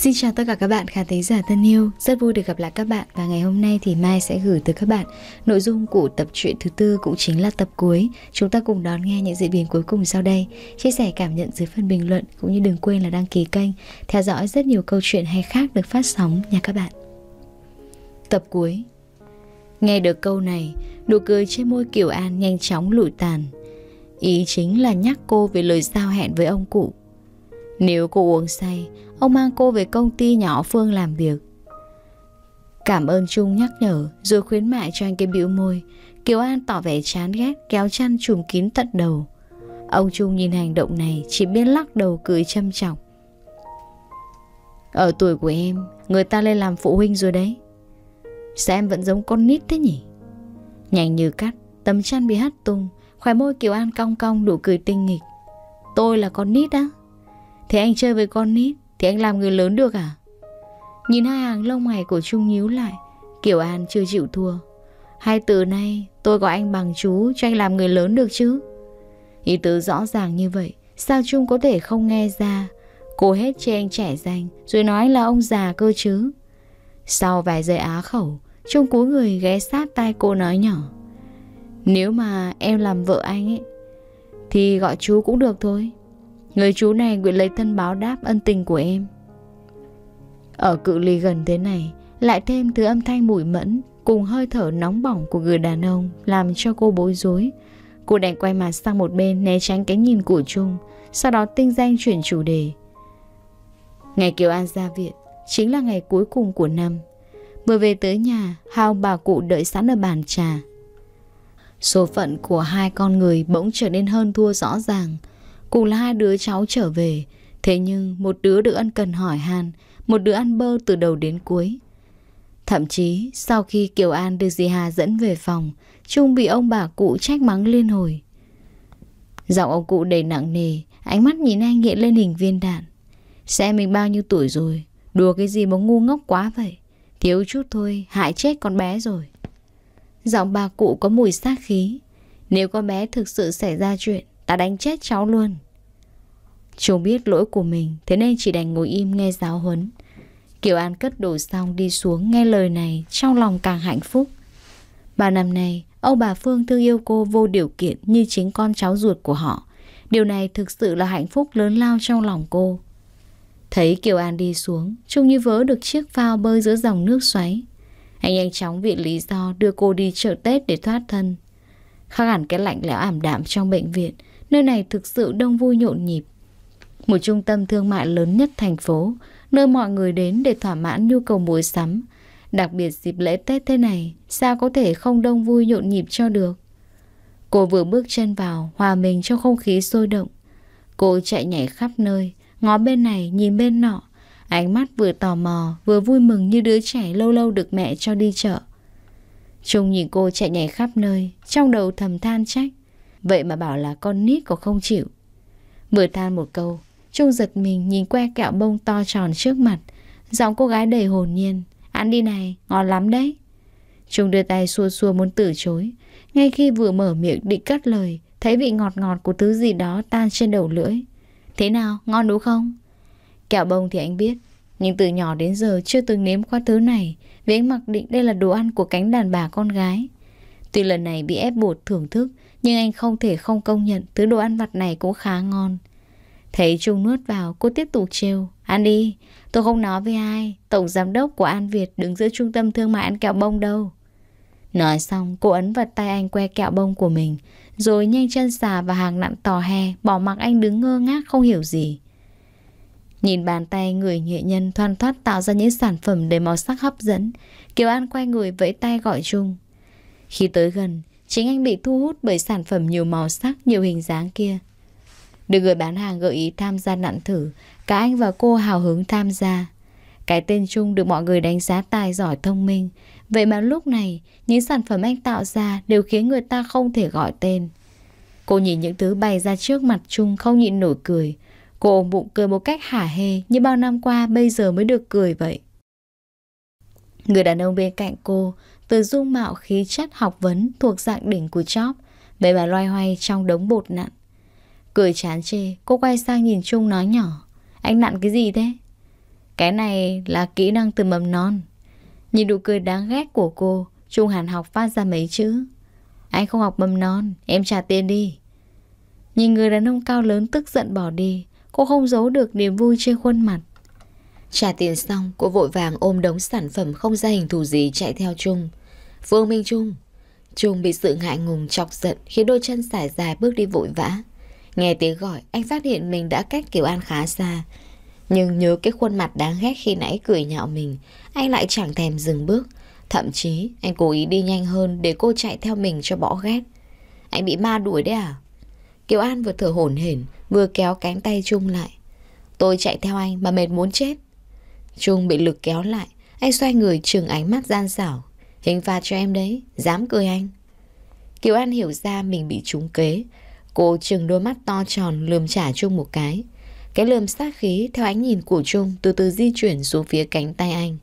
Xin chào tất cả các bạn khán thính giả thân yêu, rất vui được gặp lại các bạn và ngày hôm nay thì Mai sẽ gửi tới các bạn nội dung của tập truyện thứ tư cũng chính là tập cuối. Chúng ta cùng đón nghe những diễn biến cuối cùng sau đây, chia sẻ cảm nhận dưới phần bình luận cũng như đừng quên là đăng ký kênh, theo dõi rất nhiều câu chuyện hay khác được phát sóng nha các bạn. Tập cuối Nghe được câu này, nụ cười trên môi Kiều An nhanh chóng lụi tàn. Ý chính là nhắc cô về lời giao hẹn với ông cụ. Nếu cô uống say, ông mang cô về công ty nhỏ Phương làm việc. Cảm ơn Trung nhắc nhở rồi khuyến mại cho anh cái biểu môi. Kiều An tỏ vẻ chán ghét kéo chăn trùm kín tận đầu. Ông Trung nhìn hành động này chỉ biết lắc đầu cười châm trọng. Ở tuổi của em, người ta lên làm phụ huynh rồi đấy. Sao em vẫn giống con nít thế nhỉ? Nhanh như cắt, tấm chăn bị hất tung, khóe môi Kiều An cong cong đủ cười tinh nghịch. Tôi là con nít á? Thế anh chơi với con nít Thì anh làm người lớn được à? Nhìn hai hàng lông mày của Trung nhíu lại kiểu An chưa chịu thua. Hai từ nay tôi gọi anh bằng chú Cho anh làm người lớn được chứ? Ý tứ rõ ràng như vậy, Sao Trung có thể không nghe ra? Cô hết chê anh trẻ danh, Rồi nói anh là ông già cơ chứ. Sau vài giây á khẩu, Trung cúi người ghé sát tai cô nói nhỏ. Nếu mà em làm vợ anh ấy, Thì gọi chú cũng được thôi. Người chú này nguyện lấy thân báo đáp ân tình của em. Ở cự ly gần thế này, Lại thêm thứ âm thanh mùi mẫn Cùng hơi thở nóng bỏng của người đàn ông Làm cho cô bối rối. Cô đành quay mặt sang một bên né tránh cái nhìn của Trung, Sau đó tinh danh chuyển chủ đề. Ngày Kiều An ra viện, Chính là ngày cuối cùng của năm. Vừa về tới nhà hào bà cụ đợi sẵn ở bàn trà. Số phận của hai con người bỗng trở nên hơn thua rõ ràng. Cùng là hai đứa cháu trở về. Thế nhưng một đứa được ân cần hỏi han, Một đứa ăn bơ từ đầu đến cuối. Thậm chí, sau khi Kiều An được dì Hà dẫn về phòng, Trung bị ông bà cụ trách mắng liên hồi. Giọng ông cụ đầy nặng nề, Ánh mắt nhìn anh hiện lên hình viên đạn. Xem mình bao nhiêu tuổi rồi? Đùa cái gì mà ngu ngốc quá vậy? Thiếu chút thôi, hại chết con bé rồi. Giọng bà cụ có mùi sát khí. Nếu con bé thực sự xảy ra chuyện Ta đánh chết cháu luôn. Chúng biết lỗi của mình, Thế nên chỉ đành ngồi im nghe giáo huấn. Kiều An cất đồ xong đi xuống Nghe lời này, trong lòng càng hạnh phúc. Ba năm nay, Ông bà Phương thương yêu cô vô điều kiện Như chính con cháu ruột của họ. Điều này thực sự là hạnh phúc lớn lao trong lòng cô. Thấy Kiều An đi xuống Trông như vớ được chiếc phao bơi giữa dòng nước xoáy. Anh nhanh chóng viện lý do đưa cô đi chợ Tết để thoát thân. Khác hẳn cái lạnh lẽo ảm đạm trong bệnh viện Nơi này thực sự đông vui nhộn nhịp. Một trung tâm thương mại lớn nhất thành phố, nơi mọi người đến để thỏa mãn nhu cầu mua sắm. Đặc biệt dịp lễ Tết thế này, sao có thể không đông vui nhộn nhịp cho được? Cô vừa bước chân vào, hòa mình trong không khí sôi động. Cô chạy nhảy khắp nơi, ngó bên này, nhìn bên nọ. Ánh mắt vừa tò mò, vừa vui mừng như đứa trẻ lâu lâu được mẹ cho đi chợ. Trung nhìn cô chạy nhảy khắp nơi, trong đầu thầm than trách. Vậy mà bảo là con nít có không chịu. Vừa than một câu Trung giật mình nhìn que kẹo bông to tròn trước mặt. Giọng cô gái đầy hồn nhiên Ăn đi này, ngon lắm đấy. Trung đưa tay xua xua muốn từ chối. Ngay khi vừa mở miệng định cắt lời Thấy vị ngọt ngọt của thứ gì đó tan trên đầu lưỡi. Thế nào, ngon đúng không? Kẹo bông thì anh biết Nhưng từ nhỏ đến giờ chưa từng nếm qua thứ này Vì anh mặc định đây là đồ ăn của cánh đàn bà con gái. Tuy lần này bị ép buộc thưởng thức nhưng anh không thể không công nhận Thứ đồ ăn vặt này cũng khá ngon. Thấy Trung nuốt vào, cô tiếp tục trêu, Ăn đi, Tôi không nói với ai, Tổng giám đốc của An Việt đứng giữa trung tâm thương mại ăn kẹo bông đâu. Nói xong, cô ấn vào tay anh que kẹo bông của mình, Rồi nhanh chân xà vào hàng nặng tò he, Bỏ mặc anh đứng ngơ ngác không hiểu gì. Nhìn bàn tay người nghệ nhân thoăn thoát tạo ra những sản phẩm đầy màu sắc hấp dẫn, Kiều An quay người vẫy tay gọi Trung. Khi tới gần Chính anh bị thu hút bởi sản phẩm nhiều màu sắc, nhiều hình dáng kia. Được người bán hàng gợi ý tham gia nặn thử, cả anh và cô hào hứng tham gia. Cái tên chung được mọi người đánh giá tài giỏi thông minh. Vậy mà lúc này, những sản phẩm anh tạo ra đều khiến người ta không thể gọi tên. Cô nhìn những thứ bày ra trước mặt Trung không nhịn nổi cười. Cô ôm bụng cười một cách hả hê như bao năm qua bây giờ mới được cười vậy. Người đàn ông bên cạnh cô từ dung mạo khí chất học vấn thuộc dạng đỉnh của chóp Vậy mà loay hoay trong đống bột nặn Cười chán chê Cô quay sang nhìn Trung nói nhỏ Anh nặn cái gì thế Cái này là kỹ năng từ mầm non. Nhìn nụ cười đáng ghét của cô, Trung Hàn học phát ra mấy chữ. Anh không học mầm non, em trả tiền đi. Nhìn người đàn ông cao lớn tức giận bỏ đi, cô không giấu được niềm vui trên khuôn mặt. Trả tiền xong, cô vội vàng ôm đống sản phẩm không ra hình thù gì chạy theo Trung. Phương Minh Trung. Trung bị sự ngại ngùng chọc giận khiến đôi chân sải dài bước đi vội vã. Nghe tiếng gọi, anh phát hiện mình đã cách Kiều An khá xa. Nhưng nhớ cái khuôn mặt đáng ghét khi nãy cười nhạo mình, anh lại chẳng thèm dừng bước. Thậm chí, anh cố ý đi nhanh hơn để cô chạy theo mình cho bỏ ghét. Anh bị ma đuổi đấy à? Kiều An vừa thở hổn hển, vừa kéo cánh tay Trung lại. Tôi chạy theo anh mà mệt muốn chết. Trung bị lực kéo lại, anh xoay người trừng ánh mắt gian xảo. Hình phạt cho em đấy, dám cười anh. Kiều An hiểu ra mình bị trúng kế. Cô trừng đôi mắt to tròn lườm trả Trung một cái. Cái lườm sát khí theo ánh nhìn của Trung từ từ di chuyển xuống phía cánh tay anh.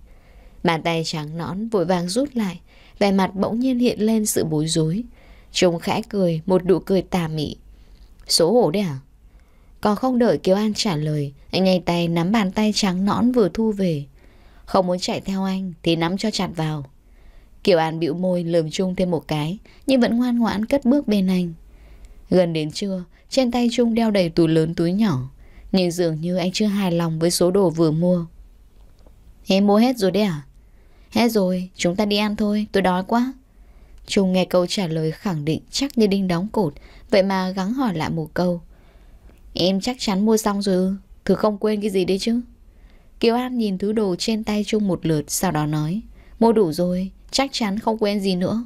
Bàn tay trắng nõn vội vàng rút lại, vẻ mặt bỗng nhiên hiện lên sự bối rối. Trung khẽ cười, một nụ cười tà mị. Số hổ đấy à? Còn không đợi Kiều An trả lời, anh ngay tay nắm bàn tay trắng nõn vừa thu về. Không muốn chạy theo anh thì nắm cho chặt vào. Kiều An bĩu môi lườm Trung thêm một cái, nhưng vẫn ngoan ngoãn cất bước bên anh. Gần đến trưa, trên tay Trung đeo đầy túi lớn túi nhỏ, nhưng dường như anh chưa hài lòng với số đồ vừa mua. Em mua hết rồi đấy à? Hết rồi, chúng ta đi ăn thôi, tôi đói quá. Trung nghe câu trả lời khẳng định chắc như đinh đóng cột, vậy mà gắng hỏi lại một câu. Em chắc chắn mua xong rồi Thử không quên cái gì đấy chứ Kiều An nhìn thứ đồ trên tay Trung một lượt Sau đó nói Mua đủ rồi Chắc chắn không quên gì nữa.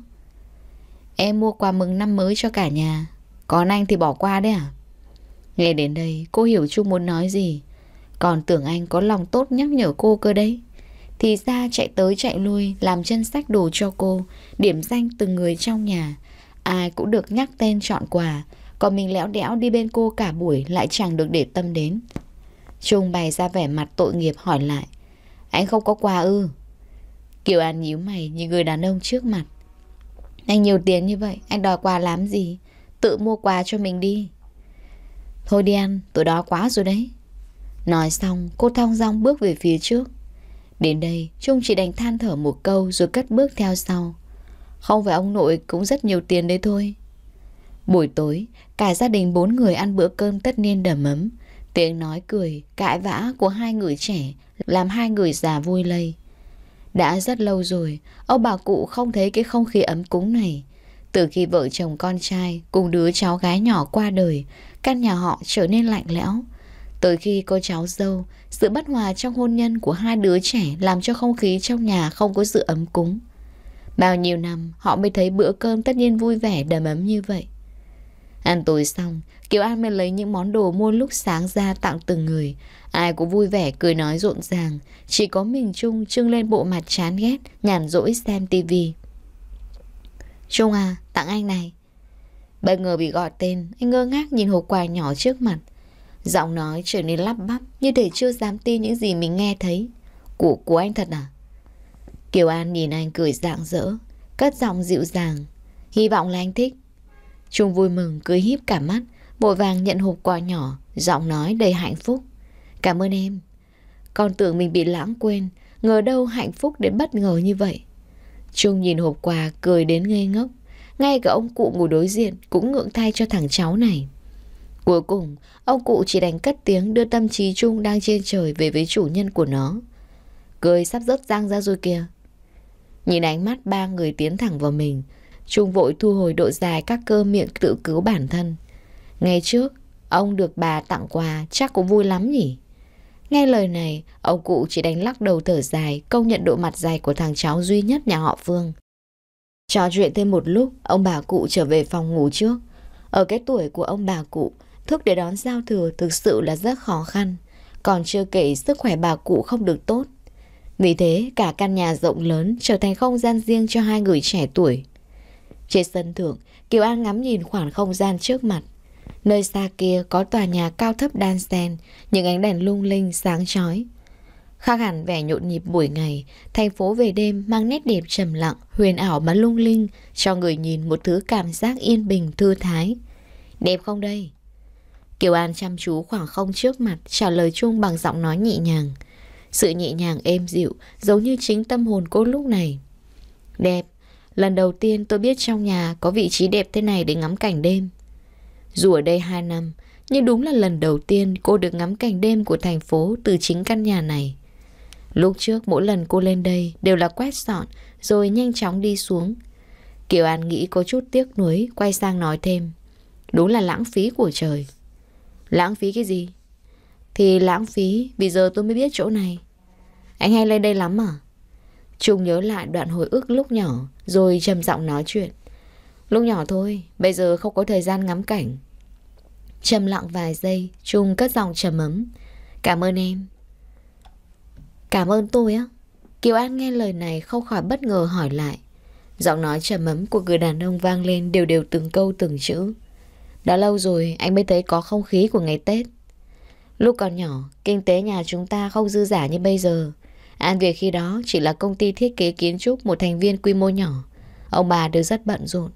Em mua quà mừng năm mới cho cả nhà. Còn anh thì bỏ qua đấy à? Nghe đến đây, cô hiểu Trung muốn nói gì. Còn tưởng anh có lòng tốt nhắc nhở cô cơ đấy. Thì ra chạy tới chạy lui, Làm chân sách đồ cho cô, Điểm danh từng người trong nhà. Ai cũng được nhắc tên chọn quà. Còn mình lẽo đẽo đi bên cô cả buổi, lại chẳng được để tâm đến. Trung bày ra vẻ mặt tội nghiệp hỏi lại. Anh không có quà ư? Kiều An nhíu mày như người đàn ông trước mặt. Anh nhiều tiền như vậy, anh đòi quà làm gì? Tự mua quà cho mình đi. Thôi đi ăn, tối đó quá rồi đấy. Nói xong, cô thong dong bước về phía trước. Đến đây, Trung chỉ đành than thở một câu rồi cất bước theo sau. Không phải ông nội cũng rất nhiều tiền đấy thôi. Buổi tối, cả gia đình bốn người ăn bữa cơm tất niên đầm ấm. Tiếng nói cười, cãi vã của hai người trẻ làm hai người già vui lây. Đã rất lâu rồi, ông bà cụ không thấy cái không khí ấm cúng này. Từ khi vợ chồng con trai cùng đứa cháu gái nhỏ qua đời, căn nhà họ trở nên lạnh lẽo. Tới khi có cháu dâu, sự bất hòa trong hôn nhân của hai đứa trẻ làm cho không khí trong nhà không có sự ấm cúng. Bao nhiêu năm họ mới thấy bữa cơm tất nhiên vui vẻ đầm ấm như vậy. Ăn tối xong, Kiều An mới lấy những món đồ mua lúc sáng ra tặng từng người. Ai cũng vui vẻ cười nói rộn ràng. Chỉ có mình Trung trưng lên bộ mặt chán ghét, nhàn rỗi xem tivi. Trung à, tặng anh này. Bất ngờ bị gọi tên, anh ngơ ngác nhìn hộp quà nhỏ trước mặt. Giọng nói trở nên lắp bắp, như thể chưa dám tin những gì mình nghe thấy. Của của anh thật à? Kiều An nhìn anh cười rạng rỡ, cất giọng dịu dàng. Hy vọng là anh thích. Trung vui mừng cười híp cả mắt bộ vàng nhận hộp quà nhỏ Giọng nói đầy hạnh phúc Cảm ơn em. Con tưởng mình bị lãng quên Ngờ đâu hạnh phúc đến bất ngờ như vậy. Trung nhìn hộp quà cười đến ngây ngốc. Ngay cả ông cụ ngồi đối diện Cũng ngượng thay cho thằng cháu này. Cuối cùng Ông cụ chỉ đành cất tiếng đưa tâm trí Trung đang trên trời Về với chủ nhân của nó. Cười sắp rớt răng ra rồi kìa. Nhìn ánh mắt ba người tiến thẳng vào mình Trung vội thu hồi độ dài các cơ miệng tự cứu bản thân. Ngày trước, ông được bà tặng quà chắc cũng vui lắm nhỉ? Nghe lời này, ông cụ chỉ đánh lắc đầu thở dài, công nhận độ mặt dài của thằng cháu duy nhất nhà họ Phương. Trò chuyện thêm một lúc, ông bà cụ trở về phòng ngủ trước. Ở cái tuổi của ông bà cụ, thức để đón giao thừa thực sự là rất khó khăn. Còn chưa kể sức khỏe bà cụ không được tốt. Vì thế, cả căn nhà rộng lớn trở thành không gian riêng cho hai người trẻ tuổi. Trên sân thượng, Kiều An ngắm nhìn khoảng không gian trước mặt. Nơi xa kia có tòa nhà cao thấp đan xen, những ánh đèn lung linh sáng chói. Khác hẳn vẻ nhộn nhịp buổi ngày, thành phố về đêm mang nét đẹp trầm lặng, huyền ảo mà lung linh, cho người nhìn một thứ cảm giác yên bình thư thái. Đẹp không đây? Kiều An chăm chú khoảng không trước mặt, trả lời chung bằng giọng nói nhẹ nhàng. Sự nhẹ nhàng êm dịu Giống như chính tâm hồn cô lúc này Đẹp Lần đầu tiên tôi biết trong nhà có vị trí đẹp thế này để ngắm cảnh đêm dù ở đây 2 năm Nhưng đúng là lần đầu tiên cô được ngắm cảnh đêm của thành phố từ chính căn nhà này Lúc trước mỗi lần cô lên đây đều là quét dọn rồi nhanh chóng đi xuống. Kiều An nghĩ có chút tiếc nuối quay sang nói thêm. Đúng là lãng phí của trời. Lãng phí cái gì? Thì lãng phí, bây giờ tôi mới biết chỗ này. Anh hay lên đây lắm à? Trung nhớ lại đoạn hồi ức lúc nhỏ rồi trầm giọng nói chuyện. Lúc nhỏ thôi, bây giờ không có thời gian ngắm cảnh. Trầm lặng vài giây, Trung cất giọng trầm ấm. Cảm ơn em. Cảm ơn tôi á. Kiều An nghe lời này không khỏi bất ngờ hỏi lại. Giọng nói trầm ấm của người đàn ông vang lên đều đều từng câu từng chữ. Đã lâu rồi anh mới thấy có không khí của ngày Tết. Lúc còn nhỏ, kinh tế nhà chúng ta không dư giả như bây giờ. An Việt khi đó chỉ là công ty thiết kế kiến trúc một thành viên quy mô nhỏ. Ông bà đều rất bận rộn.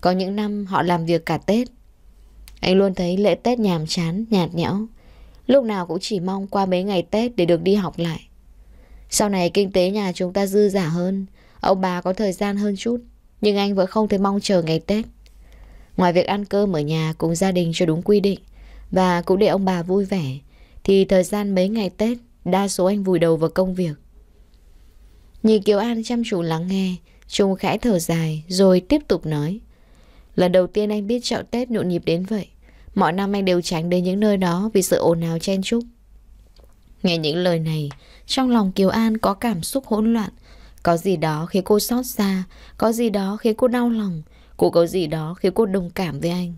Có những năm họ làm việc cả Tết. Anh luôn thấy lễ Tết nhàm chán, nhạt nhẽo. Lúc nào cũng chỉ mong qua mấy ngày Tết để được đi học lại. Sau này kinh tế nhà chúng ta dư giả hơn Ông bà có thời gian hơn chút Nhưng anh vẫn không thể mong chờ ngày Tết Ngoài việc ăn cơm ở nhà cùng gia đình cho đúng quy định Và cũng để ông bà vui vẻ Thì thời gian mấy ngày Tết Đa số anh vùi đầu vào công việc Nhìn Kiều An chăm chú lắng nghe Trung khẽ thở dài Rồi tiếp tục nói Lần đầu tiên anh biết chợ Tết nhộn nhịp đến vậy. Mọi năm anh đều tránh đến những nơi đó Vì sự ồn ào chen chúc. Nghe những lời này, trong lòng Kiều An có cảm xúc hỗn loạn. Có gì đó khiến cô xót xa, Có gì đó khiến cô đau lòng, Cũng có gì đó khiến cô đồng cảm với anh.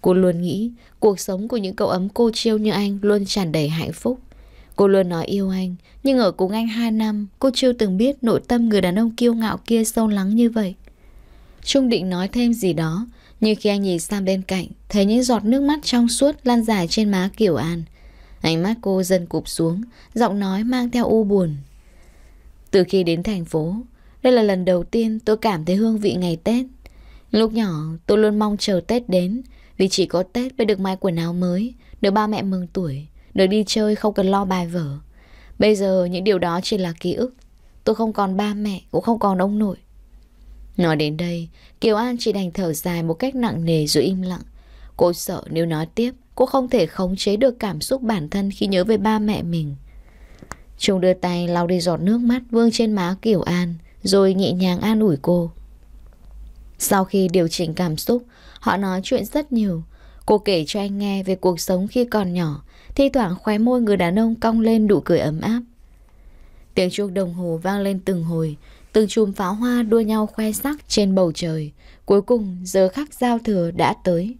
Cô luôn nghĩ Cuộc sống của những cậu ấm cô chiêu như anh Luôn tràn đầy hạnh phúc. Cô luôn nói yêu anh, Nhưng ở cùng anh 2 năm, Cô chưa từng biết nội tâm người đàn ông kiêu ngạo kia sâu lắng như vậy. Trung định nói thêm gì đó. Nhưng khi anh nhìn sang bên cạnh, Thấy những giọt nước mắt trong suốt lan dài trên má Kiều An. Ánh mắt cô dần cụp xuống, Giọng nói mang theo u buồn. Từ khi đến thành phố, Đây là lần đầu tiên tôi cảm thấy hương vị ngày Tết. Lúc nhỏ, tôi luôn mong chờ Tết đến, Vì chỉ có Tết mới được may quần áo mới, Được ba mẹ mừng tuổi, Được đi chơi không cần lo bài vở. Bây giờ những điều đó chỉ là ký ức. Tôi không còn ba mẹ, Cũng không còn ông nội Nói đến đây Kiều An chỉ đành thở dài một cách nặng nề rồi im lặng Cô sợ nếu nói tiếp Cô không thể khống chế được cảm xúc bản thân khi nhớ về ba mẹ mình. Trung đưa tay lau đi giọt nước mắt vương trên má Kiều An, rồi nhẹ nhàng an ủi cô. Sau khi điều chỉnh cảm xúc, họ nói chuyện rất nhiều. Cô kể cho anh nghe về cuộc sống khi còn nhỏ, thi thoảng khóe môi người đàn ông cong lên đủ cười ấm áp. Tiếng chuông đồng hồ vang lên từng hồi, từng chùm pháo hoa đua nhau khoe sắc trên bầu trời. Cuối cùng giờ khắc giao thừa đã tới.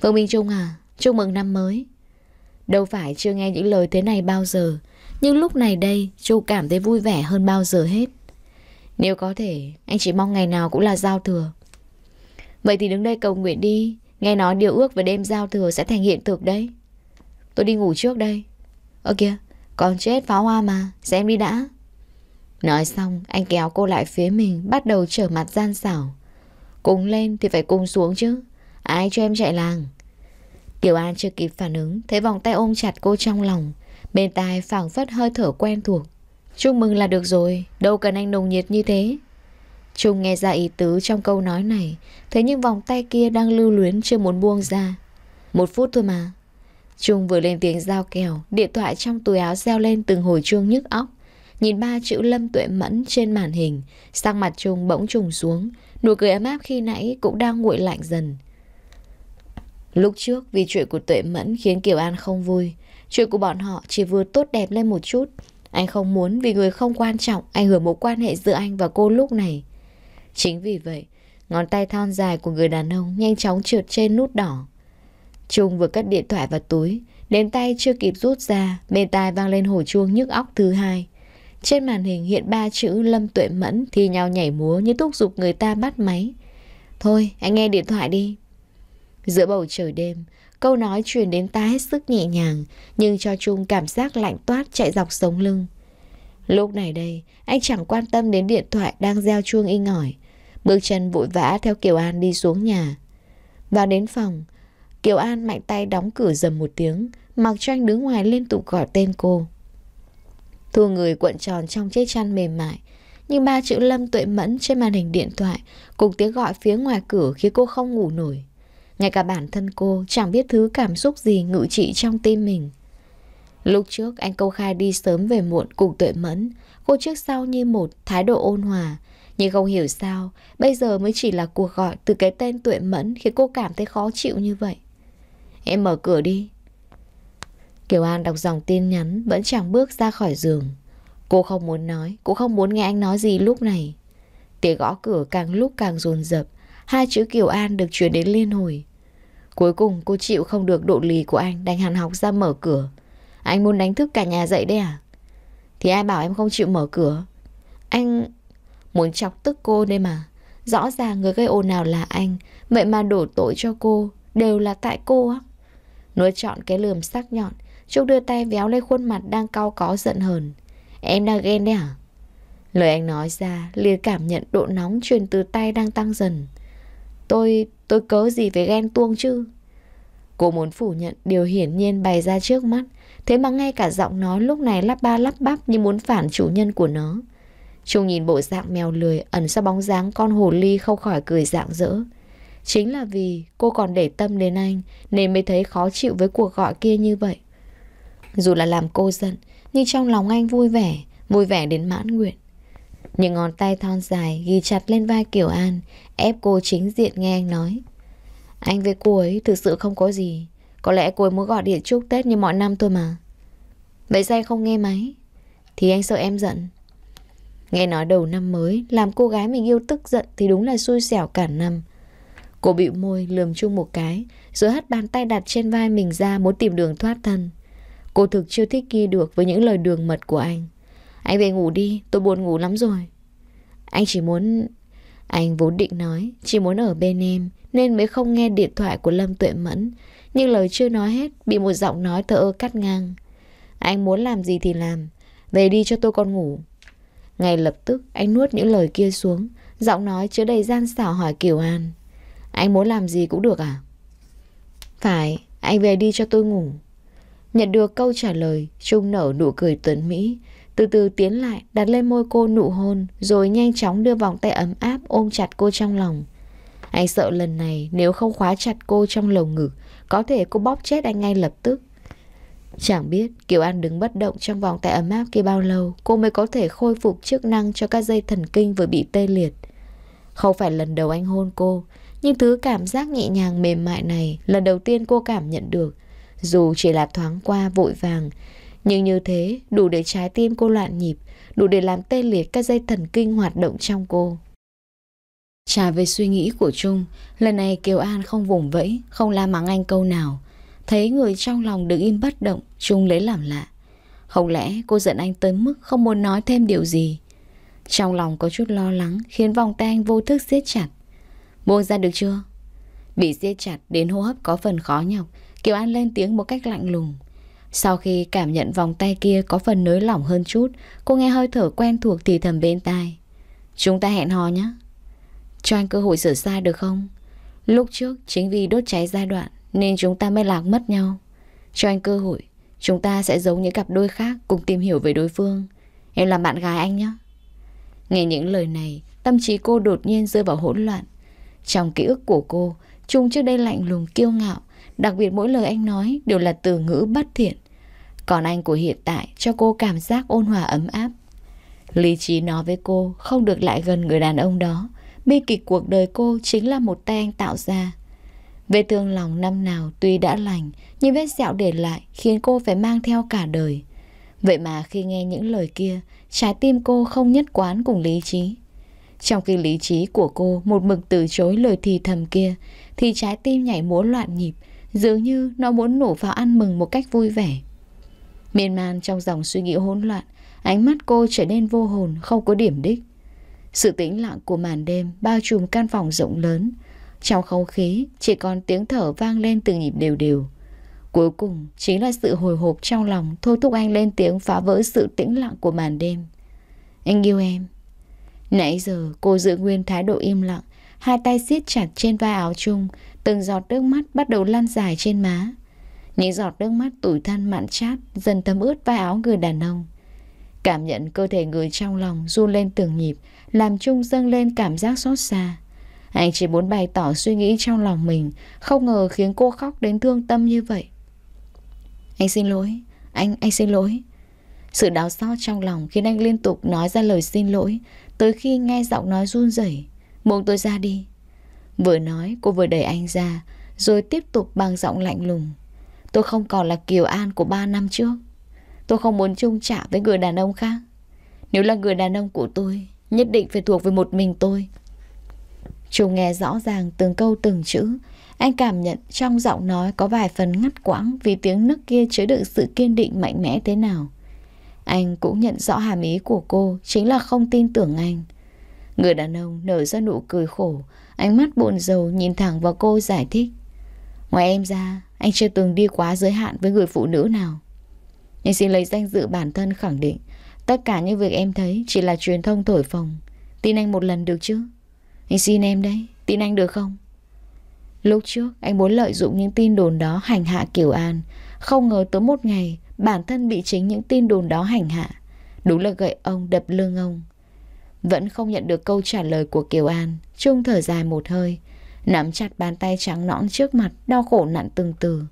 Phương Minh Trung à, chúc mừng năm mới. Đâu phải chưa nghe những lời thế này bao giờ, nhưng lúc này đây Chu cảm thấy vui vẻ hơn bao giờ hết. Nếu có thể, anh chỉ mong ngày nào cũng là giao thừa. Vậy thì đứng đây cầu nguyện đi, nghe nói điều ước về đêm giao thừa sẽ thành hiện thực đấy. Tôi đi ngủ trước đây. Ơ kìa, còn chết pháo hoa mà, xem đi đã. Nói xong, anh kéo cô lại phía mình, bắt đầu trở mặt gian xảo. Cùng lên thì phải cùng xuống chứ. Ai cho em chạy làng? Kiều An chưa kịp phản ứng Thấy vòng tay ôm chặt cô trong lòng. Bên tai phảng phất hơi thở quen thuộc. Chúc mừng là được rồi Đâu cần anh nồng nhiệt như thế. Trung nghe ra ý tứ trong câu nói này Thế nhưng vòng tay kia đang lưu luyến Chưa muốn buông ra. Một phút thôi mà. Trung vừa lên tiếng giao kèo Điện thoại trong túi áo reo lên từng hồi chuông nhức óc. Nhìn ba chữ Lâm Tuệ Mẫn trên màn hình Sang mặt Trung bỗng trùng xuống Nụ cười ấm áp khi nãy cũng đang nguội lạnh dần Lúc trước vì chuyện của Tuệ Mẫn khiến Kiều An không vui. Chuyện của bọn họ chỉ vừa tốt đẹp lên một chút. Anh không muốn vì người không quan trọng ảnh hưởng mối quan hệ giữa anh và cô lúc này. Chính vì vậy, ngón tay thon dài của người đàn ông nhanh chóng trượt trên nút đỏ. Trung vừa cất điện thoại vào túi, đến tay chưa kịp rút ra, bên tai vang lên hồi chuông nhức óc thứ hai. Trên màn hình hiện ba chữ Lâm Tuệ Mẫn thì nhau nhảy múa như thúc giục người ta bắt máy. Thôi, anh nghe điện thoại đi. Giữa bầu trời đêm, câu nói truyền đến ta hết sức nhẹ nhàng, nhưng cho Trung cảm giác lạnh toát chạy dọc sống lưng. Lúc này đây, anh chẳng quan tâm đến điện thoại đang gieo chuông in ngỏi Bước chân vội vã theo Kiều An đi xuống nhà. Vào đến phòng, Kiều An mạnh tay đóng cửa dầm một tiếng, mặc cho anh đứng ngoài liên tục gọi tên cô. Thu người cuộn tròn trong chiếc chăn mềm mại. Nhưng ba chữ Lâm Tuệ Mẫn trên màn hình điện thoại, Cùng tiếng gọi phía ngoài cửa khiến cô không ngủ nổi. Ngay cả bản thân cô chẳng biết thứ cảm xúc gì ngự trị trong tim mình. Lúc trước anh câu khai đi sớm về muộn cùng Tuệ Mẫn, Cô trước sau như một thái độ ôn hòa. Nhưng không hiểu sao, Bây giờ mới chỉ là cuộc gọi từ cái tên Tuệ Mẫn Khiến cô cảm thấy khó chịu như vậy. Em mở cửa đi Kiều An đọc dòng tin nhắn, Vẫn chẳng bước ra khỏi giường. Cô không muốn nói, Cũng không muốn nghe anh nói gì lúc này. Tiếng gõ cửa càng lúc càng dồn dập Hai chữ Kiều An được truyền đến liên hồi. Cuối cùng cô chịu không được độ lì của anh, Đành hàn học ra mở cửa. Anh muốn đánh thức cả nhà dậy đấy à? Thì ai bảo em không chịu mở cửa? Anh muốn chọc tức cô đây mà. Rõ ràng người gây ồn nào là anh, Vậy mà đổ tội cho cô, Đều là tại cô á. Nuôi chọn cái lườm sắc nhọn Trúc đưa tay véo lên khuôn mặt đang cau có giận hờn. Em đang ghen đấy à? Lời anh nói ra liền cảm nhận độ nóng truyền từ tay đang tăng dần. Tôi, tôi cớ gì phải ghen tuông chứ? Cô muốn phủ nhận điều hiển nhiên bày ra trước mắt Thế mà ngay cả giọng nói lúc này lắp ba lắp bắp như muốn phản chủ nhân của nó. Trung nhìn bộ dạng mèo lười ẩn sau bóng dáng con hồ ly không khỏi cười dạng dỡ Chính là vì cô còn để tâm đến anh Nên mới thấy khó chịu với cuộc gọi kia như vậy. Dù là làm cô giận, Nhưng trong lòng anh vui vẻ Vui vẻ đến mãn nguyện. Những ngón tay thon dài ghi chặt lên vai Kiều An, Ép cô chính diện nghe anh nói. Anh với cô ấy thực sự không có gì. Có lẽ cô ấy muốn gọi điện chúc Tết như mọi năm thôi mà. Vậy sao không nghe máy? Thì anh sợ em giận. Nghe nói đầu năm mới, Làm cô gái mình yêu tức giận Thì đúng là xui xẻo cả năm. Cô bịu môi, lườm chung một cái, Rồi hất bàn tay đặt trên vai mình ra Muốn tìm đường thoát thân. Cô thực chưa thích nghi được với những lời đường mật của anh. Anh về ngủ đi Tôi buồn ngủ lắm rồi. Anh chỉ muốn Anh vốn định nói Chỉ muốn ở bên em Nên mới không nghe điện thoại của Lâm Tuệ Mẫn. Nhưng lời chưa nói hết Bị một giọng nói thở ơ cắt ngang. Anh muốn làm gì thì làm Về đi cho tôi con ngủ. Ngay lập tức anh nuốt những lời kia xuống Giọng nói chứa đầy gian xảo hỏi Kiều An. Anh muốn làm gì cũng được à? Phải, anh về đi cho tôi ngủ. Nhận được câu trả lời, Trung nở nụ cười tuấn Mỹ, từ từ tiến lại, đặt lên môi cô nụ hôn, rồi nhanh chóng đưa vòng tay ấm áp ôm chặt cô trong lòng. Anh sợ lần này nếu không khóa chặt cô trong lồng ngực, có thể cô bóp chết anh ngay lập tức. Chẳng biết Kiều An đứng bất động trong vòng tay ấm áp kia bao lâu cô mới có thể khôi phục chức năng cho các dây thần kinh vừa bị tê liệt. Không phải lần đầu anh hôn cô, nhưng thứ cảm giác nhẹ nhàng mềm mại này lần đầu tiên cô cảm nhận được. Dù chỉ là thoáng qua vội vàng, nhưng như thế đủ để trái tim cô loạn nhịp, đủ để làm tê liệt các dây thần kinh hoạt động trong cô. Trả về suy nghĩ của Trung, lần này Kiều An không vùng vẫy, không la mắng anh câu nào. Thấy người trong lòng đứng im bất động, Trung lấy làm lạ. Không lẽ cô giận anh tới mức không muốn nói thêm điều gì? Trong lòng có chút lo lắng khiến vòng tay anh vô thức siết chặt. Buông ra được chưa? Bị siết chặt đến hô hấp có phần khó nhọc Kiều An lên tiếng một cách lạnh lùng. Sau khi cảm nhận vòng tay kia có phần nới lỏng hơn chút Cô nghe hơi thở quen thuộc thì thầm bên tai. Chúng ta hẹn hò nhé. Cho anh cơ hội sửa sai được không? Lúc trước chính vì đốt cháy giai đoạn Nên chúng ta mới lạc mất nhau. Cho anh cơ hội Chúng ta sẽ giống những cặp đôi khác Cùng tìm hiểu về đối phương. Em là bạn gái anh nhé. Nghe những lời này Tâm trí cô đột nhiên rơi vào hỗn loạn. Trong ký ức của cô, Trung trước đây lạnh lùng kiêu ngạo, đặc biệt mỗi lời anh nói đều là từ ngữ bất thiện. Còn anh của hiện tại cho cô cảm giác ôn hòa ấm áp. Lý trí nói với cô không được lại gần người đàn ông đó. Bi kịch cuộc đời cô chính là một tay anh tạo ra. Vết thương lòng năm nào tuy đã lành, nhưng vết sẹo để lại khiến cô phải mang theo cả đời. Vậy mà khi nghe những lời kia, trái tim cô không nhất quán cùng lý trí. Trong khi lý trí của cô một mực từ chối lời thì thầm kia, thì trái tim nhảy múa loạn nhịp, dường như nó muốn nổ vào ăn mừng một cách vui vẻ. Miên man trong dòng suy nghĩ hỗn loạn, ánh mắt cô trở nên vô hồn, không có điểm đích. Sự tĩnh lặng của màn đêm bao trùm căn phòng rộng lớn. Trong không khí chỉ còn tiếng thở vang lên từng nhịp đều đều. Cuối cùng chính là sự hồi hộp trong lòng thôi thúc anh lên tiếng phá vỡ sự tĩnh lặng của màn đêm. Anh yêu em. Nãy giờ cô giữ nguyên thái độ im lặng Hai tay siết chặt trên vai áo chung Từng giọt nước mắt bắt đầu lan dài trên má Những giọt nước mắt tủi thân mặn chát Dần thấm ướt vai áo người đàn ông Cảm nhận cơ thể người trong lòng run lên từng nhịp, làm Trung dâng lên cảm giác xót xa. Anh chỉ muốn bày tỏ suy nghĩ trong lòng mình, không ngờ khiến cô khóc đến thương tâm như vậy. Anh xin lỗi, anh, anh xin lỗi. Sự đau xót trong lòng khiến anh liên tục nói ra lời xin lỗi, tới khi nghe giọng nói run rẩy, buông tôi ra đi. Vừa nói, cô vừa đẩy anh ra, rồi tiếp tục bằng giọng lạnh lùng. Tôi không còn là Kiều An của ba năm trước. Tôi không muốn chung trả với người đàn ông khác. Nếu là người đàn ông của tôi, nhất định phải thuộc về một mình tôi. Trung nghe rõ ràng từng câu từng chữ. Anh cảm nhận trong giọng nói có vài phần ngắt quãng vì tiếng nức kia chứa đựng sự kiên định mạnh mẽ thế nào. Anh cũng nhận rõ hàm ý của cô chính là không tin tưởng anh. Người đàn ông nở ra nụ cười khổ, ánh mắt buồn rầu nhìn thẳng vào cô giải thích. Ngoài em ra, anh chưa từng đi quá giới hạn với người phụ nữ nào. Anh xin lấy danh dự bản thân khẳng định Tất cả những việc em thấy chỉ là truyền thông thổi phồng. Tin anh một lần được chứ? Anh xin em đấy Tin anh được không? Lúc trước anh muốn lợi dụng những tin đồn đó hành hạ Kiều An. Không ngờ tới một ngày Bản thân bị chính những tin đồn đó hành hạ. Đúng là gậy ông đập lưng ông. Vẫn không nhận được câu trả lời của Kiều An. Trung thở dài một hơi, Nắm chặt bàn tay trắng nõn trước mặt, Đau khổ nặng từng từ.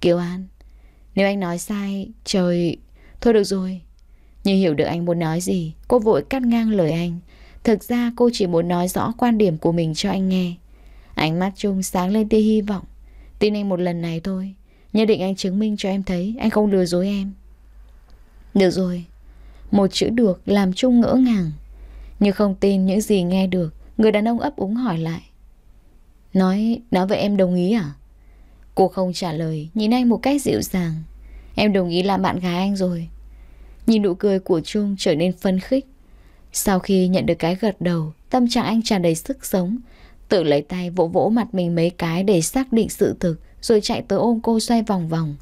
Kiều An, Nếu anh nói sai, Trời, Thôi được rồi. Như hiểu được anh muốn nói gì, Cô vội cắt ngang lời anh. Thực ra cô chỉ muốn nói rõ quan điểm của mình cho anh nghe. Ánh mắt Trung sáng lên tia hy vọng. Tin anh một lần này thôi, Nhất định anh chứng minh cho em thấy Anh không lừa dối em. Được rồi. Một chữ được làm Trung ngỡ ngàng. Nhưng không tin những gì nghe được Người đàn ông ấp úng hỏi lại. Nói, nói vậy em đồng ý à? Cô không trả lời Nhìn anh một cách dịu dàng. Em đồng ý làm bạn gái anh rồi. Nhìn nụ cười của Trung trở nên phấn khích. Sau khi nhận được cái gật đầu Tâm trạng anh tràn đầy sức sống. Tự lấy tay vỗ vỗ mặt mình mấy cái Để xác định sự thực Rồi chạy tới ôm cô xoay vòng vòng.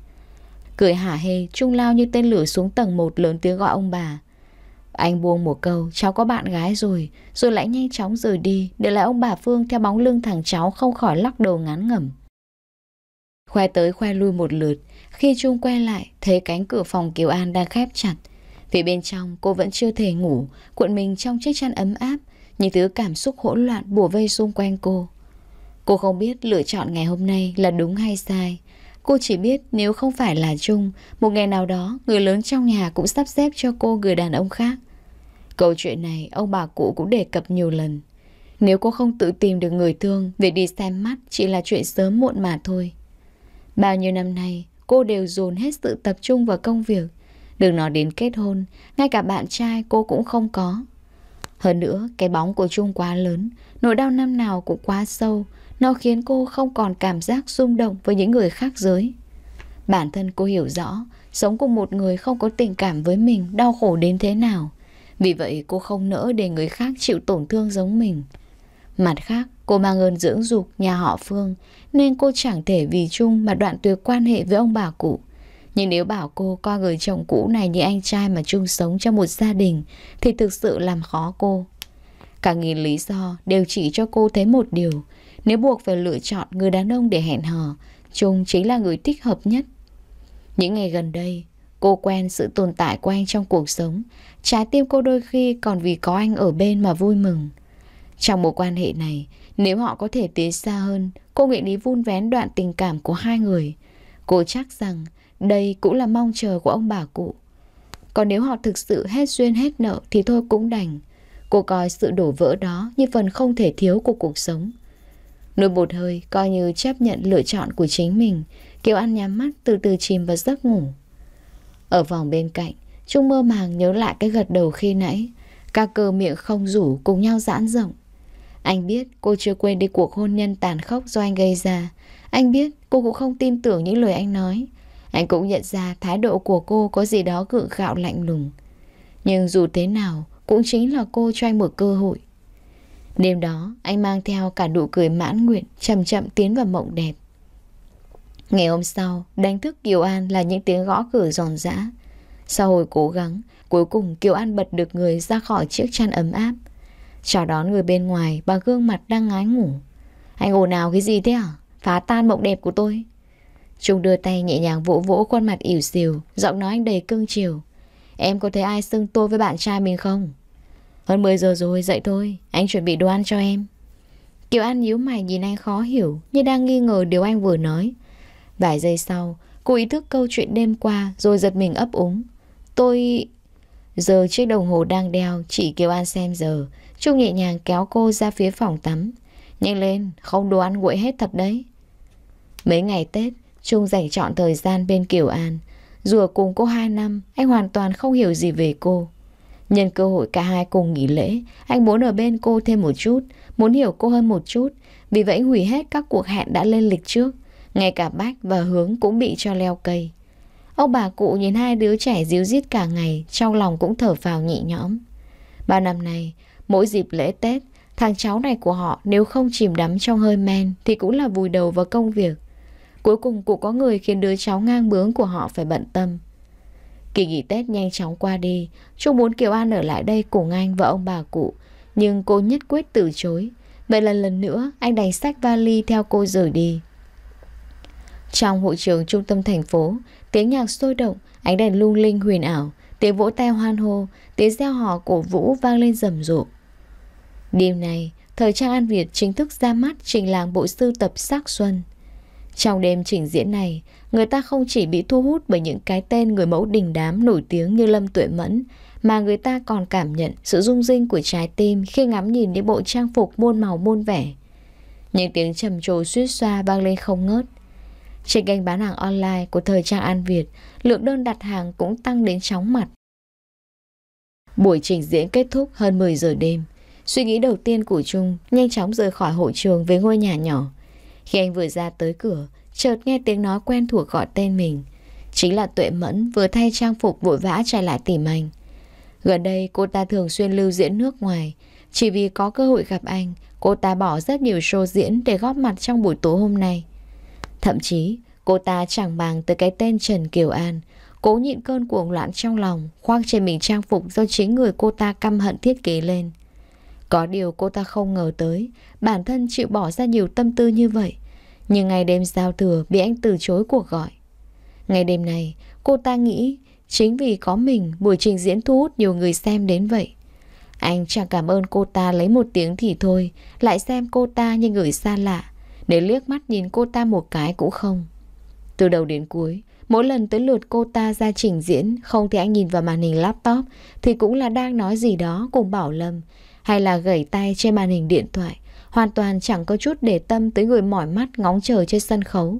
Cười hả hê Trung lao như tên lửa xuống tầng 1 Lớn tiếng gọi ông bà. Anh buông một câu, cháu có bạn gái rồi. Rồi lại nhanh chóng rời đi, Để lại ông bà Phương theo bóng lưng thằng cháu Không khỏi lắc đầu ngán ngẩm. Khoe tới khoe lui một lượt, Khi Trung quay lại, Thấy cánh cửa phòng Kiều An đang khép chặt. Phía bên trong, cô vẫn chưa thể ngủ, Cuộn mình trong chiếc chăn ấm áp, Những thứ cảm xúc hỗn loạn bùa vây xung quanh cô. Cô không biết lựa chọn ngày hôm nay là đúng hay sai. Cô chỉ biết nếu không phải là Trung, Một ngày nào đó, người lớn trong nhà cũng sắp xếp cho cô người đàn ông khác. Câu chuyện này, ông bà cụ cũng đề cập nhiều lần. Nếu cô không tự tìm được người thương Việc đi xem mắt, chỉ là chuyện sớm muộn mà thôi. Bao nhiêu năm nay, Cô đều dồn hết sự tập trung vào công việc. Đừng nói đến kết hôn, Ngay cả bạn trai cô cũng không có. Hơn nữa, cái bóng của Trung quá lớn, Nỗi đau năm nào cũng quá sâu, Nó khiến cô không còn cảm giác rung động Với những người khác giới. Bản thân cô hiểu rõ, Sống cùng một người không có tình cảm với mình Đau khổ đến thế nào. Vì vậy cô không nỡ để người khác chịu tổn thương giống mình Mặt khác Cô mang ơn dưỡng dục nhà họ Phương Nên cô chẳng thể vì chung mà đoạn tuyệt quan hệ với ông bà cụ nhưng nếu bảo cô coi người chồng cũ này như anh trai mà chung sống trong một gia đình thì thực sự làm khó cô. Cả nghìn lý do đều chỉ cho cô thấy một điều. Nếu buộc phải lựa chọn người đàn ông để hẹn hò, Trung chính là người thích hợp nhất. Những ngày gần đây, cô quen sự tồn tại của anh trong cuộc sống. Trái tim cô đôi khi còn vì có anh ở bên mà vui mừng. Trong mối quan hệ này, nếu họ có thể tiến xa hơn, cô nguyện ý vun vén đoạn tình cảm của hai người. Cô chắc rằng đây cũng là mong chờ của ông bà cụ Còn nếu họ thực sự hết duyên hết nợ Thì thôi cũng đành Cô coi sự đổ vỡ đó như phần không thể thiếu của cuộc sống Nuôi một hơi coi như chấp nhận lựa chọn của chính mình Kiều ăn nhắm mắt từ từ chìm vào giấc ngủ ở vòng bên cạnh Trung mơ màng nhớ lại cái gật đầu khi nãy Các cơ miệng không rủ cùng nhau giãn rộng Anh biết cô chưa quên đi cuộc hôn nhân tàn khốc do anh gây ra Anh biết cô cũng không tin tưởng những lời anh nói anh cũng nhận ra thái độ của cô có gì đó cự gạo lạnh lùng. Nhưng dù thế nào, cũng chính là cô cho anh một cơ hội. Đêm đó, anh mang theo cả nụ cười mãn nguyện, chậm chậm tiến vào mộng đẹp. Ngày hôm sau, đánh thức Kiều An là những tiếng gõ cửa giòn giã. Sau hồi cố gắng, cuối cùng Kiều An bật được người ra khỏi chiếc chăn ấm áp. Chào đón người bên ngoài bằng gương mặt đang ngái ngủ. Anh ồn ào cái gì thế à? Phá tan mộng đẹp của tôi. Trung đưa tay nhẹ nhàng vỗ vỗ khuôn mặt ỉu xìu Giọng nói anh đầy cương chiều Em có thấy ai xưng tôi với bạn trai mình không? Hơn 10 giờ rồi, dậy thôi Anh chuẩn bị đồ ăn cho em Kiều An nhíu mày nhìn anh khó hiểu Như đang nghi ngờ điều anh vừa nói Vài giây sau Cô ý thức câu chuyện đêm qua Rồi giật mình ấp úng. Tôi... Giờ chiếc đồng hồ đang đeo Chị Kiều An xem giờ. Trung nhẹ nhàng kéo cô ra phía phòng tắm. Nhanh lên, không đồ ăn nguội hết thật đấy. Mấy ngày Tết Trung dành chọn thời gian bên Kiều An. Dù ở cùng cô 2 năm Anh hoàn toàn không hiểu gì về cô. Nhân cơ hội cả hai cùng nghỉ lễ Anh muốn ở bên cô thêm một chút Muốn hiểu cô hơn một chút. Vì vậy hủy hết các cuộc hẹn đã lên lịch trước. Ngay cả Bách và Hướng cũng bị cho leo cây. Ông bà cụ nhìn hai đứa trẻ díu dít cả ngày, Trong lòng cũng thở vào nhị nhõm. Bao năm nay, Mỗi dịp lễ Tết, Thằng cháu này của họ nếu không chìm đắm trong hơi men Thì cũng là vùi đầu vào công việc. Cuối cùng cũng có người khiến đứa cháu ngang bướng của họ phải bận tâm. Kỳ nghỉ Tết nhanh chóng qua đi Trung muốn Kiều An ở lại đây cùng anh và ông bà cụ, Nhưng cô nhất quyết từ chối. Vậy là lần nữa anh đành sách vali theo cô rời đi. Trong hội trường trung tâm thành phố Tiếng nhạc sôi động Ánh đèn lung linh huyền ảo Tiếng vỗ tay hoan hô Tiếng gieo hò cổ vũ vang lên rầm rộ Đêm này Thời trang An Việt chính thức ra mắt trình làng bộ sưu tập sắc xuân trong đêm trình diễn này, người ta không chỉ bị thu hút bởi những cái tên người mẫu đình đám nổi tiếng như Lâm Tuệ Mẫn, mà người ta còn cảm nhận sự rung rinh của trái tim khi ngắm nhìn những bộ trang phục muôn màu muôn vẻ. Những tiếng trầm trồ suýt xoa vang lên không ngớt. Trên kênh bán hàng online của thời trang An Việt, lượng đơn đặt hàng cũng tăng đến chóng mặt. Buổi trình diễn kết thúc hơn 10 giờ đêm. Suy nghĩ đầu tiên của Trung nhanh chóng rời khỏi hội trường về ngôi nhà nhỏ. Khi anh vừa ra tới cửa, chợt nghe tiếng nói quen thuộc gọi tên mình. Chính là Tuệ Mẫn vừa thay trang phục vội vã chạy lại tìm anh. Gần đây cô ta thường xuyên lưu diễn nước ngoài. Chỉ vì có cơ hội gặp anh, cô ta bỏ rất nhiều show diễn để góp mặt trong buổi tối hôm nay. Thậm chí, cô ta chẳng màng tới cái tên Trần Kiều An. Cố nhịn cơn cuồng loạn trong lòng, khoác trên mình trang phục do chính người cô ta căm hận thiết kế lên. Có điều cô ta không ngờ tới Bản thân chịu bỏ ra nhiều tâm tư như vậy Nhưng ngày đêm giao thừa Bị anh từ chối cuộc gọi Ngày đêm này cô ta nghĩ Chính vì có mình buổi trình diễn thu hút nhiều người xem đến vậy Anh chẳng cảm ơn cô ta lấy một tiếng thì thôi Lại xem cô ta như người xa lạ để liếc mắt nhìn cô ta một cái cũng không Từ đầu đến cuối Mỗi lần tới lượt cô ta ra trình diễn Không thì anh nhìn vào màn hình laptop Thì cũng là đang nói gì đó cùng Bảo Lâm hay là gẩy tay trên màn hình điện thoại, hoàn toàn chẳng có chút để tâm tới người mỏi mắt ngóng chờ trên sân khấu.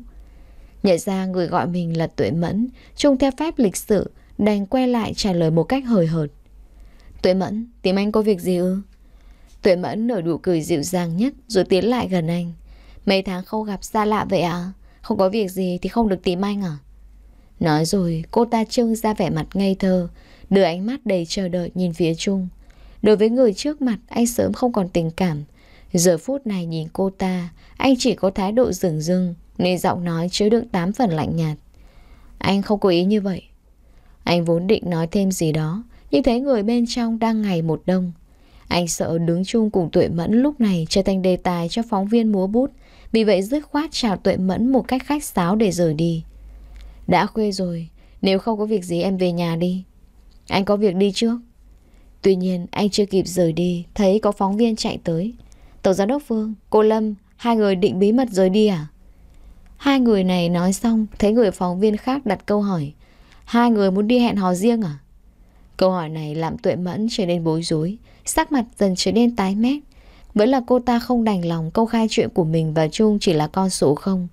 Nhận ra người gọi mình là Tuệ Mẫn, trung theo phép lịch sự, đành quay lại trả lời một cách hời hợt. Tuệ Mẫn, tìm anh có việc gì ư? Tuệ Mẫn nở nụ cười dịu dàng nhất rồi tiến lại gần anh. Mấy tháng không gặp xa lạ vậy à? Không có việc gì thì không được tìm anh à? Nói rồi, cô ta trưng ra vẻ mặt ngây thơ, Đưa ánh mắt đầy chờ đợi nhìn phía Trung. Đối với người trước mặt, anh sớm không còn tình cảm. Giờ phút này nhìn cô ta, Anh chỉ có thái độ rừng rưng, Nên giọng nói chứa đựng tám phần lạnh nhạt. Anh không có ý như vậy. Anh vốn định nói thêm gì đó, Nhưng thấy người bên trong đang ngày một đông. Anh sợ đứng chung cùng Tuệ Mẫn lúc này trở thành đề tài cho phóng viên múa bút vì vậy dứt khoát chào Tuệ Mẫn một cách khách sáo để rời đi. Đã khuya rồi Nếu không có việc gì em về nhà đi. Anh có việc đi trước? Tuy nhiên anh chưa kịp rời đi Thấy có phóng viên chạy tới. Tổng giám đốc Phương, cô Lâm Hai người định bí mật rời đi à? Hai người này nói xong Thấy người phóng viên khác đặt câu hỏi. Hai người muốn đi hẹn hò riêng à? Câu hỏi này làm tuệ mẫn trở nên bối rối Sắc mặt dần trở nên tái mét. Vẫn là cô ta không đành lòng câu khai chuyện của mình và Trung chỉ là con số không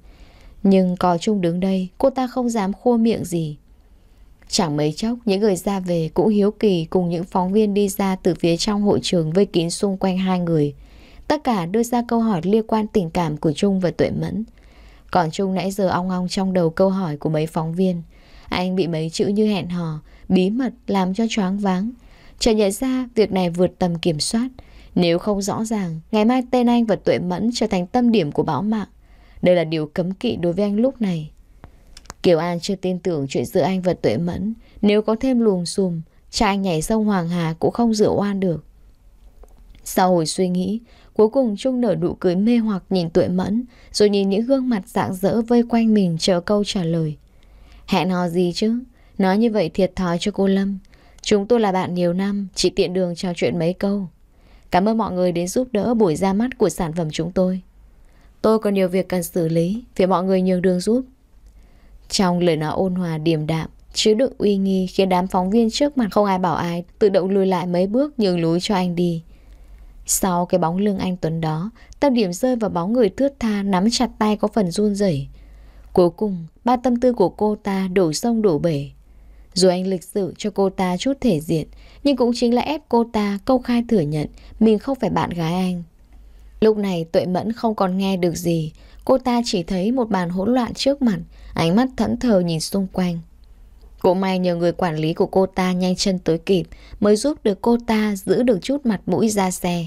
Nhưng có Trung đứng đây Cô ta không dám khua miệng gì Chẳng mấy chốc, những người ra về cũng hiếu kỳ cùng những phóng viên đi ra từ phía trong hội trường vây kín xung quanh hai người. Tất cả đưa ra câu hỏi liên quan tình cảm của Trung và Tuệ Mẫn. Còn Trung nãy giờ ong ong trong đầu câu hỏi của mấy phóng viên. Anh bị mấy chữ như hẹn hò, bí mật làm cho choáng váng. Chợt nhận ra việc này vượt tầm kiểm soát. Nếu không rõ ràng, ngày mai tên anh và Tuệ Mẫn trở thành tâm điểm của bão mạng. Đây là điều cấm kỵ đối với anh lúc này. Kiều An chưa tin tưởng chuyện giữa anh và Tuệ Mẫn Nếu có thêm luồng xùm Cha anh nhảy sông Hoàng Hà cũng không rửa oan được Sau hồi suy nghĩ Cuối cùng Trung nở nụ cười mê hoặc nhìn Tuệ Mẫn Rồi nhìn những gương mặt rạng rỡ vây quanh mình chờ câu trả lời Hẹn hò gì chứ Nói như vậy thiệt thòi cho cô Lâm Chúng tôi là bạn nhiều năm, chỉ tiện đường trò chuyện mấy câu. Cảm ơn mọi người đến giúp đỡ buổi ra mắt của sản phẩm chúng tôi. Tôi còn nhiều việc cần xử lý, vì mọi người nhường đường giúp. Trong lời nói ôn hòa điềm đạm, chứa đựng uy nghi khiến đám phóng viên trước mặt không ai bảo ai tự động lùi lại mấy bước nhường lối cho anh đi. Sau cái bóng lưng anh Tuấn đó, tâm điểm rơi vào bóng người thướt tha nắm chặt tay có phần run rẩy. Cuối cùng, ba tâm tư của cô ta đổ sông đổ bể. Dù anh lịch sự cho cô ta chút thể diện, nhưng cũng chính là ép cô ta công khai thừa nhận mình không phải bạn gái anh. Lúc này tuệ mẫn không còn nghe được gì, cô ta chỉ thấy một bàn hỗn loạn trước mặt, ánh mắt thẫn thờ nhìn xung quanh. Cũng may nhờ người quản lý của cô ta nhanh chân tới kịp mới giúp được cô ta giữ được chút mặt mũi ra xe.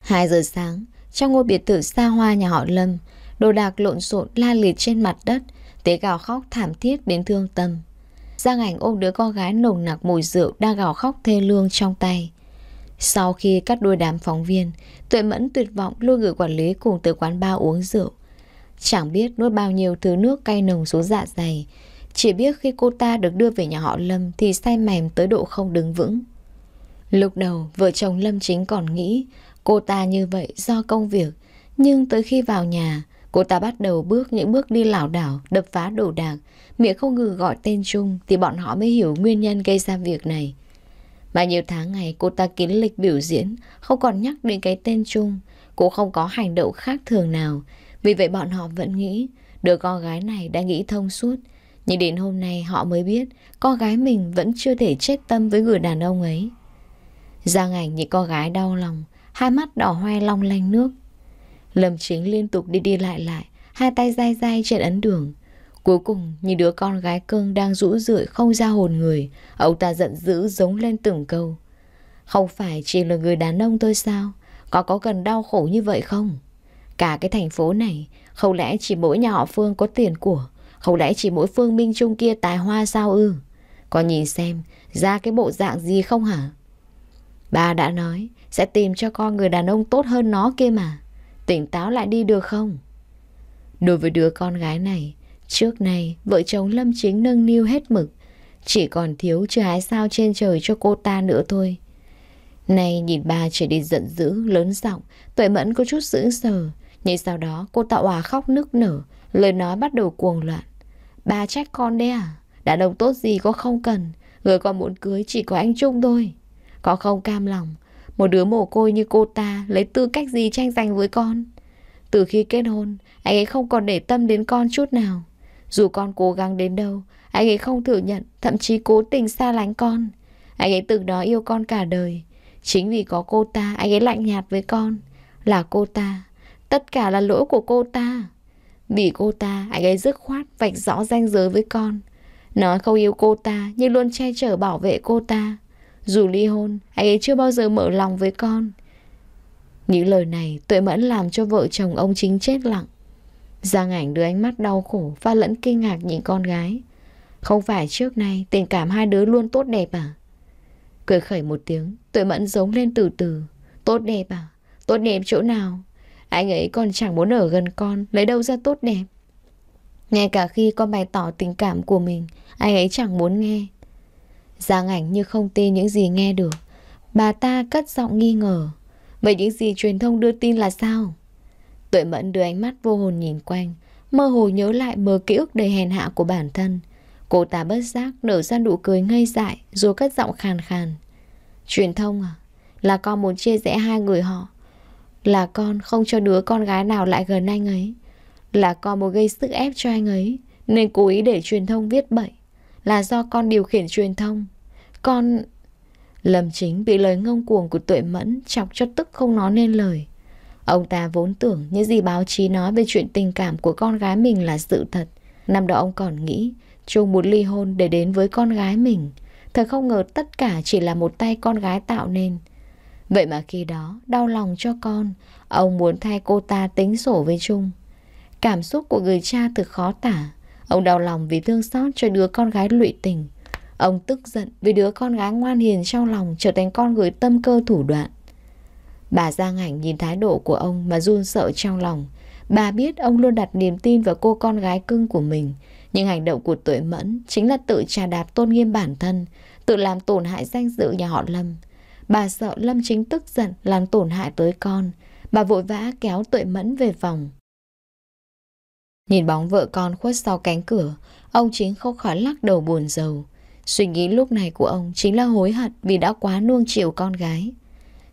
2 giờ sáng, trong ngôi biệt thự xa hoa nhà họ Lâm, đồ đạc lộn xộn la liệt trên mặt đất, Tế gào khóc thảm thiết đến thương tâm. Giang ảnh ôm đứa con gái nồng nặc mùi rượu đang gào khóc thê lương trong tay. Sau khi cắt đuôi đám phóng viên, Tuệ Mẫn tuyệt vọng lôi người quản lý cùng tới quán bar uống rượu. Chẳng biết nuốt bao nhiêu thứ nước cay nồng xuống dạ dày, chỉ biết khi cô ta được đưa về nhà họ Lâm thì say mềm tới độ không đứng vững. Lúc đầu, vợ chồng Lâm chính còn nghĩ cô ta như vậy do công việc, nhưng tới khi vào nhà, cô ta bắt đầu bước những bước đi lảo đảo, đập phá đồ đạc, miệng không ngừng gọi tên Trung thì bọn họ mới hiểu nguyên nhân gây ra việc này. Mà nhiều tháng ngày cô ta kín lịch biểu diễn, không còn nhắc đến cái tên Trung, Cô không có hành động khác thường nào. Vì vậy bọn họ vẫn nghĩ đứa con gái này đã nghĩ thông suốt, nhưng đến hôm nay họ mới biết con gái mình vẫn chưa thể chết tâm với người đàn ông ấy. Giang ảnh nhìn con gái đau lòng, hai mắt đỏ hoe long lanh nước. Lâm chính liên tục đi đi lại lại, hai tay dai dai trên ấn đường. Cuối cùng, như đứa con gái cưng đang rũ rượi không ra hồn người, ông ta giận dữ giống lên từng câu. Không phải chỉ là người đàn ông thôi sao? Có có cần đau khổ như vậy không? Cả cái thành phố này, không lẽ chỉ mỗi nhà họ Phương có tiền của, không lẽ chỉ mỗi Phương Minh Trung kia tài hoa sao ư? Con nhìn xem, ra cái bộ dạng gì không hả? bà đã nói, sẽ tìm cho con người đàn ông tốt hơn nó kia mà. Tỉnh táo lại đi được không? Đối với đứa con gái này, trước này vợ chồng Lâm Chính nâng niu hết mực. Chỉ còn thiếu chưa hái sao trên trời cho cô ta nữa thôi. nay nhìn ba trở đi giận dữ, lớn giọng, tuệ mẫn có chút sững sờ. Nhưng sau đó cô ta òa khóc nức nở, lời nói bắt đầu cuồng loạn. Ba trách con đấy à? Đàn ông tốt gì có không cần. Người con muốn cưới chỉ có anh Trung thôi. Có không cam lòng. Một đứa mồ côi như cô ta lấy tư cách gì tranh giành với con. Từ khi kết hôn, anh ấy không còn để tâm đến con chút nào. Dù con cố gắng đến đâu, anh ấy không thừa nhận, thậm chí cố tình xa lánh con. Anh ấy từng đó yêu con cả đời. Chính vì có cô ta, anh ấy lạnh nhạt với con. Là cô ta. Tất cả là lỗi của cô ta. Vì cô ta, anh ấy dứt khoát vạch rõ ranh giới với con. Nói không yêu cô ta, nhưng luôn che chở bảo vệ cô ta. Dù ly hôn, anh ấy chưa bao giờ mở lòng với con. Những lời này tuệ mẫn làm cho vợ chồng ông chính chết lặng. Giang ảnh đưa ánh mắt đau khổ và lẫn kinh ngạc nhìn con gái. Không phải trước nay tình cảm hai đứa luôn tốt đẹp à? Cười khẩy một tiếng, tuệ mẫn giống lên từ từ. Tốt đẹp à? Tốt đẹp chỗ nào? Anh ấy còn chẳng muốn ở gần con, lấy đâu ra tốt đẹp. Ngay cả khi con bày tỏ tình cảm của mình, anh ấy chẳng muốn nghe. Giang ảnh như không tin những gì nghe được. Bà ta cất giọng nghi ngờ. Vậy những gì truyền thông đưa tin là sao? Tuệ mẫn đưa ánh mắt vô hồn nhìn quanh, mơ hồ nhớ lại mờ ký ức đầy hèn hạ của bản thân. Cô ta bất giác nở ra nụ cười ngây dại rồi cất giọng khàn khàn. Truyền thông à? Là con muốn chia rẽ hai người họ. Là con không cho đứa con gái nào lại gần anh ấy. Là con muốn gây sức ép cho anh ấy nên cố ý để truyền thông viết bậy. Là do con điều khiển truyền thông. Con... Lâm chính bị lời ngông cuồng của tuệ mẫn chọc cho tức không nói nên lời. Ông ta vốn tưởng những gì báo chí nói về chuyện tình cảm của con gái mình là sự thật. Năm đó ông còn nghĩ Trung muốn ly hôn để đến với con gái mình. Thật không ngờ tất cả chỉ là một tay con gái tạo nên. Vậy mà khi đó, đau lòng cho con, ông muốn thay cô ta tính sổ với Trung. Cảm xúc của người cha thực khó tả. Ông đau lòng vì thương xót cho đứa con gái lụy tình. Ông tức giận vì đứa con gái ngoan hiền trong lòng trở thành con người tâm cơ thủ đoạn. Bà Giang Ảnh nhìn thái độ của ông mà run sợ trong lòng. Bà biết ông luôn đặt niềm tin vào cô con gái cưng của mình. Nhưng hành động của tuệ mẫn chính là tự trà đạp tôn nghiêm bản thân, Tự làm tổn hại danh dự nhà họ Lâm Bà sợ Lâm chính tức giận Làm tổn hại tới con Bà vội vã kéo tuệ mẫn về phòng Nhìn bóng vợ con khuất sau cánh cửa Ông chính không khỏi lắc đầu buồn rầu Suy nghĩ lúc này của ông Chính là hối hận vì đã quá nuông chiều con gái.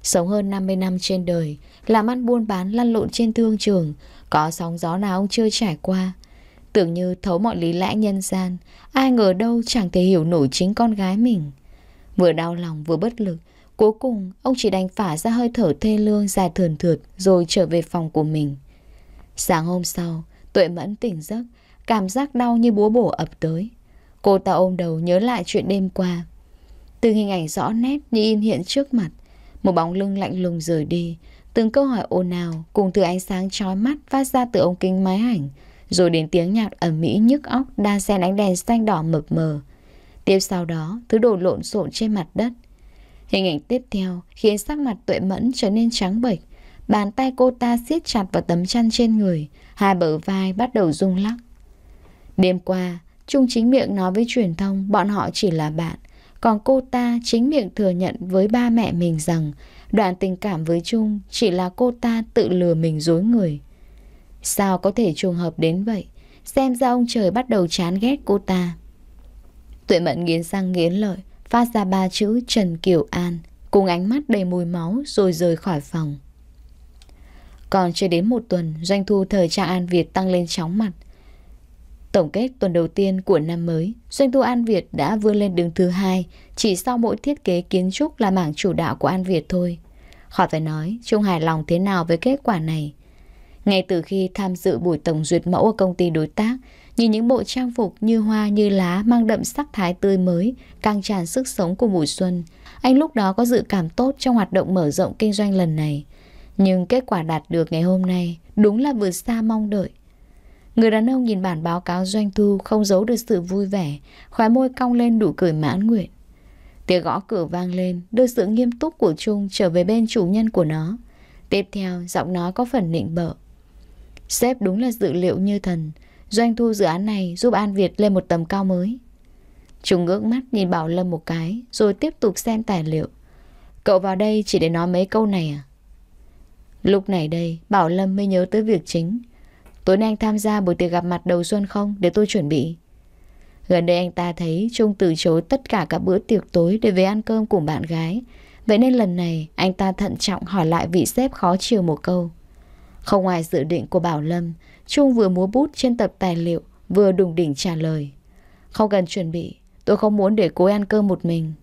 Sống hơn 50 năm trên đời, Làm ăn buôn bán lăn lộn trên thương trường, Có sóng gió nào ông chưa trải qua? Tưởng như thấu mọi lý lẽ nhân gian, Ai ngờ đâu chẳng thể hiểu nổi chính con gái mình. Vừa đau lòng vừa bất lực, Cuối cùng ông chỉ đành phả ra hơi thở thê lương dài thườn thượt Rồi trở về phòng của mình. Sáng hôm sau, Tuệ mẫn tỉnh giấc, Cảm giác đau như búa bổ ập tới. Cô ta ôm đầu nhớ lại chuyện đêm qua. Từng hình ảnh rõ nét như in hiện trước mặt, Một bóng lưng lạnh lùng rời đi. Từng câu hỏi ồn ào Cùng từ ánh sáng chói mắt phát ra từ ống kính máy ảnh, Rồi đến tiếng nhạc ẩm mỹ nhức óc Đan xen ánh đèn xanh đỏ mập mờ. Tiếp sau đó, Thứ đổ lộn xộn trên mặt đất. Hình ảnh tiếp theo khiến sắc mặt tuệ mẫn trở nên trắng bệch. Bàn tay cô ta siết chặt vào tấm chăn trên người, Hai bờ vai bắt đầu rung lắc. Đêm qua Trung chính miệng nói với truyền thông, Bọn họ chỉ là bạn. Còn cô ta chính miệng thừa nhận với ba mẹ mình rằng, Đoạn tình cảm với Trung Chỉ là cô ta tự lừa mình dối người. Sao có thể trùng hợp đến vậy? Xem ra ông trời bắt đầu chán ghét cô ta. Tuệ mẫn nghiến răng nghiến lợi, Phát ra ba chữ Trần Kiều An, Cùng ánh mắt đầy mùi máu Rồi rời khỏi phòng. Còn chưa đến một tuần, Doanh thu thời trang An Việt tăng lên chóng mặt. Tổng kết tuần đầu tiên của năm mới, doanh thu An Việt đã vươn lên đứng thứ hai, chỉ sau mỗi thiết kế kiến trúc là mảng chủ đạo của An Việt thôi. Khỏi phải nói, Trung hài lòng thế nào với kết quả này. Ngay từ khi tham dự buổi tổng duyệt mẫu ở công ty đối tác, nhìn những bộ trang phục như hoa như lá mang đậm sắc thái tươi mới, càng tràn sức sống của mùa xuân, anh lúc đó có dự cảm tốt trong hoạt động mở rộng kinh doanh lần này. Nhưng kết quả đạt được ngày hôm nay đúng là vượt xa mong đợi. Người đàn ông nhìn bản báo cáo doanh thu không giấu được sự vui vẻ, khóe môi cong lên đủ cười mãn nguyện. Tiếng gõ cửa vang lên, đưa sự nghiêm túc của Trung trở về bên chủ nhân của nó. Tiếp theo, giọng nó có phần nịnh bợ. Sếp đúng là dự liệu như thần, doanh thu dự án này giúp An Việt lên một tầm cao mới. Trung ngước mắt nhìn Bảo Lâm một cái, rồi tiếp tục xem tài liệu. Cậu vào đây chỉ để nói mấy câu này à? Lúc này đây, Bảo Lâm mới nhớ tới việc chính. Tối nay anh tham gia buổi tiệc gặp mặt đầu xuân không để tôi chuẩn bị. Gần đây anh ta thấy Trung từ chối tất cả các bữa tiệc tối để về ăn cơm cùng bạn gái. Vậy nên lần này, anh ta thận trọng hỏi lại vị sếp khó chiều một câu. Không ngoài dự định của Bảo Lâm, Trung vừa múa bút trên tập tài liệu, Vừa đùng đỉnh trả lời. Không cần chuẩn bị, Tôi không muốn để cô ăn cơm một mình.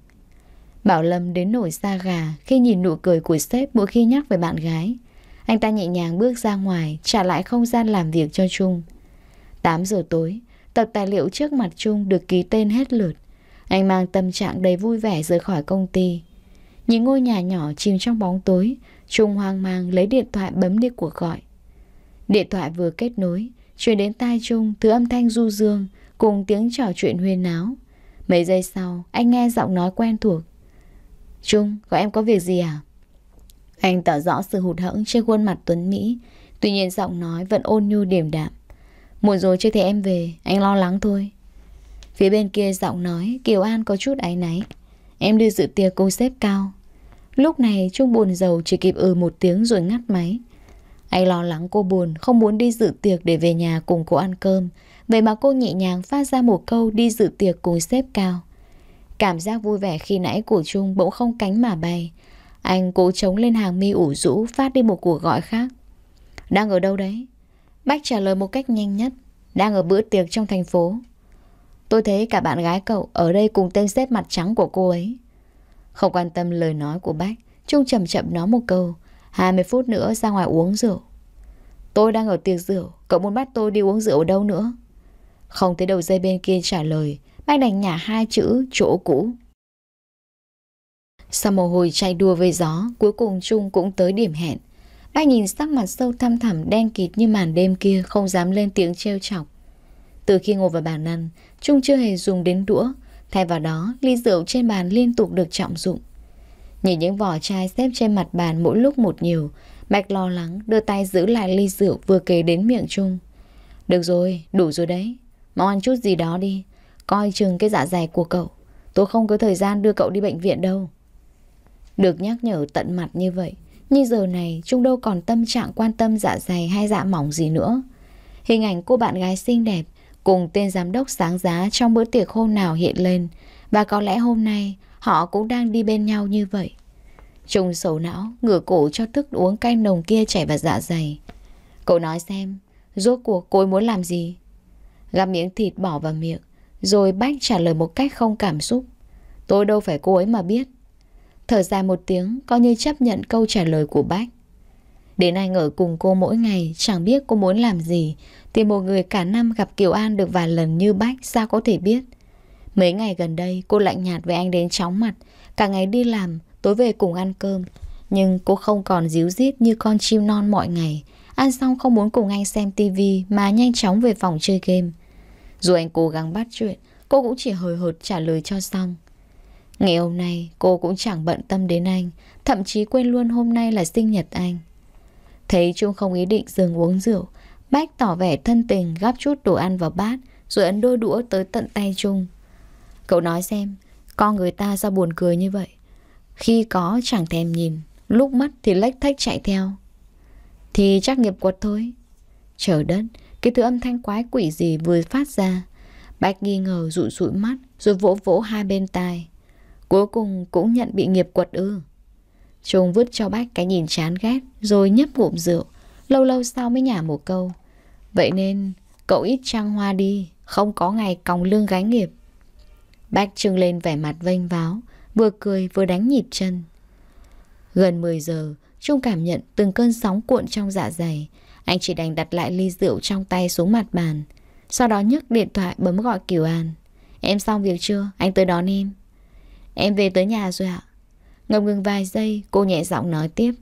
Bảo Lâm đến nổi da gà Khi nhìn nụ cười của sếp mỗi khi nhắc về bạn gái anh ta nhẹ nhàng bước ra ngoài, Trả lại không gian làm việc cho Trung. 8 giờ tối, Tập tài liệu trước mặt Trung được ký tên hết lượt. Anh mang tâm trạng đầy vui vẻ rời khỏi công ty. Nhìn ngôi nhà nhỏ chìm trong bóng tối, Trung hoang mang lấy điện thoại bấm đi cuộc gọi. Điện thoại vừa kết nối Chuyển đến tai Trung thứ âm thanh du dương Cùng tiếng trò chuyện huyên náo. Mấy giây sau, anh nghe giọng nói quen thuộc. Trung, gọi em có việc gì à? Anh tỏ rõ sự hụt hẫng trên khuôn mặt Tuấn Mỹ. Tuy nhiên giọng nói vẫn ôn nhu điềm đạm. Muộn rồi chưa thấy em về, Anh lo lắng thôi. Phía bên kia giọng nói, Kiều An có chút áy náy. Em đi dự tiệc cô xếp cao. Lúc này Trung buồn giàu chỉ kịp ừ một tiếng rồi ngắt máy. Anh lo lắng cô buồn, Không muốn đi dự tiệc để về nhà cùng cô ăn cơm. Vậy mà cô nhẹ nhàng phát ra một câu Đi dự tiệc cùng xếp cao. Cảm giác vui vẻ khi nãy của Trung bỗng không cánh mà bay anh cố chống lên hàng mi ủ rũ phát đi một cuộc gọi khác. Đang ở đâu đấy? Bách trả lời một cách nhanh nhất. Đang ở bữa tiệc trong thành phố. Tôi thấy cả bạn gái cậu ở đây cùng tên xếp mặt trắng của cô ấy. Không quan tâm lời nói của Bách, Trung chậm chậm nói một câu. 20 phút nữa ra ngoài uống rượu. Tôi đang ở tiệc rượu, cậu muốn bắt tôi đi uống rượu ở đâu nữa? Không thấy đầu dây bên kia trả lời, Bách đành nhả hai chữ chỗ cũ. Sau một hồi chạy đua với gió, cuối cùng Trung cũng tới điểm hẹn. Bách nhìn sắc mặt sâu thăm thẳm đen kịt như màn đêm kia không dám lên tiếng trêu chọc. Từ khi ngồi vào bàn ăn, Trung chưa hề dùng đến đũa, thay vào đó ly rượu trên bàn liên tục được trọng dụng. Nhìn những vỏ chai xếp trên mặt bàn mỗi lúc một nhiều, Bạch lo lắng đưa tay giữ lại ly rượu vừa kề đến miệng Trung. Được rồi, đủ rồi đấy. Mau ăn chút gì đó đi. Coi chừng cái dạ dày của cậu. Tôi không có thời gian đưa cậu đi bệnh viện đâu được nhắc nhở tận mặt như vậy Nhưng giờ này Trung đâu còn tâm trạng quan tâm dạ dày hay dạ mỏng gì nữa. Hình ảnh cô bạn gái xinh đẹp Cùng tên giám đốc sáng giá trong bữa tiệc hôm nào hiện lên. Và có lẽ hôm nay Họ cũng đang đi bên nhau như vậy. Trung sầu não, Ngửa cổ cho thức uống cay nồng kia chảy vào dạ dày. Cậu nói xem, Rốt cuộc cô ấy muốn làm gì? Gắp miếng thịt bỏ vào miệng, Rồi Bách trả lời một cách không cảm xúc. Tôi đâu phải cô ấy mà biết. Thở dài một tiếng, Coi như chấp nhận câu trả lời của bác. Đến anh ở cùng cô mỗi ngày, Chẳng biết cô muốn làm gì, Thì một người cả năm gặp Kiều An được vài lần như bác Sao có thể biết? Mấy ngày gần đây, cô lạnh nhạt với anh đến chóng mặt, Cả ngày đi làm, Tối về cùng ăn cơm. Nhưng cô không còn díu dít như con chim non mọi ngày. Ăn xong không muốn cùng anh xem tivi Mà nhanh chóng về phòng chơi game. Dù anh cố gắng bắt chuyện, Cô cũng chỉ hời hợt trả lời cho xong. Ngày hôm nay, cô cũng chẳng bận tâm đến anh, Thậm chí quên luôn hôm nay là sinh nhật anh. Thấy Trung không ý định dừng uống rượu, Bách tỏ vẻ thân tình gắp chút đồ ăn vào bát, Rồi ấn đôi đũa tới tận tay Trung. Cậu nói xem, Con người ta sao buồn cười như vậy? Khi có chẳng thèm nhìn, Lúc mất thì lách thách chạy theo. Thì chắc nghiệp quật thôi. Trời đất, Cái thứ âm thanh quái quỷ gì vừa phát ra? Bách nghi ngờ rụi rụi mắt, Rồi vỗ vỗ hai bên tai. Cuối cùng cũng nhận bị nghiệp quật ư. Trung vứt cho Bách cái nhìn chán ghét, Rồi nhấp ngụm rượu, Lâu lâu sau mới nhả một câu. Vậy nên, cậu ít trăng hoa đi, Không có ngày còng lương gánh nghiệp. Bách trưng lên vẻ mặt vênh váo, Vừa cười vừa đánh nhịp chân. Gần 10 giờ, Trung cảm nhận từng cơn sóng cuộn trong dạ dày. Anh chỉ đành đặt lại ly rượu trong tay xuống mặt bàn. Sau đó nhấc điện thoại bấm gọi Kiều An. Em xong việc chưa? Anh tới đón em. Em về tới nhà rồi ạ. Ngập ngừng vài giây, cô nhẹ giọng nói tiếp.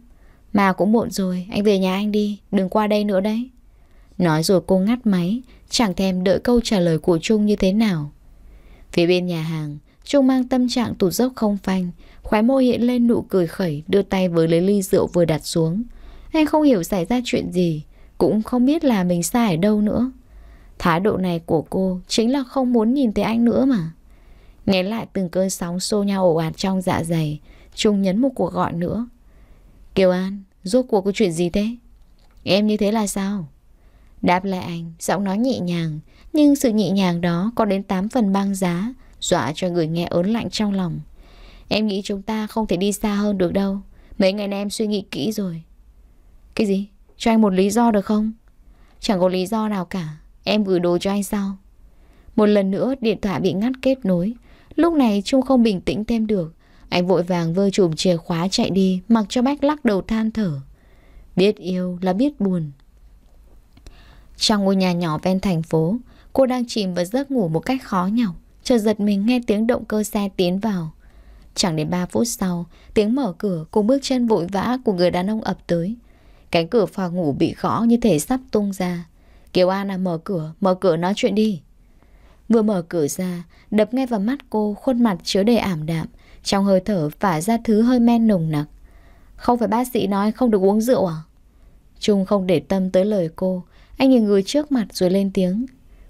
Mà cũng muộn rồi, Anh về nhà anh đi, Đừng qua đây nữa đấy. Nói rồi cô ngắt máy, Chẳng thèm đợi câu trả lời của Trung như thế nào. Phía bên nhà hàng, Trung mang tâm trạng tụt dốc không phanh, Khóe môi hiện lên nụ cười khẩy, Đưa tay với lấy ly rượu vừa đặt xuống. Anh không hiểu xảy ra chuyện gì, Cũng không biết là mình sai ở đâu nữa. Thái độ này của cô Chính là không muốn nhìn thấy anh nữa mà. Nghe lại từng cơn sóng xô nhau ổ ạt trong dạ dày Trung nhấn một cuộc gọi nữa. Kiều An, Rốt cuộc có chuyện gì thế? Em như thế là sao? Đáp lại anh, Giọng nói nhẹ nhàng, Nhưng sự nhẹ nhàng đó có đến 8 phần băng giá, Dọa cho người nghe ớn lạnh trong lòng. Em nghĩ chúng ta không thể đi xa hơn được đâu. Mấy ngày nay em suy nghĩ kỹ rồi. Cái gì? Cho anh một lý do được không? Chẳng có lý do nào cả. Em gửi đồ cho anh sau Một lần nữa điện thoại bị ngắt kết nối Lúc này Trung không bình tĩnh thêm được. Anh vội vàng vơ chùm chìa khóa chạy đi, Mặc cho Bách lắc đầu than thở. Biết yêu là biết buồn. Trong ngôi nhà nhỏ ven thành phố, Cô đang chìm vào giấc ngủ một cách khó nhọc. Chợt giật mình nghe tiếng động cơ xe tiến vào. Chẳng đến 3 phút sau, Tiếng mở cửa cùng bước chân vội vã Của người đàn ông ập tới. Cánh cửa phòng ngủ bị gõ như thể sắp tung ra. Kiều An à mở cửa Mở cửa nói chuyện đi. Vừa mở cửa ra, Đập ngay vào mắt cô, Khuôn mặt chứa đầy ảm đạm, Trong hơi thở phả ra thứ hơi men nồng nặc. Không phải bác sĩ nói không được uống rượu à? Trung không để tâm tới lời cô, Anh nhìn người trước mặt rồi lên tiếng.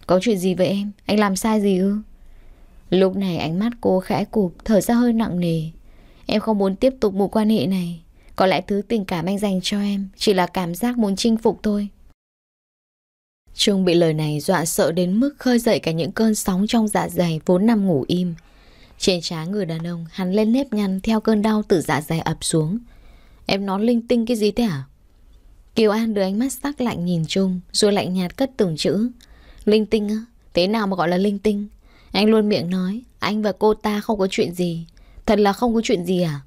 Có chuyện gì với em? Anh làm sai gì ư? Lúc này ánh mắt cô khẽ cụp, Thở ra hơi nặng nề. Em không muốn tiếp tục mối quan hệ này. Có lẽ thứ tình cảm anh dành cho em Chỉ là cảm giác muốn chinh phục thôi. Trung bị lời này dọa sợ đến mức khơi dậy cả những cơn sóng trong dạ dày vốn nằm ngủ im. Trên trán người đàn ông, hắn lên nếp nhăn theo cơn đau từ dạ dày ập xuống. Em nói linh tinh cái gì thế hả? Kiều An đưa ánh mắt sắc lạnh nhìn Trung, rồi lạnh nhạt cất từng chữ. Linh tinh á? Thế nào mà gọi là linh tinh? Anh luôn miệng nói, anh và cô ta không có chuyện gì. Thật là không có chuyện gì à?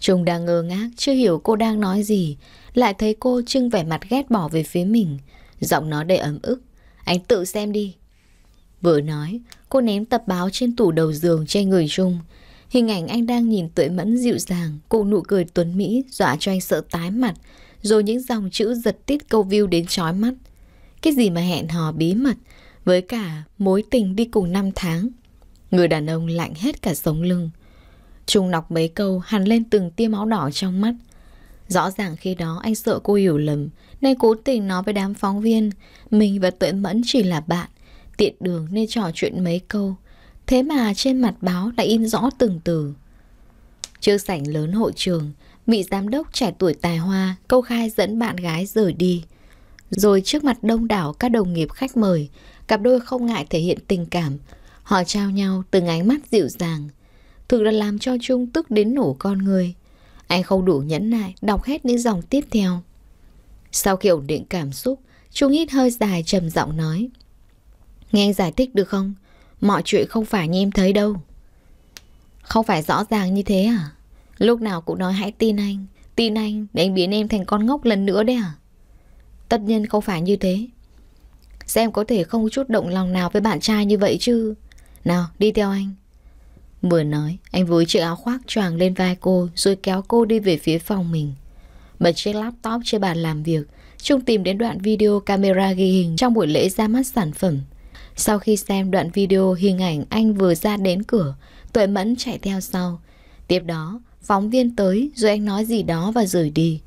Trung đang ngơ ngác, chưa hiểu cô đang nói gì lại thấy cô trưng vẻ mặt ghét bỏ về phía mình Giọng nó đầy ấm ức. Anh tự xem đi. Vừa nói, cô ném tập báo trên tủ đầu giường trên người Trung Hình ảnh anh đang nhìn tuệ mẫn dịu dàng Cùng nụ cười tuấn Mỹ, Dọa cho anh sợ tái mặt, Rồi những dòng chữ giật tít câu view đến chói mắt. Cái gì mà hẹn hò bí mật, Với cả mối tình đi cùng năm tháng. Người đàn ông lạnh hết cả sống lưng. Trung nọc mấy câu, hằn lên từng tia máu đỏ trong mắt. Rõ ràng khi đó anh sợ cô hiểu lầm nên cố tình nói với đám phóng viên Mình và Tuệ Mẫn chỉ là bạn Tiện đường nên trò chuyện mấy câu Thế mà trên mặt báo lại in rõ từng từ. Trước sảnh lớn hội trường, vị giám đốc trẻ tuổi tài hoa câu khai dẫn bạn gái rời đi. Rồi trước mặt đông đảo các đồng nghiệp khách mời, cặp đôi không ngại thể hiện tình cảm. Họ trao nhau từng ánh mắt dịu dàng. Thực là làm cho Trung tức đến nổ con người. Anh không đủ nhẫn nại đọc hết những dòng tiếp theo. Sau khi ổn định cảm xúc, Trung hít hơi dài trầm giọng nói. Nghe anh giải thích được không? Mọi chuyện không phải như em thấy đâu. Không phải rõ ràng như thế à? Lúc nào cũng nói hãy tin anh. Tin anh để anh biến em thành con ngốc lần nữa đấy à? Tất nhiên không phải như thế. Xem có thể không chút động lòng nào với bạn trai như vậy chứ. Nào, đi theo anh. Vừa nói, anh với chiếc áo khoác choàng lên vai cô rồi kéo cô đi về phía phòng mình. Bật chiếc laptop trên bàn làm việc, Trung tìm đến đoạn video camera ghi hình trong buổi lễ ra mắt sản phẩm. Sau khi xem đoạn video hình ảnh anh vừa ra đến cửa, Tuệ Mẫn chạy theo sau. Tiếp đó, phóng viên tới rồi anh nói gì đó và rời đi.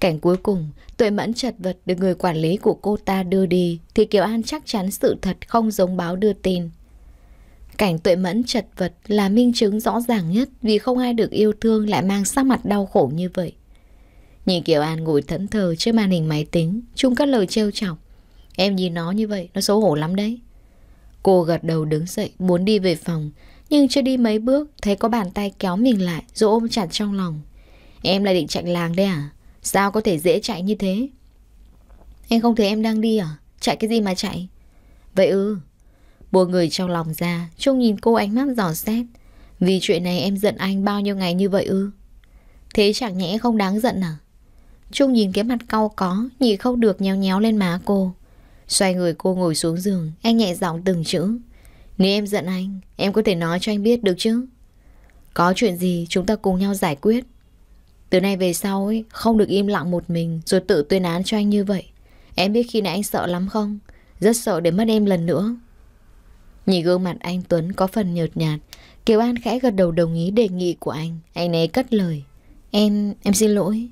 Cảnh cuối cùng, Tuệ Mẫn chật vật được người quản lý của cô ta đưa đi thì Kiều An chắc chắn sự thật không giống báo đưa tin. Cảnh Tuệ Mẫn chật vật là minh chứng rõ ràng nhất vì không ai được yêu thương lại mang sắc mặt đau khổ như vậy. Nhìn Kiều An ngồi thẫn thờ trước màn hình máy tính, chung các lời trêu chọc. Em nhìn nó như vậy, nó xấu hổ lắm đấy. Cô gật đầu đứng dậy, muốn đi về phòng, nhưng chưa đi mấy bước, thấy có bàn tay kéo mình lại, rồi ôm chặt trong lòng. Em lại định chạy làng đấy à? Sao có thể dễ chạy như thế? Em không thấy em đang đi à? Chạy cái gì mà chạy? Vậy ư? Buồn người trong lòng ra, Trung nhìn cô ánh mắt giỏ xét. Vì chuyện này em giận anh bao nhiêu ngày như vậy ư? Thế chẳng nhẽ không đáng giận à? Trung nhìn cái mặt cau có, nhị không được nhéo nhéo lên má cô. Xoay người cô ngồi xuống giường, anh nhẹ giọng từng chữ. Nếu em giận anh, em có thể nói cho anh biết được chứ? Có chuyện gì chúng ta cùng nhau giải quyết. Từ nay về sau ấy, không được im lặng một mình rồi tự tuyên án cho anh như vậy. Em biết khi nãy anh sợ lắm không? Rất sợ để mất em lần nữa. Nhìn gương mặt anh Tuấn có phần nhợt nhạt, Kiều An khẽ gật đầu đồng ý đề nghị của anh. Anh ấy cất lời. Em, em xin lỗi.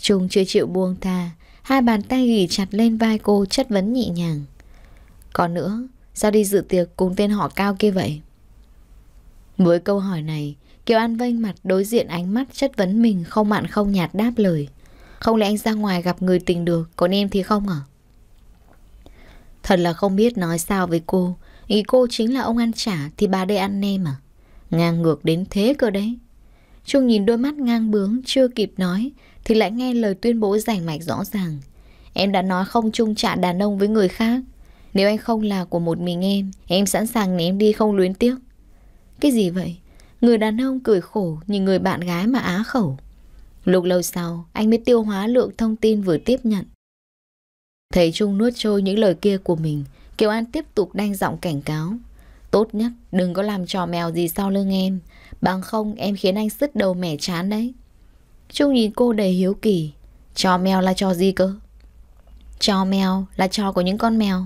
Trung chưa chịu buông tha, hai bàn tay ghi chặt lên vai cô chất vấn nhị nhàng. Còn nữa, sao đi dự tiệc cùng tên họ cao kia vậy? Với câu hỏi này, Kiều An vênh mặt đối diện ánh mắt chất vấn mình không mặn không nhạt đáp lời. Không lẽ anh ra ngoài gặp người tình được, còn em thì không à? Thật là không biết nói sao với cô. Ý cô chính là ông ăn trả thì bà đây ăn nem à? Ngang ngược đến thế cơ đấy. Trung nhìn đôi mắt ngang bướng chưa kịp nói thì lại nghe lời tuyên bố rành mạch rõ ràng. Em đã nói không chung trả đàn ông với người khác. Nếu anh không là của một mình em, em sẵn sàng ném đi không luyến tiếc. Cái gì vậy? Người đàn ông cười khổ nhìn người bạn gái mà á khẩu. Lúc lâu sau, anh mới tiêu hóa lượng thông tin vừa tiếp nhận. thầy Trung nuốt trôi những lời kia của mình, Kiều An tiếp tục đanh giọng cảnh cáo. Tốt nhất đừng có làm trò mèo gì sau lưng em, bằng không em khiến anh sứt đầu mẻ chán đấy. Trung nhìn cô đầy hiếu kỳ. Trò mèo là trò gì cơ? Trò mèo là trò của những con mèo.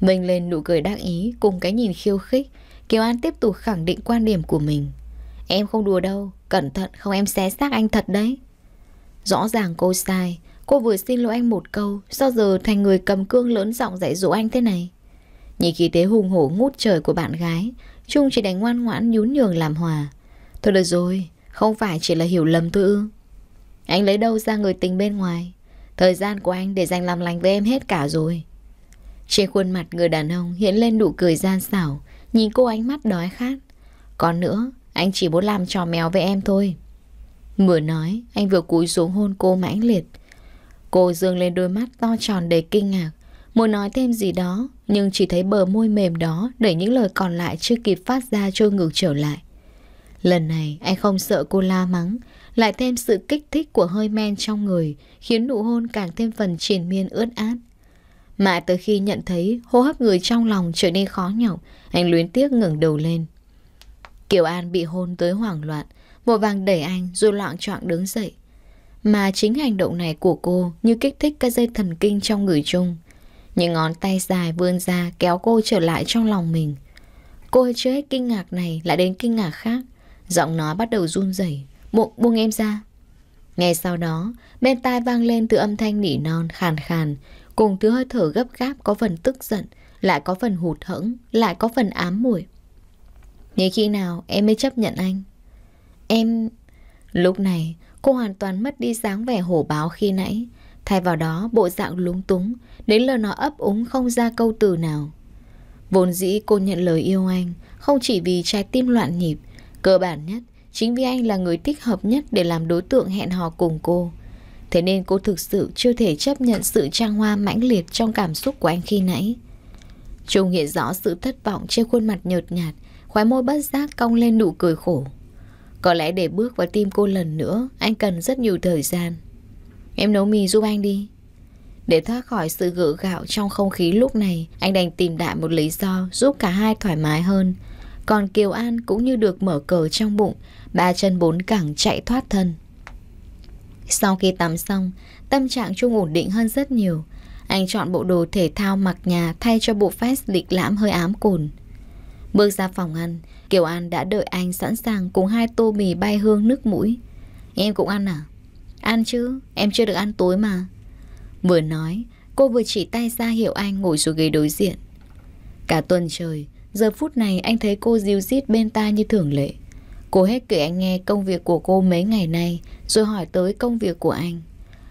Mình lên nụ cười đắc ý, cùng cái nhìn khiêu khích, Kiều An tiếp tục khẳng định quan điểm của mình Em không đùa đâu, Cẩn thận không em xé xác anh thật đấy Rõ ràng cô sai, Cô vừa xin lỗi anh một câu, Sao giờ thành người cầm cương lớn giọng dạy dỗ anh thế này Nhìn khí thế hùng hổ ngút trời của bạn gái, Trung chỉ đánh ngoan ngoãn nhún nhường làm hòa Thôi được rồi không phải chỉ là hiểu lầm thôi ư? Anh lấy đâu ra người tình bên ngoài? Thời gian của anh để dành làm lành với em hết cả rồi. Trên khuôn mặt người đàn ông hiện lên đủ cười gian xảo, Nhìn cô ánh mắt đói khát. Còn nữa, Anh chỉ muốn làm trò mèo với em thôi. Vừa nói, Anh vừa cúi xuống hôn cô mãnh liệt. Cô dương lên đôi mắt to tròn đầy kinh ngạc. Muốn nói thêm gì đó, Nhưng chỉ thấy bờ môi mềm đó Để những lời còn lại chưa kịp phát ra trôi ngược trở lại. Lần này anh không sợ cô la mắng Lại thêm sự kích thích của hơi men trong người Khiến nụ hôn càng thêm phần triền miên ướt át Mãi tới khi nhận thấy hô hấp người trong lòng trở nên khó nhọc, anh luyến tiếc ngẩng đầu lên. Kiều An bị hôn tới hoảng loạn, vội vàng đẩy anh rồi loạn trọng đứng dậy. Mà chính hành động này của cô như kích thích các dây thần kinh trong người chung. Những ngón tay dài vươn ra kéo cô trở lại trong lòng mình. Cô chưa hết kinh ngạc này lại đến kinh ngạc khác. Giọng nói bắt đầu run rẩy. Buông, buông em ra. Ngay sau đó, bên tai vang lên từ âm thanh nỉ non khàn khàn. Cùng thứ hơi thở gấp gáp có phần tức giận, lại có phần hụt hẫng, lại có phần ám muội. Nghĩ khi nào em mới chấp nhận anh? Em... Lúc này cô hoàn toàn mất đi dáng vẻ hổ báo khi nãy. Thay vào đó bộ dạng lúng túng Đến lời nó ấp úng không ra câu từ nào. Vốn dĩ cô nhận lời yêu anh Không chỉ vì trái tim loạn nhịp Cơ bản nhất. Chính vì anh là người thích hợp nhất Để làm đối tượng hẹn hò cùng cô. Thế nên cô thực sự chưa thể chấp nhận Sự trang hoa mãnh liệt trong cảm xúc của anh khi nãy. Trung hiện rõ sự thất vọng trên khuôn mặt nhợt nhạt, Khóe môi bất giác cong lên nụ cười khổ. Có lẽ để bước vào tim cô lần nữa, Anh cần rất nhiều thời gian. Em nấu mì giúp anh đi. Để thoát khỏi sự gượng gạo trong không khí lúc này, Anh đành tìm đại một lý do Giúp cả hai thoải mái hơn. Còn Kiều An cũng như được mở cờ trong bụng Ba chân bốn cẳng chạy thoát thân. Sau khi tắm xong Tâm trạng Trung ổn định hơn rất nhiều. Anh chọn bộ đồ thể thao mặc nhà Thay cho bộ vest lịch lãm hơi ám cồn. Bước ra phòng ăn Kiều An đã đợi anh sẵn sàng Cùng hai tô mì bay hương nước mũi. Em cũng ăn à? Ăn chứ, em chưa được ăn tối mà. Vừa nói Cô vừa chỉ tay ra hiệu anh ngồi xuống ghế đối diện. Cả tuần trời Giờ phút này anh thấy cô dìu dít bên ta như thường lệ. Cô hết kể anh nghe công việc của cô mấy ngày nay, Rồi hỏi tới công việc của anh.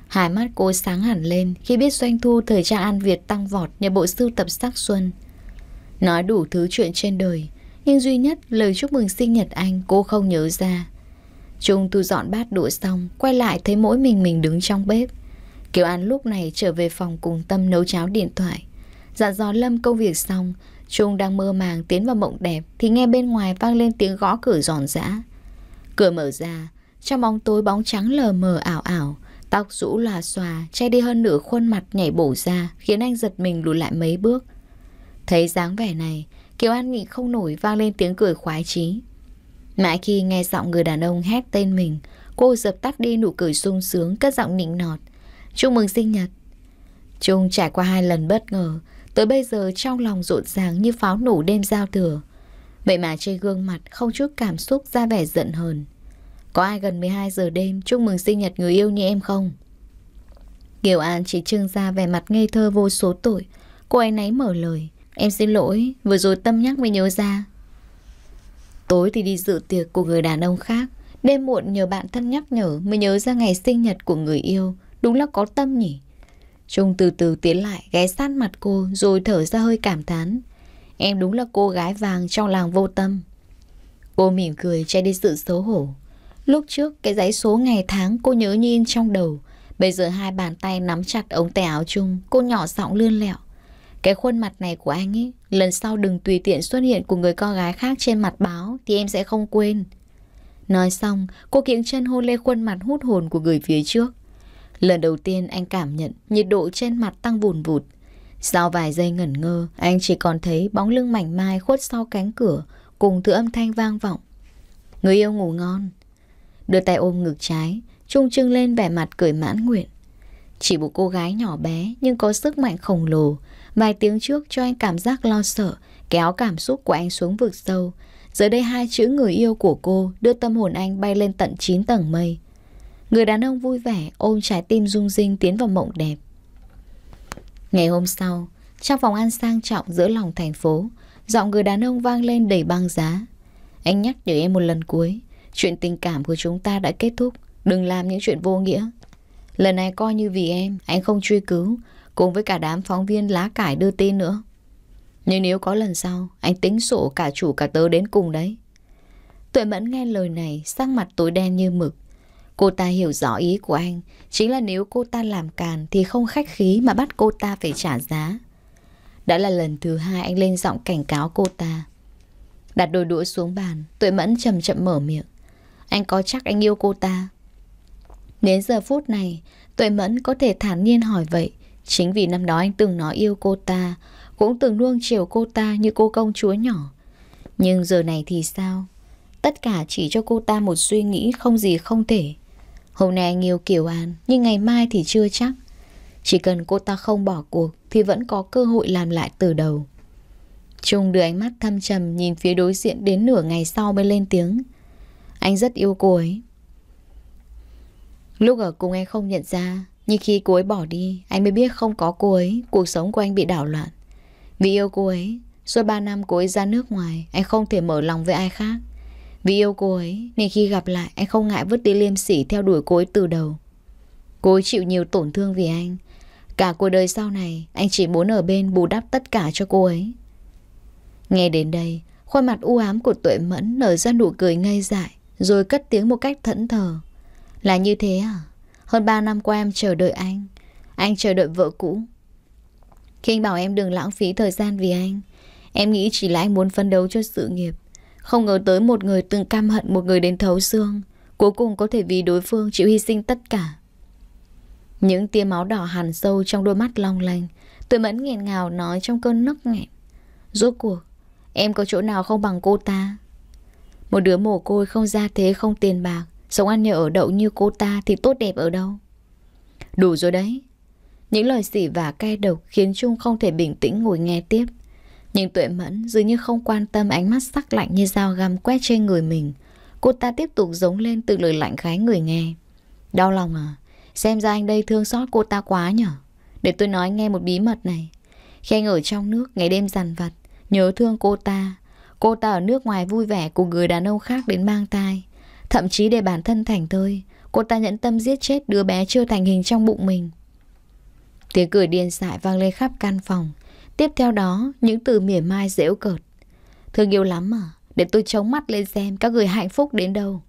Hai mắt cô sáng hẳn lên Khi biết doanh thu thời trang An Việt tăng vọt Nhờ bộ sưu tập sắc xuân. Nói đủ thứ chuyện trên đời, Nhưng duy nhất lời chúc mừng sinh nhật anh Cô không nhớ ra. Trung thu dọn bát đũa xong, Quay lại thấy mỗi mình mình đứng trong bếp. Kiều An lúc này trở về phòng cùng Tâm nấu cháo điện thoại. Dặn dò Lâm công việc xong Trung đang mơ màng tiến vào mộng đẹp Thì nghe bên ngoài vang lên tiếng gõ cửa giòn giã. Cửa mở ra, Trong bóng tối bóng trắng lờ mờ ảo ảo, Tóc rũ lòa xòa, Che đi hơn nửa khuôn mặt nhảy bổ ra, Khiến anh giật mình lùi lại mấy bước. Thấy dáng vẻ này, Kiều An nghĩ không nổi vang lên tiếng cười khoái chí. Mãi khi nghe giọng người đàn ông hét tên mình, Cô dập tắt đi nụ cười sung sướng Cất giọng nịnh nọt. Chúc mừng sinh nhật. Trung trải qua hai lần bất ngờ Tới bây giờ trong lòng rộn ràng như pháo nổ đêm giao thừa. Vậy mà trên gương mặt không chút cảm xúc ra vẻ giận hờn. Có ai gần 12 giờ đêm chúc mừng sinh nhật người yêu như em không? Kiều An chỉ trưng ra vẻ mặt ngây thơ vô số tội. Cô ấy nấy mở lời. Em xin lỗi, vừa rồi tâm nhắc mới nhớ ra. Tối thì đi dự tiệc của người đàn ông khác. Đêm muộn nhờ bạn thân nhắc nhở Mới nhớ ra ngày sinh nhật của người yêu. Đúng là có tâm nhỉ? Trung từ từ tiến lại, ghé sát mặt cô, Rồi thở ra hơi cảm thán. Em đúng là cô gái vàng trong làng vô tâm. Cô mỉm cười che đi sự xấu hổ. Lúc trước, cái giấy số ngày tháng cô nhớ như in trong đầu. Bây giờ hai bàn tay nắm chặt ống tay áo chung, Cô nhỏ giọng lươn lẹo. Cái khuôn mặt này của anh ấy, Lần sau đừng tùy tiện xuất hiện của người con gái khác trên mặt báo Thì em sẽ không quên. Nói xong, Cô kiếng chân hôn lên khuôn mặt hút hồn của người phía trước. Lần đầu tiên anh cảm nhận Nhiệt độ trên mặt tăng vùn vụt. Sau vài giây ngẩn ngơ, Anh chỉ còn thấy bóng lưng mảnh mai khuất sau cánh cửa Cùng thứ âm thanh vang vọng. Người yêu ngủ ngon. Đưa tay ôm ngực trái, Trung trưng lên vẻ mặt cười mãn nguyện. Chỉ một cô gái nhỏ bé Nhưng có sức mạnh khổng lồ. Vài tiếng trước cho anh cảm giác lo sợ, Kéo cảm xúc của anh xuống vực sâu. Giờ đây hai chữ người yêu của cô Đưa tâm hồn anh bay lên tận 9 tầng mây. Người đàn ông vui vẻ Ôm trái tim rung rinh tiến vào mộng đẹp. Ngày hôm sau, Trong phòng ăn sang trọng giữa lòng thành phố, Giọng người đàn ông vang lên đầy băng giá. Anh nhắc nhở em một lần cuối, Chuyện tình cảm của chúng ta đã kết thúc, Đừng làm những chuyện vô nghĩa. Lần này coi như vì em, Anh không truy cứu, Cùng với cả đám phóng viên lá cải đưa tin nữa. Nhưng nếu có lần sau, Anh tính sổ cả chủ cả tớ đến cùng đấy. Tuệ Mẫn nghe lời này, Sắc mặt tối đen như mực. Cô ta hiểu rõ ý của anh. Chính là nếu cô ta làm càn Thì không khách khí mà bắt cô ta phải trả giá. Đã là lần thứ hai anh lên giọng cảnh cáo cô ta. Đặt đôi đũa xuống bàn, Tuệ Mẫn chậm chậm mở miệng. Anh có chắc anh yêu cô ta? Đến giờ phút này, Tuệ Mẫn có thể thản nhiên hỏi vậy. Chính vì năm đó anh từng nói yêu cô ta, Cũng từng nuông chiều cô ta như cô công chúa nhỏ. Nhưng giờ này thì sao? Tất cả chỉ cho cô ta một suy nghĩ không gì không thể. Hôm nay anh yêu Kiều An, Nhưng ngày mai thì chưa chắc. Chỉ cần cô ta không bỏ cuộc Thì vẫn có cơ hội làm lại từ đầu. Trung đưa ánh mắt thâm trầm Nhìn phía đối diện đến nửa ngày sau mới lên tiếng. Anh rất yêu cô ấy. Lúc ở cùng anh không nhận ra, nhưng khi cô ấy bỏ đi, Anh mới biết không có cô ấy, Cuộc sống của anh bị đảo loạn. Vì yêu cô ấy, Suốt 3 năm cô ấy ra nước ngoài, Anh không thể mở lòng với ai khác. Vì yêu cô ấy, Nên khi gặp lại, Anh không ngại vứt đi liêm sỉ theo đuổi cô ấy từ đầu. Cô ấy chịu nhiều tổn thương vì anh. Cả cuộc đời sau này, Anh chỉ muốn ở bên bù đắp tất cả cho cô ấy. Nghe đến đây, Khuôn mặt u ám của tuệ mẫn Nở ra nụ cười ngây dại, Rồi cất tiếng một cách thẫn thờ. Là như thế à? Hơn 3 năm qua em chờ đợi anh. Anh chờ đợi vợ cũ. Khi anh bảo em đừng lãng phí thời gian vì anh. Em nghĩ chỉ là anh muốn phấn đấu cho sự nghiệp. Không ngờ tới một người từng cam hận một người đến thấu xương. Cuối cùng có thể vì đối phương chịu hy sinh tất cả. Những tia máu đỏ hằn sâu trong đôi mắt long lanh. Tôi mẫn nghẹn ngào nói trong cơn nấc nghẹn. Rốt cuộc, Em có chỗ nào không bằng cô ta? Một đứa mồ côi không ra thế, không tiền bạc, Sống ăn nhờ ở đậu như cô ta Thì tốt đẹp ở đâu? Đủ rồi đấy. Những lời xỉ và cay độc Khiến Trung không thể bình tĩnh ngồi nghe tiếp. Nhưng tuệ mẫn dường như không quan tâm Ánh mắt sắc lạnh như dao găm quét trên người mình. Cô ta tiếp tục giống lên từ lời lạnh khái người nghe. Đau lòng à? Xem ra anh đây thương xót cô ta quá nhở? Để tôi nói nghe một bí mật này. Khi anh ở trong nước, ngày đêm dằn vặt, Nhớ thương cô ta. Cô ta ở nước ngoài vui vẻ cùng người đàn ông khác đến mang tai Thậm chí để bản thân thành thơi, Cô ta nhẫn tâm giết chết đứa bé chưa thành hình trong bụng mình. Tiếng cười điên dại vang lên khắp căn phòng. Tiếp theo đó những từ mỉa mai dễu cợt Thương yêu lắm à Để tôi chống mắt lên xem các người hạnh phúc đến đâu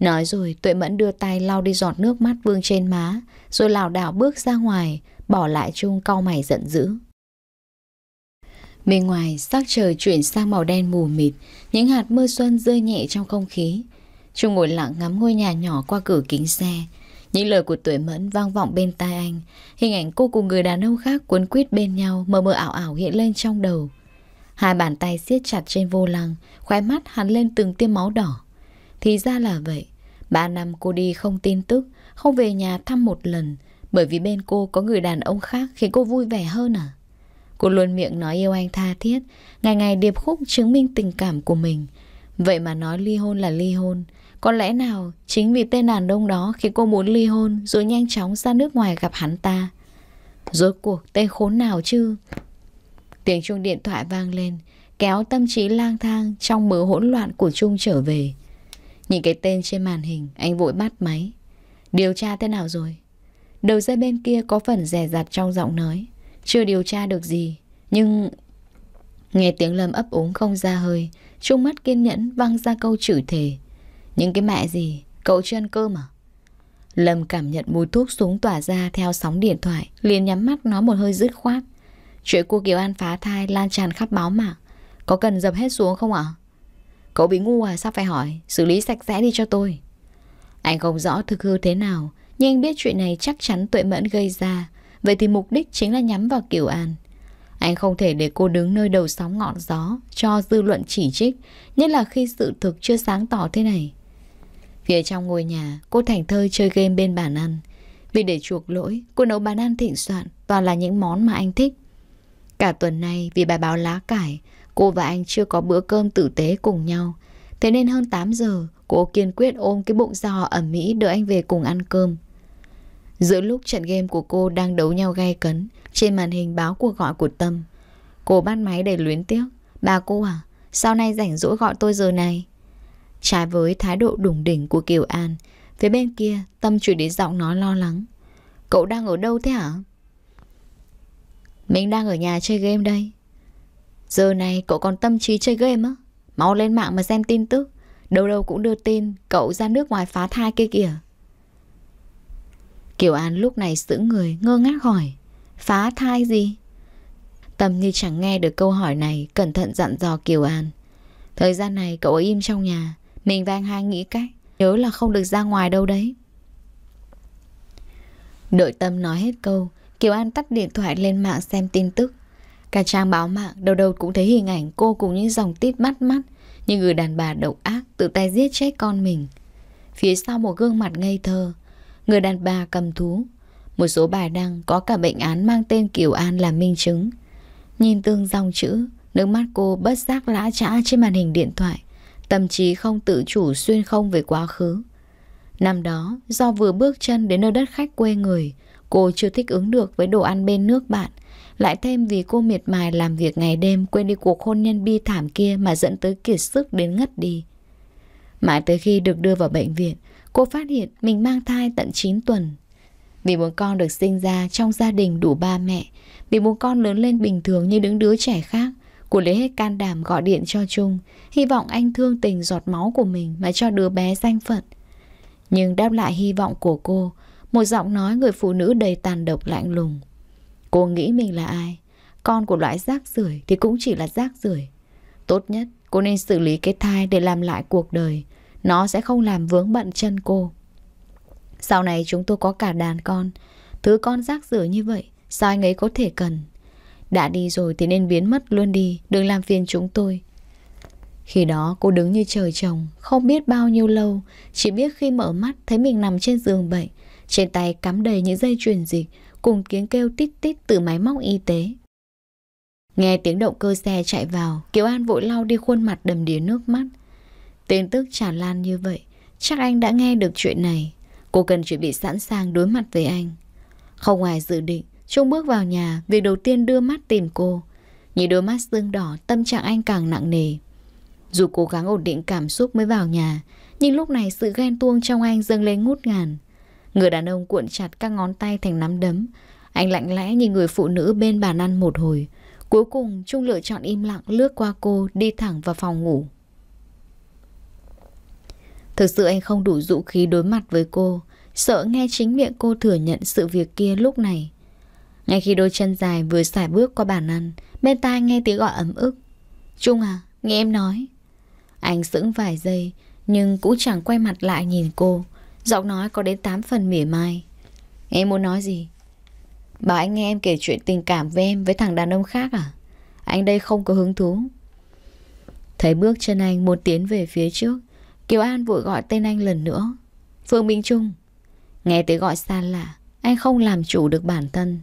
Nói rồi tuệ mẫn đưa tay lau đi giọt nước mắt vương trên má Rồi lảo đảo bước ra ngoài Bỏ lại chung cau mày giận dữ Bên ngoài, sắc trời chuyển sang màu đen mù mịt, những hạt mưa xuân rơi nhẹ trong không khí. Trung ngồi lặng ngắm ngôi nhà nhỏ qua cửa kính xe. Những lời của tuổi mẫn vang vọng bên tai anh. Hình ảnh cô cùng người đàn ông khác cuốn quýt bên nhau mờ mờ ảo ảo hiện lên trong đầu. Hai bàn tay siết chặt trên vô lăng, khóe mắt hắn lên từng tiêm máu đỏ. Thì ra là vậy. Ba năm cô đi không tin tức, không về nhà thăm một lần. Bởi vì bên cô có người đàn ông khác khiến cô vui vẻ hơn à? Cô luôn miệng nói yêu anh tha thiết Ngày ngày điệp khúc chứng minh tình cảm của mình Vậy mà nói ly hôn là ly hôn có lẽ nào, chính vì tên đàn ông đó khiến cô muốn ly hôn Rồi nhanh chóng ra nước ngoài gặp hắn ta. Rốt cuộc tên khốn nào chứ? Tiếng chuông điện thoại vang lên, Kéo tâm trí lang thang Trong mớ hỗn loạn của Trung trở về. Nhìn cái tên trên màn hình, Anh vội bắt máy. Điều tra thế nào rồi? Đầu dây bên kia có phần rè rặt trong giọng nói. Chưa điều tra được gì, Nhưng Nghe tiếng lầm ấp úng không ra hơi Trung mắt kiên nhẫn văng ra câu chửi thề. Những cái mẹ gì? Cậu chưa ăn cơm à? Lâm cảm nhận mùi thuốc súng tỏa ra Theo sóng điện thoại, liền nhắm mắt nói một hơi dứt khoát. Chuyện cô Kiều An phá thai lan tràn khắp báo mạng. Có cần dập hết xuống không ạ? Cậu bị ngu à sao phải hỏi? Xử lý sạch sẽ đi cho tôi. Anh không rõ thực hư thế nào, Nhưng anh biết chuyện này chắc chắn tuệ mẫn gây ra. Vậy thì mục đích chính là nhắm vào Kiều An. Anh không thể để cô đứng nơi đầu sóng ngọn gió, Cho dư luận chỉ trích, Nhất là khi sự thực chưa sáng tỏ thế này. Phía trong ngôi nhà, Cô thành thơi chơi game bên bàn ăn. Vì để chuộc lỗi, Cô nấu bàn ăn thịnh soạn, Toàn là những món mà anh thích. Cả tuần nay, vì bài báo lá cải, Cô và anh chưa có bữa cơm tử tế cùng nhau. Thế nên hơn 8 giờ, Cô kiên quyết ôm cái bụng giò ẩm mỹ Đợi anh về cùng ăn cơm. Giữa lúc trận game của cô đang đấu nhau gay cấn, Trên màn hình báo cuộc gọi của Tâm, Cô bắt máy để luyến tiếc. Bà cô à Sau này rảnh rỗi gọi tôi giờ này. Trái với thái độ đủng đỉnh của Kiều An. Phía bên kia, Tâm chuyển đến giọng nói lo lắng. Cậu đang ở đâu thế hả? Mình đang ở nhà chơi game đây. Giờ này cậu còn tâm trí chơi game á? Mau lên mạng mà xem tin tức. Đâu đâu cũng đưa tin Cậu ra nước ngoài phá thai kia kìa. Kiều An lúc này sững người, ngơ ngác hỏi, Phá thai gì? Tâm như chẳng nghe được câu hỏi này, Cẩn thận dặn dò Kiều An. Thời gian này cậu ấy im trong nhà mình và anh hai nghĩ cách, Nhớ là không được ra ngoài đâu đấy. Đợi Tâm nói hết câu, Kiều An tắt điện thoại lên mạng xem tin tức. Cả trang báo mạng Đầu đầu cũng thấy hình ảnh cô cùng những dòng tít mắt mắt, Như người đàn bà độc ác Tự tay giết chết con mình. Phía sau một gương mặt ngây thơ, Người đàn bà cầm thú. Một số bài đăng có cả bệnh án mang tên Kiều An làm minh chứng. Nhìn tương dòng chữ, Nước mắt cô bất giác lã trã trên màn hình điện thoại. Tâm trí không tự chủ xuyên không về quá khứ. Năm đó, do vừa bước chân đến nơi đất khách quê người Cô chưa thích ứng được với đồ ăn bên nước bạn Lại thêm vì cô miệt mài làm việc ngày đêm Quên đi cuộc hôn nhân bi thảm kia Mà dẫn tới kiệt sức đến ngất đi. Mãi tới khi được đưa vào bệnh viện Cô phát hiện mình mang thai tận 9 tuần. Vì muốn con được sinh ra trong gia đình đủ ba mẹ Vì muốn con lớn lên bình thường như những đứa trẻ khác Cô lấy hết can đảm gọi điện cho Trung, Hy vọng anh thương tình giọt máu của mình Mà cho đứa bé danh phận. Nhưng đáp lại hy vọng của cô, Một giọng nói người phụ nữ đầy tàn độc lạnh lùng. Cô nghĩ mình là ai? Con của loại rác rưởi Thì cũng chỉ là rác rưởi. Tốt nhất, cô nên xử lý cái thai Để làm lại cuộc đời. Nó sẽ không làm vướng bận chân cô. Sau này chúng tôi có cả đàn con. Thứ con rác rưởi như vậy, Sao anh ấy có thể cần? Đã đi rồi thì nên biến mất luôn đi, Đừng làm phiền chúng tôi. Khi đó, cô đứng như trời trồng, Không biết bao nhiêu lâu. Chỉ biết khi mở mắt, thấy mình nằm trên giường bệnh. Trên tay cắm đầy những dây truyền dịch, Cùng tiếng kêu tít tít từ máy móc y tế. Nghe tiếng động cơ xe chạy vào, Kiều An vội lau đi khuôn mặt đầm đìa nước mắt. Tin tức tràn lan như vậy, Chắc anh đã nghe được chuyện này. Cô cần chuẩn bị sẵn sàng đối mặt với anh. Không ngoài dự định Trung bước vào nhà, việc đầu tiên đưa mắt tìm cô. Nhìn đôi mắt sưng đỏ, tâm trạng anh càng nặng nề. Dù cố gắng ổn định cảm xúc mới vào nhà, nhưng lúc này sự ghen tuông trong anh dâng lên ngút ngàn. Người đàn ông cuộn chặt các ngón tay thành nắm đấm. Anh lạnh lẽ nhìn người phụ nữ bên bàn ăn một hồi. Cuối cùng, Trung lựa chọn im lặng lướt qua cô, đi thẳng vào phòng ngủ. Thực sự anh không đủ dũng khí đối mặt với cô, sợ nghe chính miệng cô thừa nhận sự việc kia lúc này. Ngay khi đôi chân dài vừa xài bước qua bàn ăn Bên tai nghe tiếng gọi ấm ức. Trung à, nghe em nói. Anh sững vài giây Nhưng cũng chẳng quay mặt lại nhìn cô. Giọng nói có đến 8 phần mỉa mai. Em muốn nói gì? Bảo anh nghe em kể chuyện tình cảm với em Với thằng đàn ông khác à? Anh đây không có hứng thú. Thấy bước chân anh một tiến về phía trước Kiều An vội gọi tên anh lần nữa. Phương Minh Trung. Nghe tiếng gọi xa lạ Anh không làm chủ được bản thân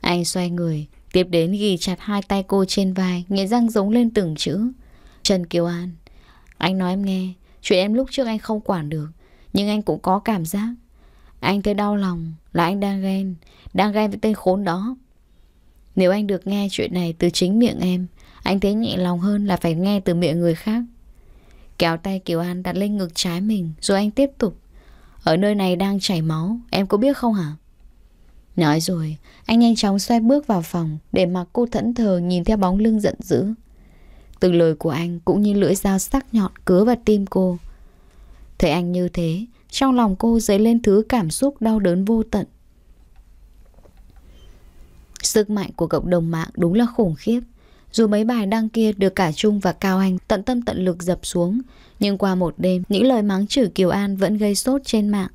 anh xoay người, tiếp đến ghi chặt hai tay cô trên vai, nghe răng giống lên từng chữ. Trần Kiều An, anh nói em nghe, chuyện em lúc trước anh không quản được, nhưng anh cũng có cảm giác. Anh thấy đau lòng là anh đang ghen, đang ghen với tên khốn đó. Nếu anh được nghe chuyện này từ chính miệng em, anh thấy nhẹ lòng hơn là phải nghe từ miệng người khác. Kéo tay Kiều An đặt lên ngực trái mình, rồi anh tiếp tục. Ở nơi này đang chảy máu, em có biết không hả? Nói rồi, anh nhanh chóng xoay bước vào phòng để mặc cô thẫn thờ nhìn theo bóng lưng giận dữ. Từ lời của anh cũng như lưỡi dao sắc nhọn cứa vào tim cô. Thấy anh như thế, trong lòng cô dấy lên thứ cảm xúc đau đớn vô tận. Sức mạnh của cộng đồng mạng đúng là khủng khiếp. Dù mấy bài đăng kia được cả Trung và Cao Anh tận tâm tận lực dập xuống, nhưng qua một đêm, những lời mắng chửi Kiều An vẫn gây sốt trên mạng.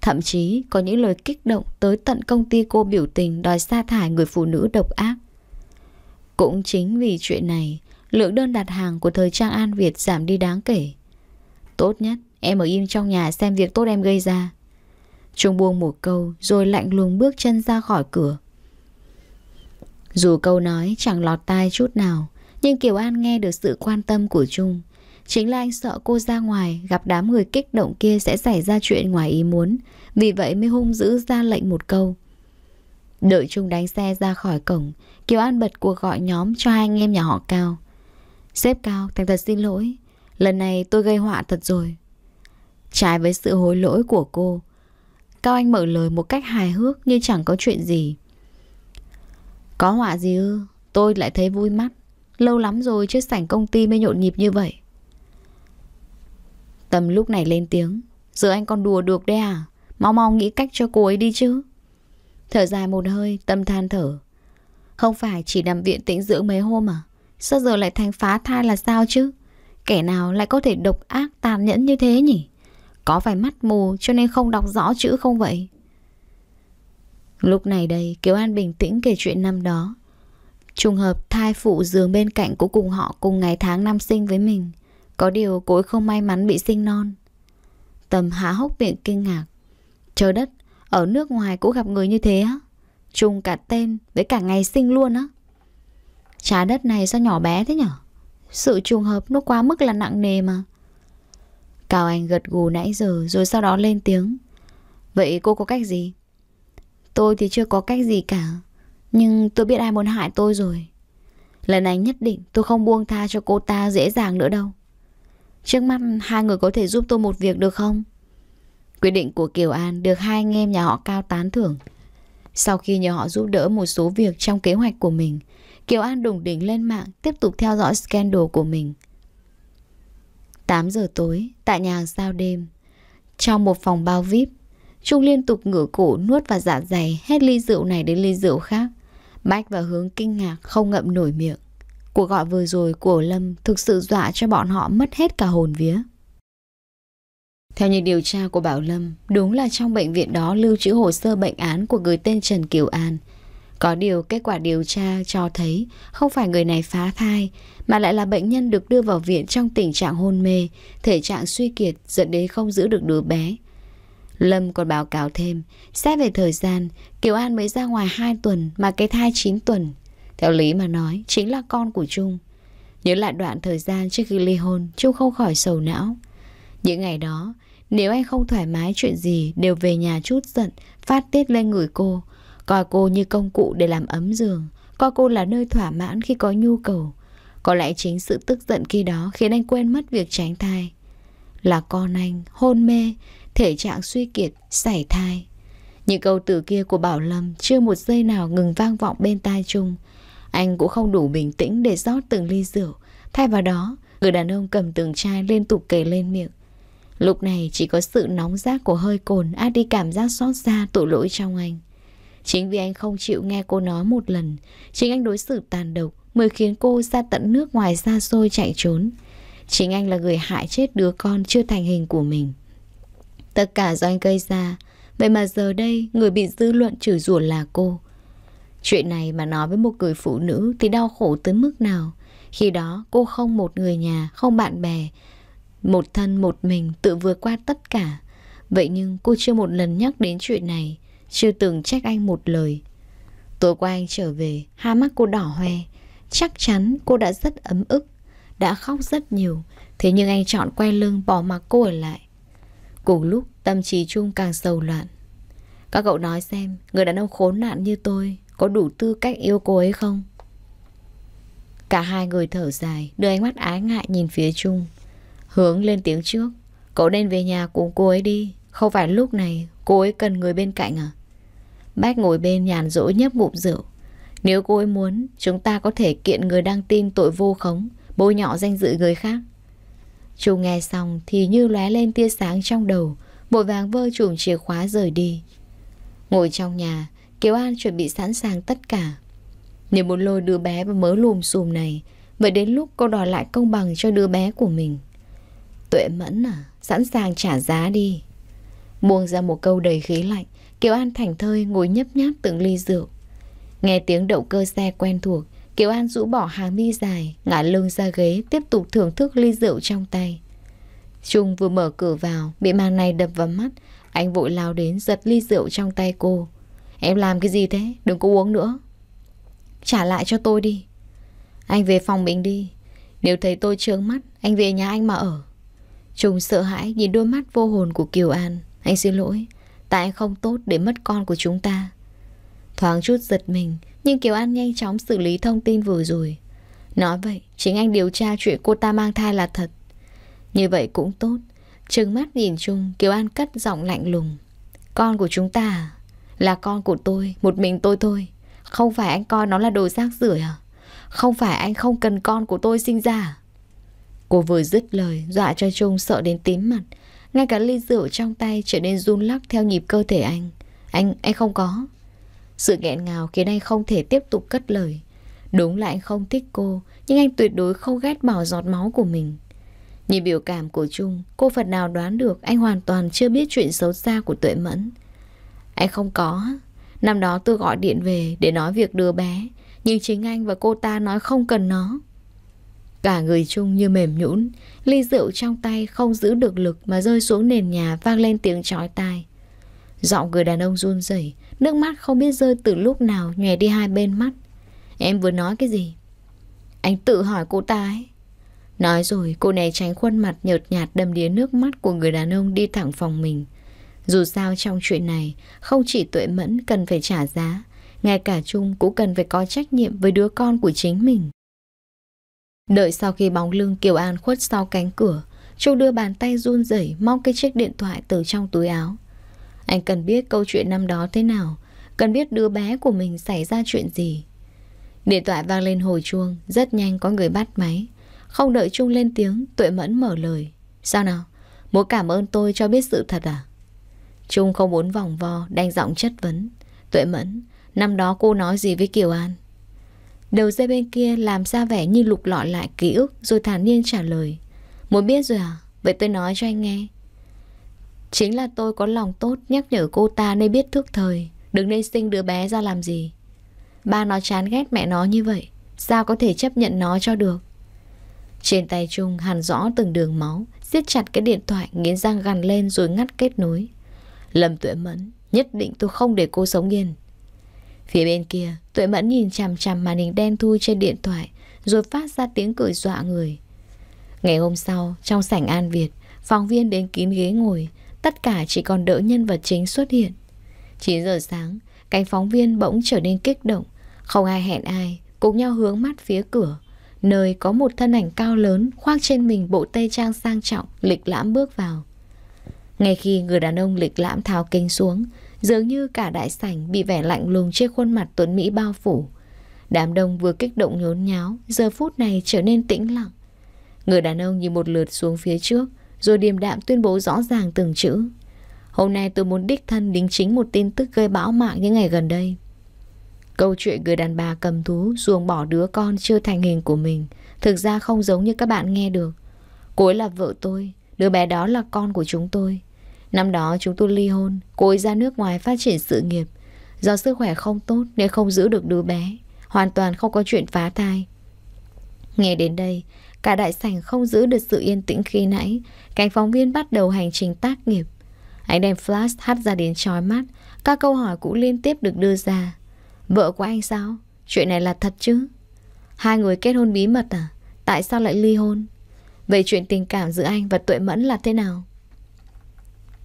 Thậm chí có những lời kích động tới tận công ty cô biểu tình đòi sa thải người phụ nữ độc ác. Cũng chính vì chuyện này, lượng đơn đặt hàng của thời trang An Việt giảm đi đáng kể. Tốt nhất, em ở im trong nhà xem việc tốt em gây ra. Trung buông một câu rồi lạnh lùng bước chân ra khỏi cửa. Dù câu nói chẳng lọt tai chút nào, nhưng Kiều An nghe được sự quan tâm của Trung. Chính là anh sợ cô ra ngoài gặp đám người kích động kia sẽ xảy ra chuyện ngoài ý muốn. Vì vậy mới hung dữ ra lệnh một câu. Đợi chung đánh xe ra khỏi cổng, Kiều An bật cuộc gọi nhóm cho hai anh em nhà họ Cao. Sếp Cao, thành thật xin lỗi. Lần này tôi gây họa thật rồi. Trái với sự hối lỗi của cô, Cao Anh mở lời một cách hài hước như chẳng có chuyện gì. Có họa gì ư? Tôi lại thấy vui mắt. Lâu lắm rồi chứ sảnh công ty mới nhộn nhịp như vậy. Tâm lúc này lên tiếng. Giờ anh còn đùa được đấy à? Mau mau nghĩ cách cho cô ấy đi chứ. Thở dài một hơi, Tâm than thở. Không phải chỉ nằm viện tĩnh dưỡng mấy hôm à? Sao giờ lại thành phá thai là sao chứ? Kẻ nào lại có thể độc ác tàn nhẫn như thế nhỉ? Có phải mắt mù cho nên không đọc rõ chữ không vậy? Lúc này đây, Kiều An bình tĩnh kể chuyện năm đó. Trùng hợp thai phụ giường bên cạnh của cùng họ cùng ngày tháng năm sinh với mình có điều cô ấy không may mắn bị sinh non. Tầm há hốc miệng kinh ngạc. Trời đất, Ở nước ngoài cũng gặp người như thế á. Trùng cả tên với cả ngày sinh luôn á. Trái đất này sao nhỏ bé thế nhở? Sự trùng hợp nó quá mức là nặng nề mà. Cao Anh gật gù nãy giờ Rồi sau đó lên tiếng. Vậy cô có cách gì? Tôi thì chưa có cách gì cả, Nhưng tôi biết ai muốn hại tôi rồi. Lần này nhất định tôi không buông tha cho cô ta dễ dàng nữa đâu. Trước mắt hai người có thể giúp tôi một việc được không? Quyết định của Kiều An được hai anh em nhà họ cao tán thưởng. Sau khi nhờ họ giúp đỡ một số việc trong kế hoạch của mình Kiều An đùng đỉnh lên mạng tiếp tục theo dõi scandal của mình. 8 giờ tối, tại nhà hàng sao đêm Trong một phòng bao VIP Trung liên tục ngửa cổ nuốt và dạ dày Hết ly rượu này đến ly rượu khác. Bách và hướng kinh ngạc không ngậm nổi miệng. Cuộc gọi vừa rồi của Lâm Thực sự dọa cho bọn họ mất hết cả hồn vía Theo như điều tra của Bảo Lâm Đúng là trong bệnh viện đó lưu trữ hồ sơ bệnh án của người tên Trần Kiều An có điều kết quả điều tra cho thấy không phải người này phá thai mà lại là bệnh nhân được đưa vào viện trong tình trạng hôn mê, thể trạng suy kiệt dẫn đến không giữ được đứa bé. Lâm còn báo cáo thêm, xét về thời gian, Kiều An mới ra ngoài 2 tuần mà cái thai 9 tuần. Theo lý mà nói, chính là con của Trung. Nhớ lại đoạn thời gian trước khi ly hôn, Trung không khỏi sầu não. Những ngày đó, nếu anh không thoải mái chuyện gì đều về nhà chút giận, phát tiết lên người cô, Coi cô như công cụ để làm ấm giường Coi cô là nơi thỏa mãn khi có nhu cầu. Có lẽ chính sự tức giận khi đó Khiến anh quên mất việc tránh thai. Là con anh hôn mê Thể trạng suy kiệt Sảy thai. Những câu từ kia của Bảo Lâm Chưa một giây nào ngừng vang vọng bên tai chung anh cũng không đủ bình tĩnh để rót từng ly rượu. Thay vào đó, Người đàn ông cầm từng chai liên tục kề lên miệng. Lúc này chỉ có sự nóng rác của hơi cồn át đi cảm giác xót xa tội lỗi trong anh. Chính vì anh không chịu nghe cô nói một lần, Chính anh đối xử tàn độc Mới khiến cô ra tận nước ngoài xa xôi chạy trốn. Chính anh là người hại chết đứa con chưa thành hình của mình. Tất cả do anh gây ra, Vậy mà giờ đây người bị dư luận chửi rủa là cô. Chuyện này mà nói với một người phụ nữ thì đau khổ tới mức nào? Khi đó cô không một người nhà, không bạn bè Một thân một mình tự vượt qua tất cả. Vậy nhưng cô chưa một lần nhắc đến chuyện này chưa từng trách anh một lời. Tối qua anh trở về Hai mắt cô đỏ hoe. Chắc chắn cô đã rất ấm ức Đã khóc rất nhiều. Thế nhưng anh chọn quay lưng bỏ mặc cô ở lại. Cùng lúc tâm trí chung càng sầu loạn. Các cậu nói xem Người đàn ông khốn nạn như tôi có đủ tư cách yêu cô ấy không Cả hai người thở dài Đưa ánh mắt ái ngại nhìn phía Trung Hướng lên tiếng trước Cậu nên về nhà cùng cô ấy đi Không phải lúc này cô ấy cần người bên cạnh à Bách ngồi bên nhàn rỗi nhấp ngụm rượu. Nếu cô ấy muốn, chúng ta có thể kiện người đăng tin tội vô khống, bôi nhọ danh dự người khác. Trung nghe xong thì như lóe lên tia sáng trong đầu, vội vàng vơ chùm chìa khóa rời đi. Ngồi trong nhà, Kiều An chuẩn bị sẵn sàng tất cả. Nếu muốn lôi đứa bé vào mớ lùm xùm này, vậy đến lúc cô đòi lại công bằng cho đứa bé của mình. Tuệ mẫn à, sẵn sàng trả giá đi. Buông ra một câu đầy khí lạnh, Kiều An thành thơi ngồi nhấp nháp từng ly rượu. Nghe tiếng động cơ xe quen thuộc, Kiều An rũ bỏ hàng mi dài, ngả lưng ra ghế, tiếp tục thưởng thức ly rượu trong tay. Trung vừa mở cửa vào, bị màn này đập vào mắt, anh vội lao đến giật ly rượu trong tay cô. Em làm cái gì thế? Đừng có uống nữa. Trả lại cho tôi đi. Anh về phòng mình đi. Nếu thấy tôi trướng mắt, anh về nhà anh mà ở. Trung sợ hãi nhìn đôi mắt vô hồn của Kiều An. Anh xin lỗi. Tại anh không tốt để mất con của chúng ta Thoáng chút giật mình Nhưng Kiều An nhanh chóng xử lý thông tin vừa rồi Nói vậy Chính anh điều tra chuyện cô ta mang thai là thật Như vậy cũng tốt Trừng mắt nhìn chung Kiều An cất giọng lạnh lùng Con của chúng ta à? Là con của tôi Một mình tôi thôi. Không phải anh coi nó là đồ rác rưởi à? Không phải anh không cần con của tôi sinh ra à? Cô vừa dứt lời Dọa cho Trung sợ đến tím mặt. Ngay cả ly rượu trong tay trở nên run lắc theo nhịp cơ thể anh. Anh, anh không có. Sự nghẹn ngào khiến anh không thể tiếp tục cất lời. Đúng là anh không thích cô Nhưng anh tuyệt đối không ghét bỏ giọt máu của mình. Nhìn biểu cảm của Trung Cô phần nào đoán được Anh hoàn toàn chưa biết chuyện xấu xa của Tuệ Mẫn. Anh không có. Năm đó tôi gọi điện về để nói việc đưa bé, Nhưng chính anh và cô ta nói không cần nó. Cả người chung như mềm nhũn, Ly rượu trong tay không giữ được lực Mà rơi xuống nền nhà vang lên tiếng chói tai. Giọng người đàn ông run rẩy, Nước mắt không biết rơi từ lúc nào Nhòe đi hai bên mắt. Em vừa nói cái gì? Anh tự hỏi cô ta ấy. Nói rồi, cô này tránh khuôn mặt nhợt nhạt đầm đìa nước mắt của người đàn ông đi thẳng phòng mình. Dù sao trong chuyện này, không chỉ tuệ mẫn cần phải trả giá, ngay cả Trung cũng cần phải có trách nhiệm với đứa con của chính mình. Đợi sau khi bóng lưng Kiều An khuất sau cánh cửa, Trung đưa bàn tay run rẩy mong cái chiếc điện thoại từ trong túi áo. Anh cần biết câu chuyện năm đó thế nào, cần biết đứa bé của mình xảy ra chuyện gì. Điện thoại vang lên hồi chuông, rất nhanh có người bắt máy. Không đợi Trung lên tiếng, Tuệ Mẫn mở lời. Sao nào? Muốn cảm ơn tôi cho biết sự thật à? Trung không muốn vòng vo, đanh giọng chất vấn. Tuệ Mẫn, năm đó cô nói gì với Kiều An? Đầu dây bên kia làm ra vẻ như lục lọi lại ký ức rồi thản nhiên trả lời. Muốn biết rồi à? Vậy tôi nói cho anh nghe. Chính là tôi có lòng tốt nhắc nhở cô ta nên biết thức thời. Đừng nên sinh đứa bé ra làm gì. Ba nó chán ghét mẹ nó như vậy. Sao có thể chấp nhận nó cho được? Trên tay Trung hàn rõ từng đường máu, siết chặt cái điện thoại, nghiến răng gằn lên rồi ngắt kết nối. Lâm tuệ mẫn, nhất định tôi không để cô sống yên. Phía bên kia, tuệ mẫn nhìn chằm chằm màn hình đen thui trên điện thoại, rồi phát ra tiếng cười dọa người. Ngày hôm sau, trong sảnh An Việt, phóng viên đến kín ghế ngồi, tất cả chỉ còn đợi nhân vật chính xuất hiện. 9 giờ sáng, cánh phóng viên bỗng trở nên kích động, không ai hẹn ai, cùng nhau hướng mắt phía cửa, nơi có một thân ảnh cao lớn khoác trên mình bộ tây trang sang trọng, lịch lãm bước vào. Ngay khi người đàn ông lịch lãm tháo kính xuống, dường như cả đại sảnh bị vẻ lạnh lùng trên khuôn mặt tuấn Mỹ bao phủ. Đám đông vừa kích động nhốn nháo, giờ phút này trở nên tĩnh lặng. Người đàn ông nhìn một lượt xuống phía trước, rồi điềm đạm tuyên bố rõ ràng từng chữ. Hôm nay tôi muốn đích thân đính chính một tin tức gây bão mạng những ngày gần đây. Câu chuyện người đàn bà cầm thú ruồng bỏ đứa con chưa thành hình của mình thực ra không giống như các bạn nghe được. Cô ấy là vợ tôi, đứa bé đó là con của chúng tôi. Năm đó chúng tôi ly hôn, cô ấy ra nước ngoài phát triển sự nghiệp. Do sức khỏe không tốt nên không giữ được đứa bé, hoàn toàn không có chuyện phá thai. Nghe đến đây, cả đại sảnh không giữ được sự yên tĩnh khi nãy, cánh phóng viên bắt đầu hành trình tác nghiệp. anh đem flash hắt ra đến trói mắt, các câu hỏi cũng liên tiếp được đưa ra. Vợ của anh sao? Chuyện này là thật chứ? Hai người kết hôn bí mật à? Tại sao lại ly hôn? Vậy chuyện tình cảm giữa anh và Tuệ Mẫn là thế nào?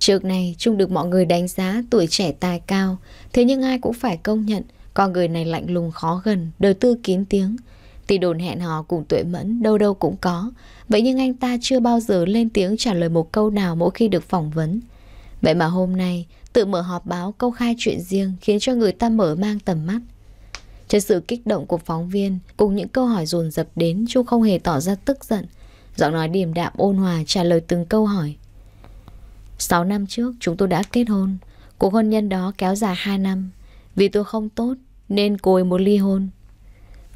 Trước này, Trung được mọi người đánh giá tuổi trẻ tài cao, Thế nhưng ai cũng phải công nhận, Con người này lạnh lùng khó gần, Đời tư kín tiếng. Thì đồn hẹn hò cùng Tuệ Mẫn đâu đâu cũng có. Vậy nhưng anh ta chưa bao giờ lên tiếng trả lời một câu nào mỗi khi được phỏng vấn. Vậy mà hôm nay, Tự mở họp báo câu khai chuyện riêng Khiến cho người ta mở mang tầm mắt. Trên sự kích động của phóng viên, Cùng những câu hỏi dồn dập đến, Trung không hề tỏ ra tức giận. Giọng nói điềm đạm ôn hòa trả lời từng câu hỏi. 6 năm trước, chúng tôi đã kết hôn. Cuộc hôn nhân đó kéo dài 2 năm. Vì tôi không tốt, Nên cô ấy muốn ly hôn.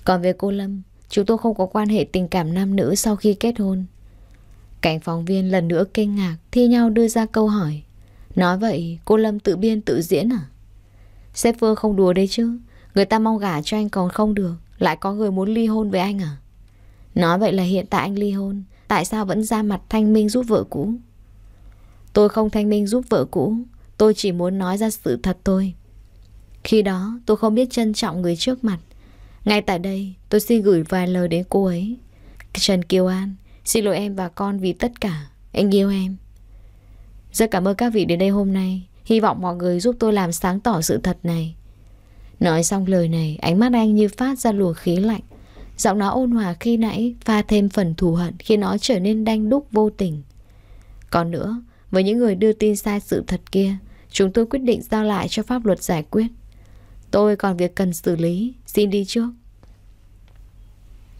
Còn về cô Lâm, Chúng tôi không có quan hệ tình cảm nam nữ sau khi kết hôn. Cảnh phóng viên lần nữa kinh ngạc, Thi nhau đưa ra câu hỏi. Nói vậy, cô Lâm tự biên tự diễn à? Sếp Phương không đùa đấy chứ. Người ta mong gả cho anh còn không được. Lại có người muốn ly hôn với anh à? Nói vậy là hiện tại anh ly hôn. Tại sao vẫn ra mặt thanh minh giúp vợ cũ? Tôi không thanh minh giúp vợ cũ. Tôi chỉ muốn nói ra sự thật thôi. Khi đó, tôi không biết trân trọng người trước mặt. Ngay tại đây, tôi xin gửi vài lời đến cô ấy. Trần Kiều An, Xin lỗi em và con vì tất cả. Anh yêu em. Rất cảm ơn các vị đến đây hôm nay. Hy vọng mọi người giúp tôi làm sáng tỏ sự thật này. Nói xong lời này, Ánh mắt anh như phát ra luồng khí lạnh. Giọng nó ôn hòa khi nãy Pha thêm phần thù hận Khi nó trở nên đanh đúc vô tình. Còn nữa với những người đưa tin sai sự thật kia, Chúng tôi quyết định giao lại cho pháp luật giải quyết. Tôi còn việc cần xử lý, Xin đi trước.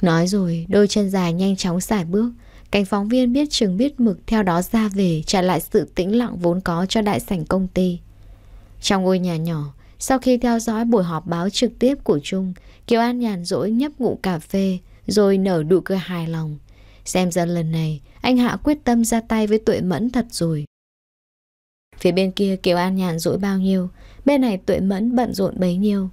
Nói rồi, đôi chân dài nhanh chóng xài bước. Cảnh phóng viên biết chừng biết mực Theo đó ra về, trả lại sự tĩnh lặng vốn có cho đại sảnh công ty. Trong ngôi nhà nhỏ, Sau khi theo dõi buổi họp báo trực tiếp của Trung, Kiều An nhàn rỗi nhấp ngụ cà phê, Rồi nở nụ cười hài lòng. Xem ra lần này anh Hạ quyết tâm ra tay với Tuệ Mẫn thật rồi. Phía bên kia Kiều An nhàn rỗi bao nhiêu, bên này Tuệ Mẫn bận rộn bấy nhiêu.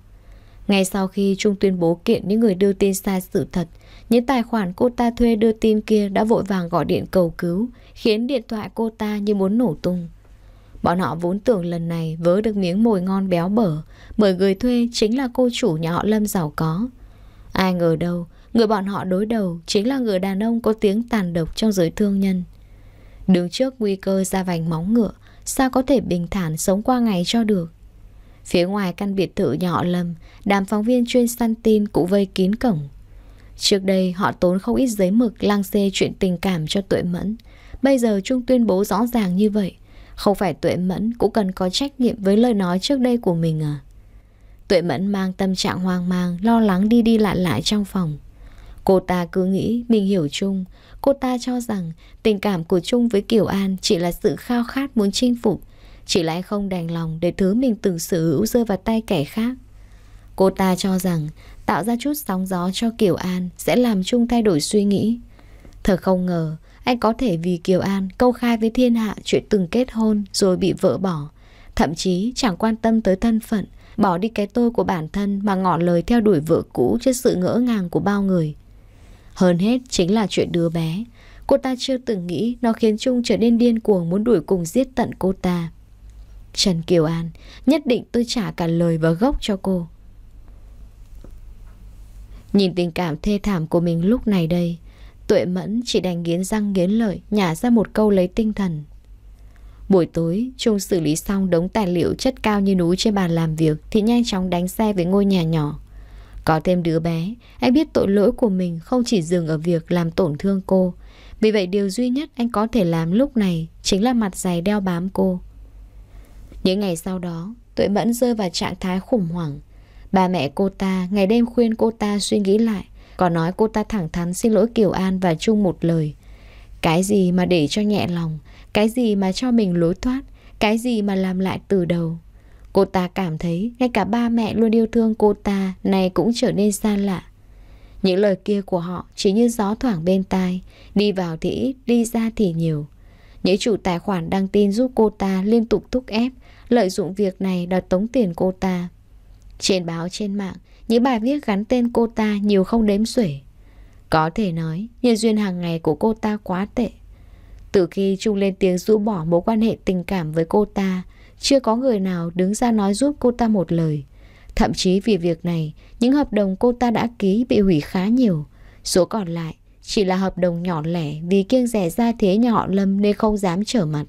Ngay sau khi Trung tuyên bố kiện những người đưa tin sai sự thật, những tài khoản cô ta thuê đưa tin kia đã vội vàng gọi điện cầu cứu, khiến điện thoại cô ta như muốn nổ tung. Bọn họ vốn tưởng lần này vớ được miếng mồi ngon béo bở, bởi người thuê chính là cô chủ nhà họ Lâm giàu có. Ai ngờ đâu, Người bọn họ đối đầu chính là người đàn ông có tiếng tàn độc trong giới thương nhân. Đứng trước nguy cơ ra vành móng ngựa, Sao có thể bình thản sống qua ngày cho được? Phía ngoài căn biệt thự nhỏ lầm Đám phóng viên chuyên săn tin cũng vây kín cổng. Trước đây họ tốn không ít giấy mực lang xê chuyện tình cảm cho tuệ mẫn. Bây giờ Trung tuyên bố rõ ràng như vậy Không phải tuệ mẫn cũng cần có trách nhiệm với lời nói trước đây của mình à? Tuệ mẫn mang tâm trạng hoang mang Lo lắng đi đi lại lại trong phòng. Cô ta cứ nghĩ mình hiểu Trung Cô ta cho rằng tình cảm của Trung với Kiều An Chỉ là sự khao khát muốn chinh phục Chỉ là không đành lòng để thứ mình từng sở hữu rơi vào tay kẻ khác Cô ta cho rằng tạo ra chút sóng gió cho Kiều An sẽ làm Trung thay đổi suy nghĩ. Thật không ngờ, anh có thể vì Kiều An câu khai với thiên hạ chuyện từng kết hôn rồi bị vợ bỏ. Thậm chí chẳng quan tâm tới thân phận, bỏ đi cái tôi của bản thân mà ngỏ lời theo đuổi vợ cũ trước sự ngỡ ngàng của bao người. Hơn hết chính là chuyện đứa bé. Cô ta chưa từng nghĩ nó khiến Trung trở nên điên cuồng muốn đuổi cùng giết tận cô ta. Trần Kiều An, nhất định tôi trả cả lời và gốc cho cô. Nhìn tình cảm thê thảm của mình lúc này đây Tuệ mẫn chỉ đành nghiến răng nghiến lợi Nhả ra một câu lấy tinh thần Buổi tối Trung xử lý xong đống tài liệu chất cao như núi trên bàn làm việc Thì nhanh chóng đánh xe về ngôi nhà nhỏ có thêm đứa bé, Anh biết tội lỗi của mình không chỉ dừng ở việc làm tổn thương cô. Vì vậy điều duy nhất anh có thể làm lúc này Chính là mặt dày đeo bám cô. Những ngày sau đó, Tuệ mẫn rơi vào trạng thái khủng hoảng. Bà mẹ cô ta ngày đêm khuyên cô ta suy nghĩ lại, Còn nói cô ta thẳng thắn xin lỗi Kiều An và chung một lời. Cái gì mà để cho nhẹ lòng, Cái gì mà cho mình lối thoát, Cái gì mà làm lại từ đầu. Cô ta cảm thấy ngay cả ba mẹ luôn yêu thương cô ta Này cũng trở nên xa lạ Những lời kia của họ chỉ như gió thoảng bên tai Đi vào thì ít, đi ra thì nhiều Những chủ tài khoản đăng tin giúp cô ta liên tục thúc ép Lợi dụng việc này đòi tống tiền cô ta trên báo trên mạng, những bài viết gắn tên cô ta nhiều không đếm xuể. Có thể nói, nhân duyên hàng ngày của cô ta quá tệ. Từ khi Trung lên tiếng rũ bỏ mối quan hệ tình cảm với cô ta, chưa có người nào đứng ra nói giúp cô ta một lời. Thậm chí vì việc này, những hợp đồng cô ta đã ký bị hủy khá nhiều. Số còn lại chỉ là hợp đồng nhỏ lẻ vì kiêng rẻ ra thế nhà họ Lâm nên không dám trở mặt.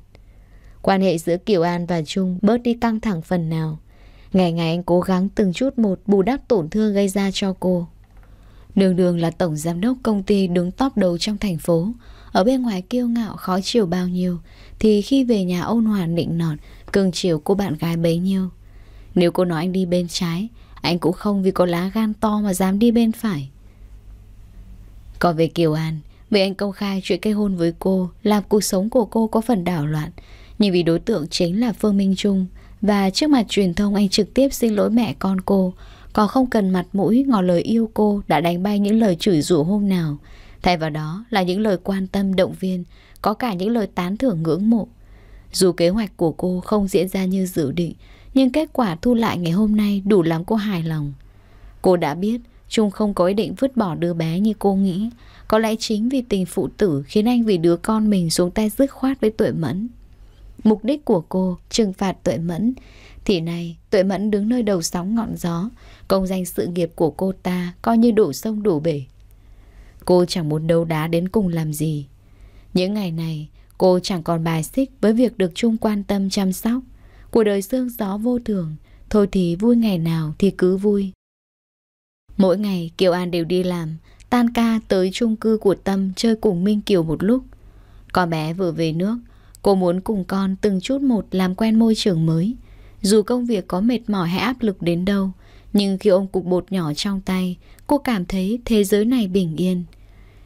Quan hệ giữa Kiều An và Trung bớt đi căng thẳng phần nào. Ngày ngày anh cố gắng từng chút một bù đắp tổn thương gây ra cho cô. Đường đường là tổng giám đốc công ty đứng top đầu trong thành phố. Ở bên ngoài kiêu ngạo khó chịu bao nhiêu Thì khi về nhà ôn hòa nịnh nọt Cường chiều cô bạn gái bấy nhiêu. Nếu cô nói anh đi bên trái, Anh cũng không vì có lá gan to mà dám đi bên phải. Còn về Kiều An, Vì anh công khai chuyện kết hôn với cô, Làm cuộc sống của cô có phần đảo loạn. Nhưng vì đối tượng chính là Phương Minh Trung, và trước mặt truyền thông anh trực tiếp xin lỗi mẹ con cô, Còn không cần mặt mũi ngỏ lời yêu cô Đã đánh bay những lời chửi rủa hôm nào. Thay vào đó là những lời quan tâm, động viên, Có cả những lời tán thưởng ngưỡng mộ. Dù kế hoạch của cô không diễn ra như dự định, Nhưng kết quả thu lại ngày hôm nay đủ làm cô hài lòng. Cô đã biết Trung không có ý định vứt bỏ đứa bé như cô nghĩ. Có lẽ chính vì tình phụ tử Khiến anh vì đứa con mình xuống tay dứt khoát với tuệ mẫn. Mục đích của cô, trừng phạt tuệ mẫn. Thì này, tuệ mẫn đứng nơi đầu sóng ngọn gió. Công danh sự nghiệp của cô ta Coi như đổ sông đổ bể. Cô chẳng muốn đấu đá đến cùng làm gì. Những ngày này Cô chẳng còn bài xích với việc được chung quan tâm chăm sóc Cuộc đời sương gió vô thường Thôi thì vui ngày nào thì cứ vui Mỗi ngày Kiều An đều đi làm Tan ca tới chung cư của Tâm Chơi cùng Minh Kiều một lúc Con bé vừa về nước Cô muốn cùng con từng chút một làm quen môi trường mới. Dù công việc có mệt mỏi hay áp lực đến đâu, nhưng khi ôm cục bột nhỏ trong tay, cô cảm thấy thế giới này bình yên.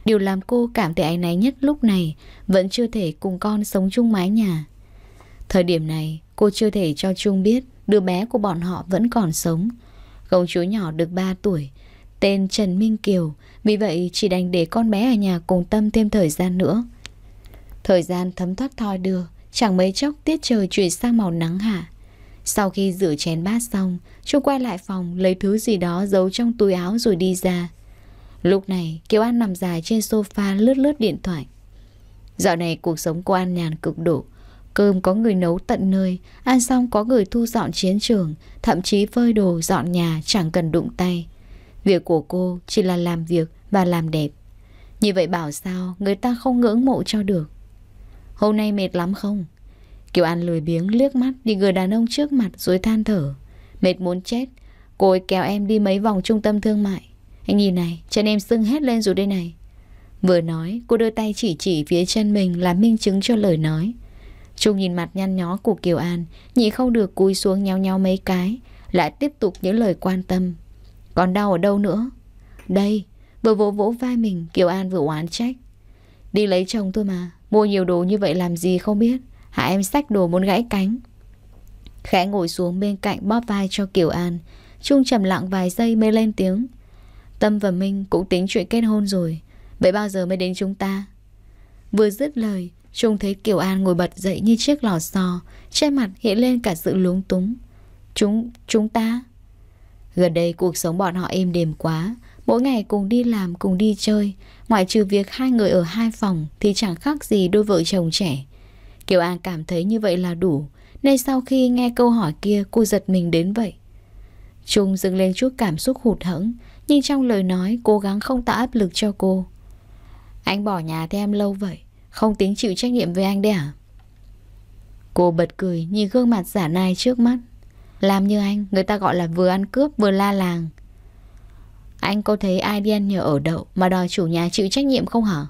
Điều làm cô cảm thấy áy náy nhất lúc này vẫn chưa thể cùng con sống chung mái nhà. Thời điểm này, cô chưa thể cho Trung biết đứa bé của bọn họ vẫn còn sống. Công chúa nhỏ được 3 tuổi, tên Trần Minh Kiều, vì vậy chỉ đành để con bé ở nhà cùng Tâm thêm thời gian nữa. Thời gian thấm thoát thoi đưa Chẳng mấy chốc tiết trời chuyển sang màu nắng hạ Sau khi rửa chén bát xong Trung quay lại phòng Lấy thứ gì đó giấu trong túi áo rồi đi ra Lúc này, Kiều An nằm dài trên sofa lướt lướt điện thoại. Dạo này cuộc sống của An nhàn cực độ. Cơm có người nấu tận nơi, Ăn xong có người thu dọn chiến trường, Thậm chí phơi đồ, dọn nhà, chẳng cần đụng tay. Việc của cô chỉ là làm việc và làm đẹp. Như vậy bảo sao người ta không ngưỡng mộ cho được? Hôm nay mệt lắm không? Kiều An lười biếng liếc mắt đi người đàn ông trước mặt rồi than thở. Mệt muốn chết, Cô ấy kéo em đi mấy vòng trung tâm thương mại. Anh nhìn này, chân em sưng hết lên rồi đây này. Vừa nói, cô đưa tay chỉ chỉ phía chân mình Là minh chứng cho lời nói. Trung nhìn mặt nhăn nhó của Kiều An, Nhị không được cúi xuống nhau nhau mấy cái, Lại tiếp tục những lời quan tâm. Còn đau ở đâu nữa? Đây, Vừa vỗ vỗ vai mình, Kiều An vừa oán trách. Đi lấy chồng thôi mà, Mua nhiều đồ như vậy làm gì không biết. Hả em xách đồ muốn gãy cánh. Khẽ ngồi xuống bên cạnh bóp vai cho Kiều An. Trung trầm lặng vài giây mới lên tiếng. Tâm và Minh cũng tính chuyện kết hôn rồi. Vậy bao giờ mới đến chúng ta? Vừa dứt lời Trung thấy Kiều An ngồi bật dậy như chiếc lò xo Trên mặt hiện lên cả sự lúng túng. Chúng, chúng ta? Gần đây cuộc sống bọn họ êm đềm quá. Mỗi ngày cùng đi làm cùng đi chơi. Ngoại trừ việc hai người ở hai phòng Thì chẳng khác gì đôi vợ chồng trẻ. Kiều An cảm thấy như vậy là đủ. Nên sau khi nghe câu hỏi kia Cô giật mình đến vậy. Trung dừng lên chút cảm xúc hụt hẫng. Nhưng trong lời nói, cố gắng không tạo áp lực cho cô. Anh bỏ nhà theo em lâu vậy, Không tính chịu trách nhiệm với anh đấy à? Cô bật cười Nhìn gương mặt giả nai trước mắt. Làm như anh, Người ta gọi là vừa ăn cướp vừa la làng. Anh có thấy ai đi ăn nhờ ở đậu Mà đòi chủ nhà chịu trách nhiệm không hả?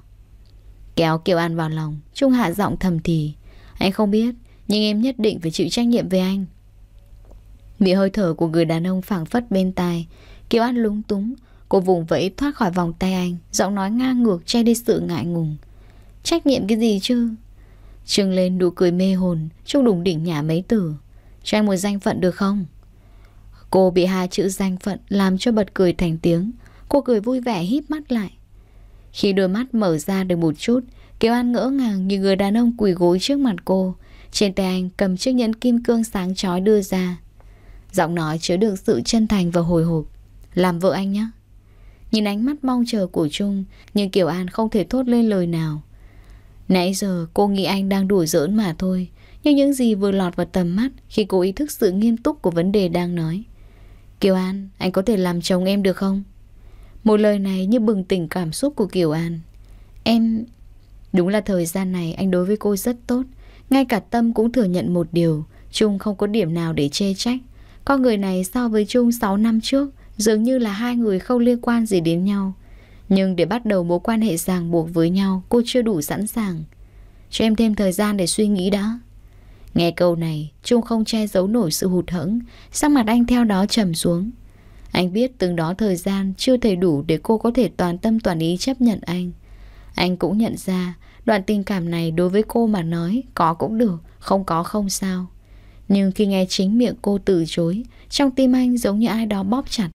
Kéo Kiều An vào lòng, Trung hạ giọng thầm thì. Anh không biết, Nhưng em nhất định phải chịu trách nhiệm với anh. Bị hơi thở của người đàn ông phảng phất bên tai Kiều An lúng túng. Cô vùng vẫy thoát khỏi vòng tay anh, Giọng nói ngang ngược che đi sự ngại ngùng. Trách nhiệm cái gì chứ? Trưng lên đủ cười mê hồn Trung đủng đỉnh nhả mấy từ Cho anh một danh phận được không? Cô bị hai chữ danh phận Làm cho bật cười thành tiếng. Cô cười vui vẻ híp mắt lại. Khi đôi mắt mở ra được một chút, Kiều An ngỡ ngàng như người đàn ông quỳ gối trước mặt cô. Trên tay anh cầm chiếc nhẫn kim cương sáng chói đưa ra. Giọng nói chứa được sự chân thành và hồi hộp. Làm vợ anh nhé Nhìn ánh mắt mong chờ của Trung, Nhưng Kiều An không thể thốt lên lời nào. Nãy giờ cô nghĩ anh đang đùa giỡn mà thôi, Nhưng những gì vừa lọt vào tầm mắt Khi cô ý thức sự nghiêm túc của vấn đề đang nói. Kiều An, Anh có thể làm chồng em được không? Một lời này như bừng tỉnh cảm xúc của Kiều An. Em, Đúng là thời gian này anh đối với cô rất tốt, Ngay cả Tâm cũng thừa nhận một điều, Trung không có điểm nào để chê trách. Con người này so với Trung 6 năm trước Dường như là hai người không liên quan gì đến nhau. Nhưng để bắt đầu mối quan hệ ràng buộc với nhau, Cô chưa đủ sẵn sàng. Cho em thêm thời gian để suy nghĩ đã. Nghe câu này, Trung không che giấu nổi sự hụt hẫng. Sắc mặt anh theo đó trầm xuống. Anh biết từng đó thời gian chưa thể đủ Để cô có thể toàn tâm toàn ý chấp nhận anh. Anh cũng nhận ra, Đoạn tình cảm này đối với cô mà nói Có cũng được, Không có không sao. Nhưng khi nghe chính miệng cô từ chối, Trong tim anh giống như ai đó bóp chặt.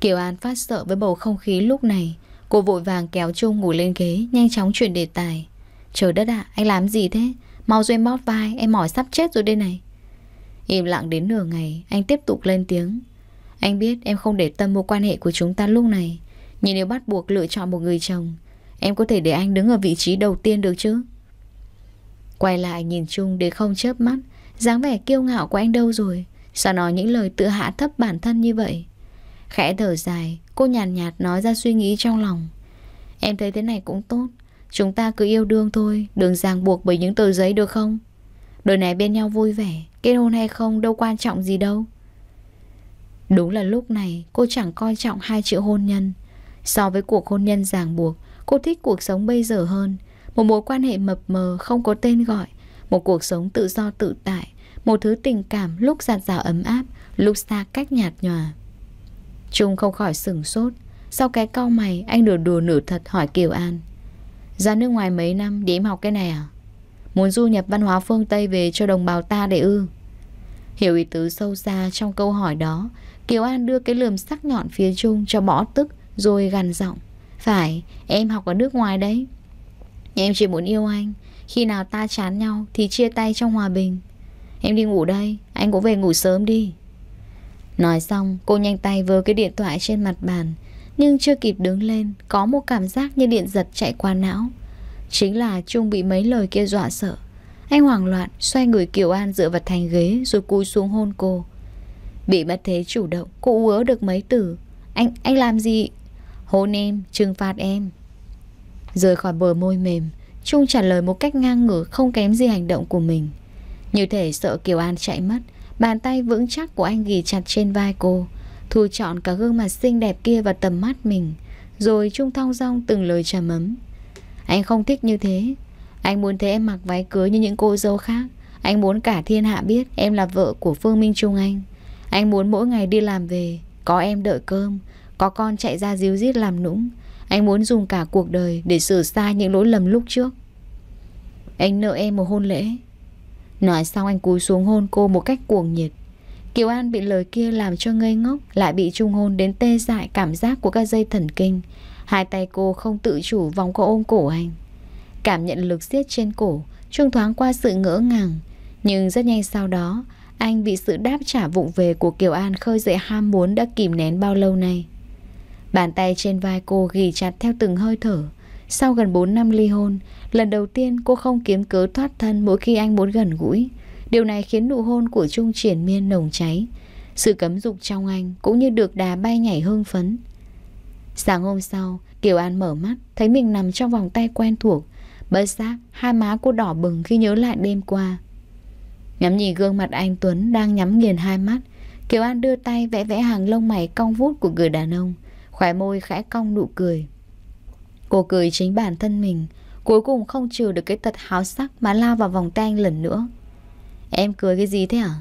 Kiều An phát sợ với bầu không khí lúc này. Cô vội vàng kéo Trung ngủ lên ghế Nhanh chóng chuyển đề tài. Trời đất ạ, anh làm gì thế? Mau cho em bóp vai, em mỏi sắp chết rồi đây này. Im lặng đến nửa ngày Anh tiếp tục lên tiếng. Anh biết em không để tâm mối quan hệ của chúng ta lúc này Nhưng nếu bắt buộc lựa chọn một người chồng Em có thể để anh đứng ở vị trí đầu tiên được chứ? Quay lại nhìn Trung để không chớp mắt dáng vẻ kiêu ngạo của anh đâu rồi? Sao nói những lời tự hạ thấp bản thân như vậy? Khẽ thở dài Cô nhàn nhạt, nhạt nói ra suy nghĩ trong lòng. Em thấy thế này cũng tốt Chúng ta cứ yêu đương thôi Đừng ràng buộc bởi những tờ giấy được không? Đời này bên nhau vui vẻ Kết hôn hay không đâu quan trọng gì đâu. Đúng là lúc này Cô chẳng coi trọng hai chữ hôn nhân. So với cuộc hôn nhân ràng buộc Cô thích cuộc sống bây giờ hơn. Một mối quan hệ mập mờ không có tên gọi một cuộc sống tự do tự tại Một thứ tình cảm lúc giạt rào ấm áp Lúc xa cách nhạt nhòa. Trung không khỏi sửng sốt. Sau cái cau mày, anh nửa đùa nửa thật hỏi Kiều An. Ra nước ngoài mấy năm để em học cái này à? Muốn du nhập văn hóa phương Tây về cho đồng bào ta để ư? Hiểu ý tứ sâu xa trong câu hỏi đó, Kiều An đưa cái lườm sắc nhọn phía Trung cho bỏ tức, Rồi gằn giọng. Phải, em học ở nước ngoài đấy. Em chỉ muốn yêu anh. Khi nào ta chán nhau Thì chia tay trong hòa bình. Em đi ngủ đây, Anh cũng về ngủ sớm đi. Nói xong cô nhanh tay vơ cái điện thoại trên mặt bàn Nhưng chưa kịp đứng lên Có một cảm giác như điện giật chạy qua não. Chính là Trung bị mấy lời kia dọa sợ. Anh hoảng loạn Xoay người Kiều An dựa vào thành ghế Rồi cúi xuống hôn cô. Bị mất thế chủ động Cô ứa được mấy từ. Anh anh làm gì? Hôn em, trừng phạt em. Rời khỏi bờ môi mềm Trung trả lời một cách ngang ngửa không kém gì hành động của mình. Như thể sợ Kiều An chạy mất, bàn tay vững chắc của anh ghi chặt trên vai cô, thu chọn cả gương mặt xinh đẹp kia vào tầm mắt mình, rồi Trung thong dong từng lời trầm ấm. Anh không thích như thế, anh muốn thấy em mặc váy cưới như những cô dâu khác. Anh muốn cả thiên hạ biết em là vợ của Phương Minh Trung Anh. Anh muốn mỗi ngày đi làm về, có em đợi cơm, có con chạy ra díu dít làm nũng. Anh muốn dùng cả cuộc đời để sửa sai những lỗi lầm lúc trước. Anh nợ em một hôn lễ. Nói xong anh cúi xuống hôn cô một cách cuồng nhiệt. Kiều An bị lời kia làm cho ngây ngốc, lại bị trung hôn đến tê dại cảm giác của các dây thần kinh. Hai tay cô không tự chủ vòng qua ôm cổ anh. Cảm nhận lực siết trên cổ, Trung thoáng qua sự ngỡ ngàng. Nhưng rất nhanh sau đó, anh bị sự đáp trả vụng về của Kiều An khơi dậy ham muốn đã kìm nén bao lâu nay. Bàn tay trên vai cô ghi chặt theo từng hơi thở. Sau gần 4 năm ly hôn, lần đầu tiên cô không kiếm cớ thoát thân mỗi khi anh muốn gần gũi. Điều này khiến nụ hôn của Trung triển miên nồng cháy. Sự cấm dục trong anh cũng như được đà bay nhảy hưng phấn. Sáng hôm sau, Kiều An mở mắt, thấy mình nằm trong vòng tay quen thuộc. Bất giác, hai má cô đỏ bừng khi nhớ lại đêm qua. Ngắm nhìn gương mặt anh Tuấn đang nhắm nghiền hai mắt. Kiều An đưa tay vẽ vẽ hàng lông mày cong vút của người đàn ông. Khỏe môi khẽ cong nụ cười. Cô cười chính bản thân mình. Cuối cùng không trừ được cái tật háo sắc mà lao vào vòng tay anh lần nữa. Em cười cái gì thế hả?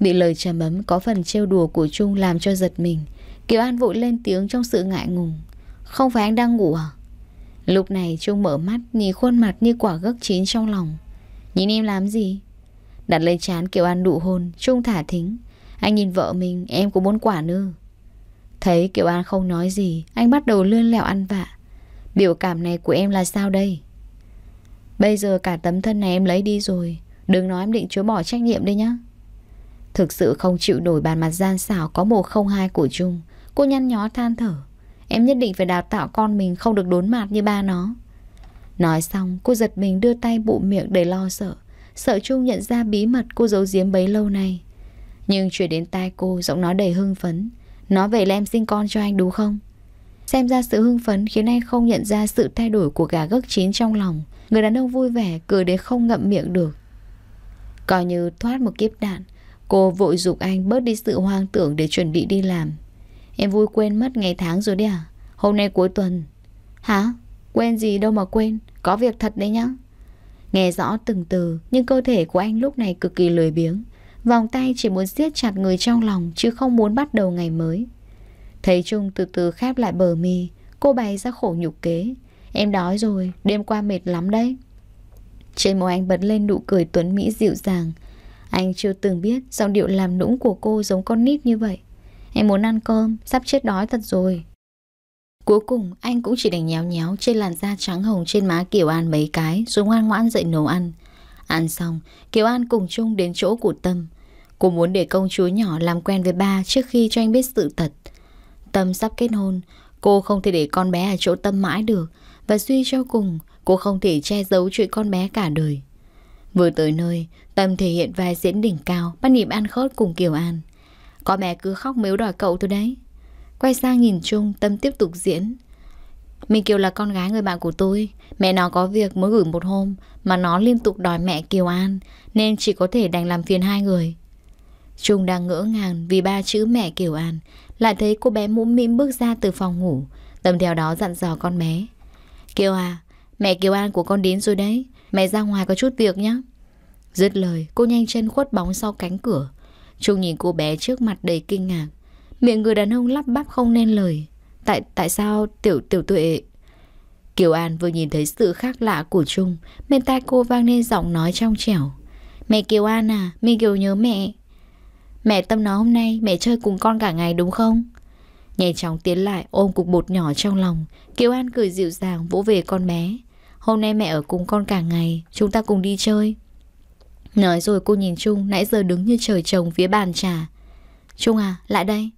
Bị lời trầm ấm có phần trêu đùa của Trung làm cho giật mình. Kiều An vội lên tiếng trong sự ngại ngùng. Không phải anh đang ngủ à? Lúc này Trung mở mắt nhìn khuôn mặt như quả gấc chín trong lòng. Nhìn em làm gì? Đặt lấy chán Kiều An nụ hôn, Trung thả thính. Anh nhìn vợ mình, em cũng muốn quả nữa. Thấy Kiều An không nói gì, anh bắt đầu lươn lẹo ăn vạ. Biểu cảm này của em là sao đây? Bây giờ cả tấm thân này em lấy đi rồi. Đừng nói em định chối bỏ trách nhiệm đi nhá. Thực sự không chịu nổi bàn mặt gian xảo có một không hai của Trung. Cô nhăn nhó than thở. Em nhất định phải đào tạo con mình không được đốn mặt như ba nó. Nói xong, cô giật mình đưa tay bụ miệng để lo sợ. Sợ Trung nhận ra bí mật cô giấu giếm bấy lâu nay. Nhưng chuyển đến tai cô, giọng nói đầy hưng phấn. Nói về là em sinh con cho anh đúng không? Xem ra sự hưng phấn khiến anh không nhận ra sự thay đổi của gà gấc chín trong lòng. Người đàn ông vui vẻ, cười đến không ngậm miệng được. Coi như thoát một kiếp đạn, cô vội dục anh bớt đi sự hoang tưởng để chuẩn bị đi làm. Em vui quên mất ngày tháng rồi đấy à? Hôm nay cuối tuần. Hả? Quên gì đâu mà quên, có việc thật đấy nhá. Nghe rõ từng từ, nhưng cơ thể của anh lúc này cực kỳ lười biếng. Vòng tay chỉ muốn siết chặt người trong lòng chứ không muốn bắt đầu ngày mới. Thấy Trung từ từ khép lại bờ mi, cô bày ra khổ nhục kế. Em đói rồi, đêm qua mệt lắm đấy. Trên môi anh bật lên nụ cười tuấn Mỹ dịu dàng. Anh chưa từng biết giọng điệu làm nũng của cô giống con nít như vậy. Em muốn ăn cơm, sắp chết đói thật rồi. Cuối cùng anh cũng chỉ đành nhéo nhéo trên làn da trắng hồng trên má Kiều An mấy cái rồi ngoan ngoãn dậy nấu ăn. Ăn xong, Kiều An cùng trung đến chỗ của Tâm. Cô muốn để công chúa nhỏ làm quen với ba trước khi cho anh biết sự thật. Tâm sắp kết hôn, cô không thể để con bé ở chỗ Tâm mãi được. Và suy cho cùng, cô không thể che giấu chuyện con bé cả đời. Vừa tới nơi, Tâm thể hiện vai diễn đỉnh cao, bắt nhịp ăn khớt cùng Kiều An. Có mẹ cứ khóc mếu đòi cậu thôi đấy. Quay sang nhìn chung, Tâm tiếp tục diễn. Mình Kiều là con gái người bạn của tôi Mẹ nó có việc mới gửi một hôm Mà nó liên tục đòi mẹ Kiều An Nên chỉ có thể đành làm phiền hai người Trung đang ngỡ ngàng Vì ba chữ mẹ Kiều An lại thấy cô bé mũm mĩm bước ra từ phòng ngủ, Tâm theo đó dặn dò con bé. Kiều à Mẹ Kiều An của con đến rồi đấy, Mẹ ra ngoài có chút việc nhé Dứt lời, cô nhanh chân khuất bóng sau cánh cửa. Trung nhìn cô bé trước mặt đầy kinh ngạc. Miệng người đàn ông lắp bắp không nên lời. Tại tại sao tiểu tiểu tuệ? Kiều An vừa nhìn thấy sự khác lạ của Trung, Bên tai cô vang lên giọng nói trong trẻo. Mẹ Kiều An à Mình Kiều nhớ mẹ. Mẹ Tâm nó hôm nay mẹ chơi cùng con cả ngày đúng không? Nhanh chóng tiến lại ôm cục bột nhỏ trong lòng, Kiều An cười dịu dàng vỗ về con bé. Hôm nay mẹ ở cùng con cả ngày, Chúng ta cùng đi chơi. Nói rồi cô nhìn Trung nãy giờ đứng như trời trồng phía bàn trà. Trung à lại đây.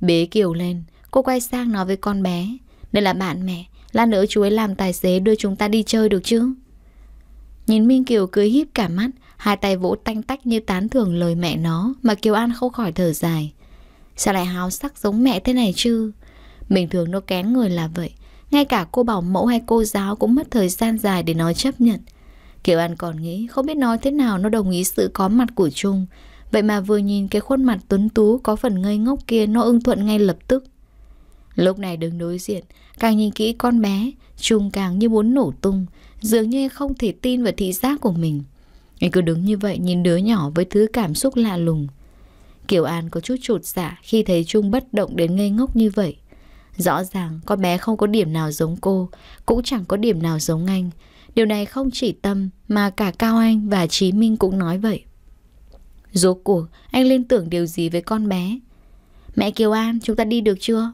Bế Kiều lên, Cô quay sang nói với con bé. Đây là bạn mẹ, Lát nữa chú ấy làm tài xế đưa chúng ta đi chơi được chứ? Nhìn Minh Kiều cười híp cả mắt Hai tay vỗ tanh tách như tán thưởng lời mẹ nó Mà Kiều An không khỏi thở dài. Sao lại háo sắc giống mẹ thế này chứ? Bình thường nó kén người là vậy. Ngay cả cô bảo mẫu hay cô giáo cũng mất thời gian dài để nói chấp nhận. Kiều An còn nghĩ không biết nói thế nào nó đồng ý sự có mặt của Trung. Vậy mà vừa nhìn cái khuôn mặt tuấn tú có phần ngây ngốc kia nó ưng thuận ngay lập tức. Lúc này đứng đối diện, Càng nhìn kỹ con bé, Trung càng như muốn nổ tung, Dường như không thể tin vào thị giác của mình. Anh cứ đứng như vậy nhìn đứa nhỏ với thứ cảm xúc lạ lùng. Kiều An có chút trột dạ khi thấy Trung bất động đến ngây ngốc như vậy. Rõ ràng con bé không có điểm nào giống cô, Cũng chẳng có điểm nào giống anh. Điều này không chỉ Tâm, Mà cả Cao Anh và Chí Minh cũng nói vậy. Rốt cuộc, anh liên tưởng điều gì với con bé? Mẹ Kiều An, chúng ta đi được chưa?